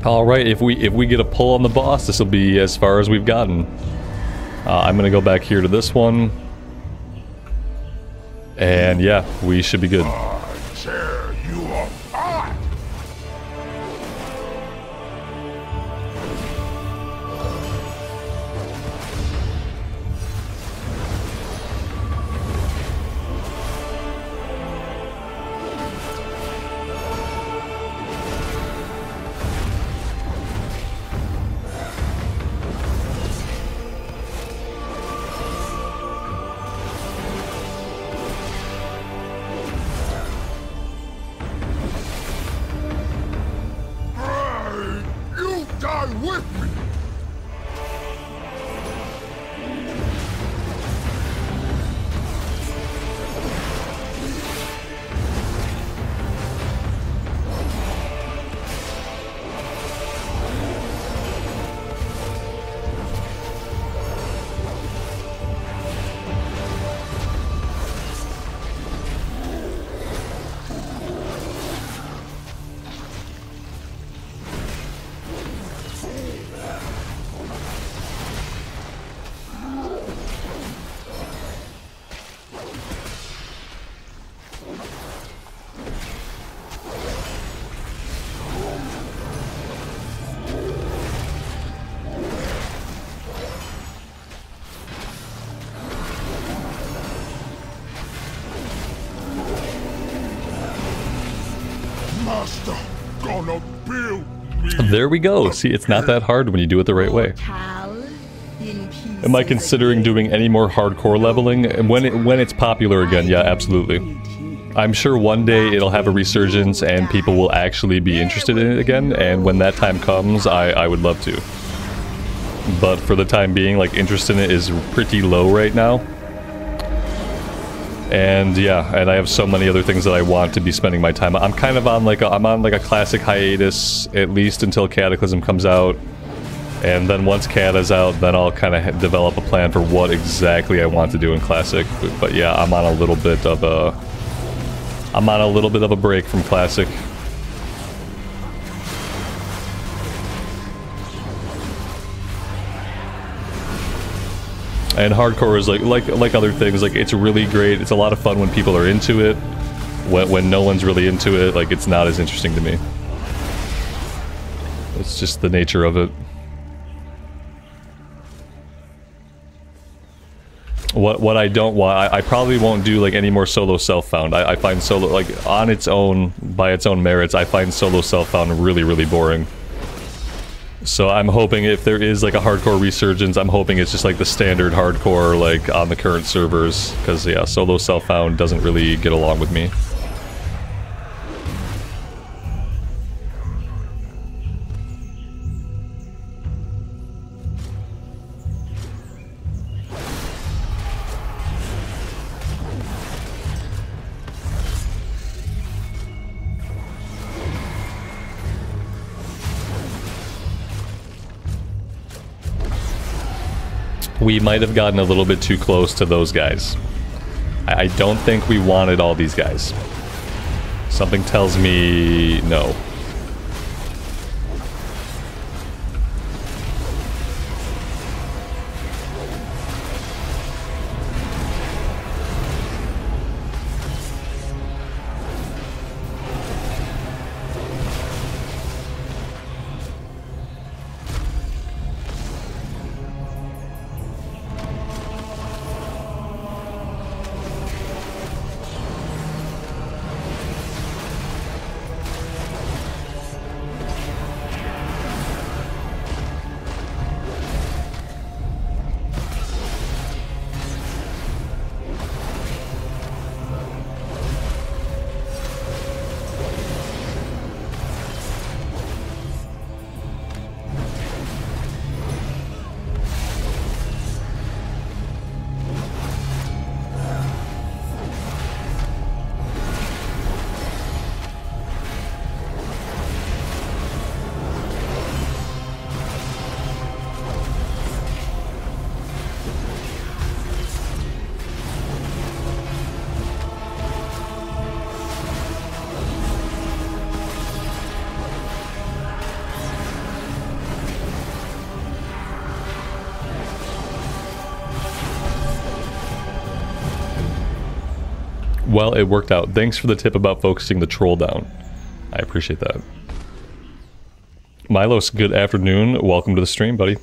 Speaker 1: All right, if we if we get a pull on the boss, this will be as far as we've gotten. Uh, I'm gonna go back here to this one, and yeah, we should be good. We go. See, it's not that hard when you do it the right way. Am I considering doing any more hardcore leveling? And When it, when it's popular again, yeah, absolutely. I'm sure one day it'll have a resurgence and people will actually be interested in it again. And when that time comes, I, I would love to. But for the time being, like interest in it is pretty low right now. And yeah, and I have so many other things that I want to be spending my time. on I'm kind of on like a, I'm on like a classic hiatus at least until Cataclysm comes out. And then once Cat is out, then I'll kind of develop a plan for what exactly I want to do in Classic. But, but yeah, I'm on a little bit of a... I'm on a little bit of a break from Classic. And hardcore is like like like other things. Like it's really great. It's a lot of fun when people are into it. When when no one's really into it, like it's not as interesting to me. It's just the nature of it. What what I don't want, I, I probably won't do like any more solo self-found. I, I find solo like on its own, by its own merits, I find solo self-found really really boring. So I'm hoping if there is like a hardcore resurgence, I'm hoping it's just like the standard hardcore like on the current servers. Because yeah, solo self-found doesn't really get along with me. We might have gotten a little bit too close to those guys. I, don't think we wanted all these guys. Something tells me no. Well, it worked out. Thanks for the tip about focusing the troll down. I appreciate that. Milos, good afternoon. Welcome to the stream, buddy.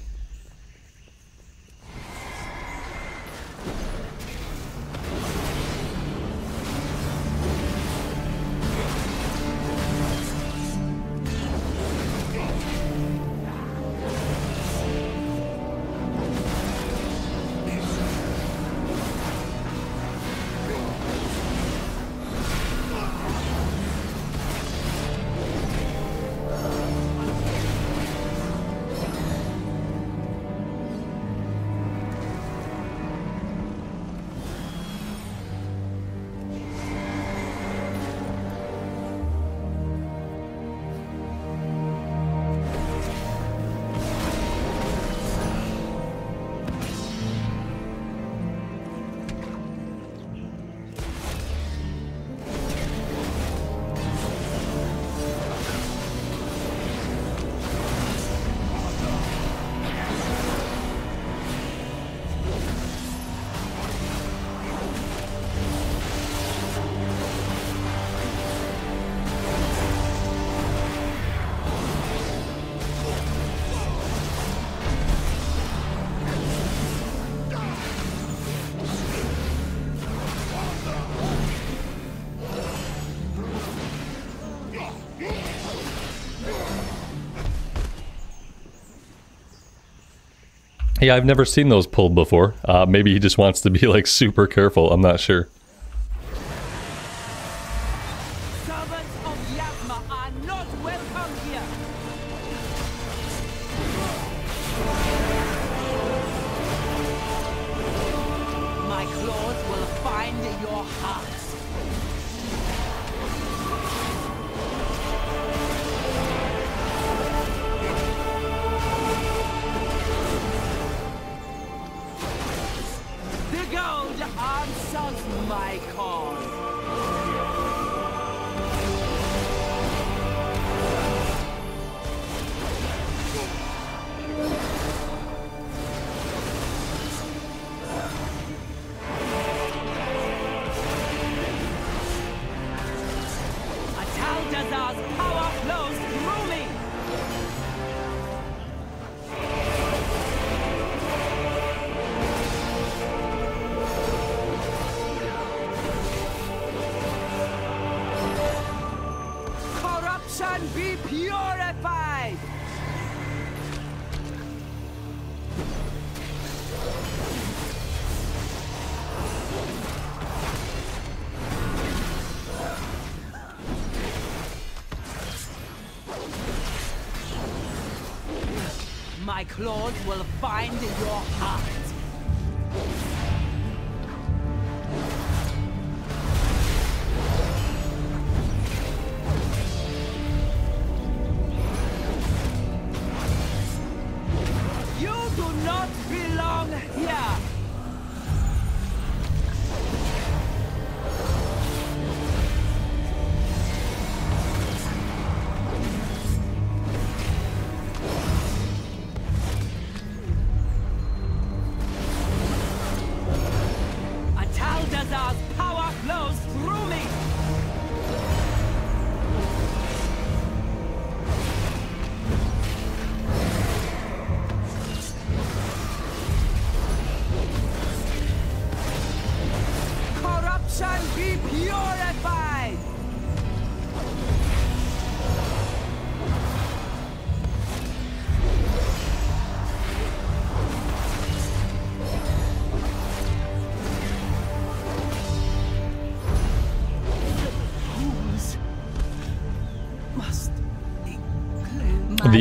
Speaker 1: Yeah, I've never seen those pulled before. Uh, maybe he just wants to be like super careful. I'm not sure.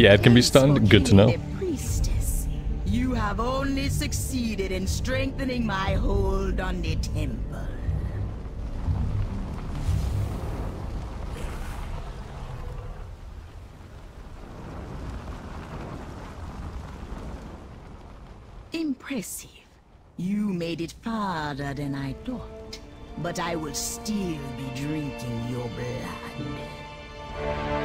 Speaker 12: The
Speaker 1: ad can be stunned. Good to know.
Speaker 13: You have only succeeded in strengthening my hold on the temple. Impressive. You made it farther than I thought. But I will still be drinking your blood.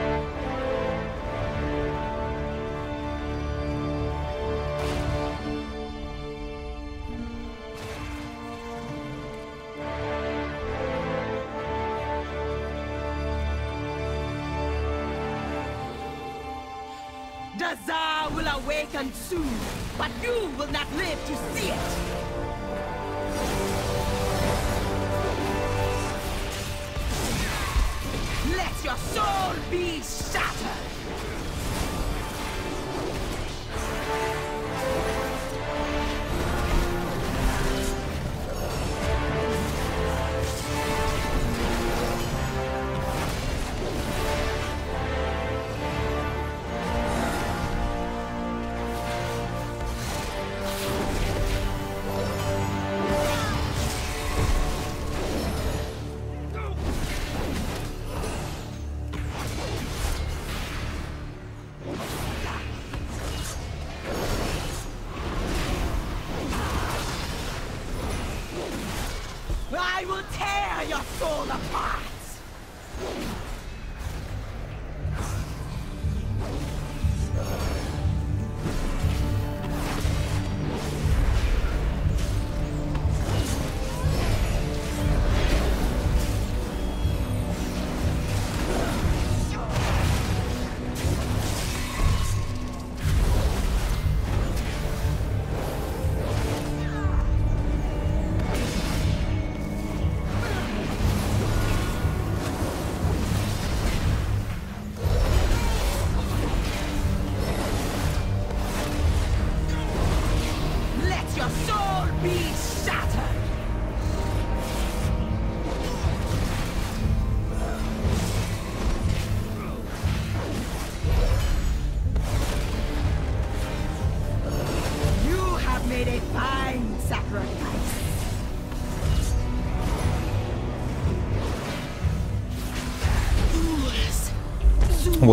Speaker 13: Soon, but you will not live to see it. Let your soul be shattered.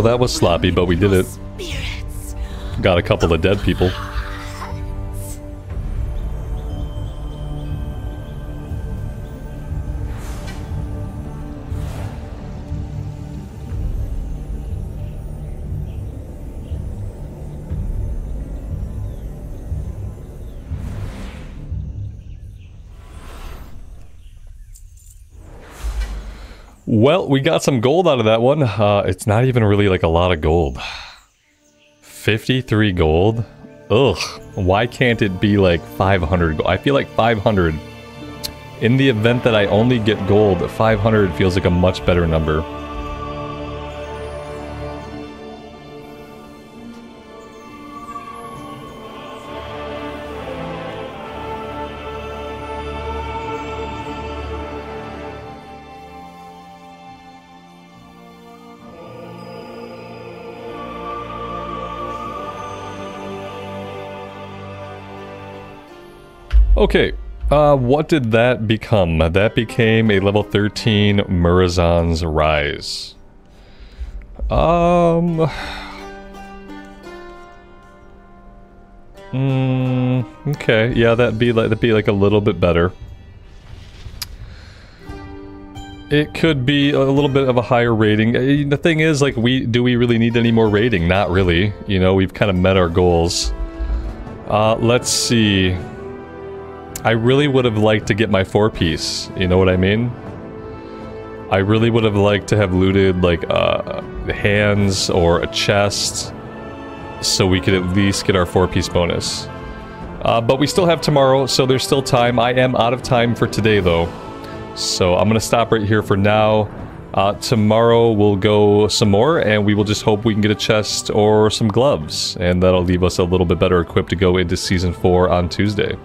Speaker 1: That was sloppy, but we did it. Got a couple of dead people. Well, we got some gold out of that one. Uh, it's not even really like a lot of gold. 53 gold? Ugh. Why can't it be like 500 gold? I feel like 500. In the event that I only get gold, 500 feels like a much better number. Okay, uh, what did that become? That became a level 13 Murozond's Rise. Um... Mm, okay, yeah, that'd be like that'd be like a little bit better. It could be a little bit of a higher rating. Uh, the thing is, like, we do we really need any more rating? Not really. You know, we've kind of met our goals. Uh, let's see. I really would have liked to get my four piece, you know what I mean? I really would have liked to have looted like uh, hands or a chest so we could at least get our four piece bonus. Uh, but we still have tomorrow, so there's still time. I am out of time for today though. So I'm going to stop right here for now. Uh, tomorrow we'll go some more and we will just hope we can get a chest or some gloves. And that'll leave us a little bit better equipped to go into Season 4 on Tuesday.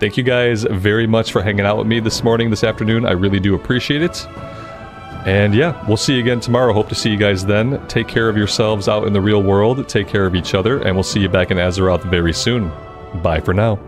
Speaker 1: Thank you guys very much for hanging out with me this morning, this afternoon. I really do appreciate it. And yeah, we'll see you again tomorrow. Hope to see you guys then. Take care of yourselves out in the real world. Take care of each other. And we'll see you back in Azeroth very soon. Bye for now.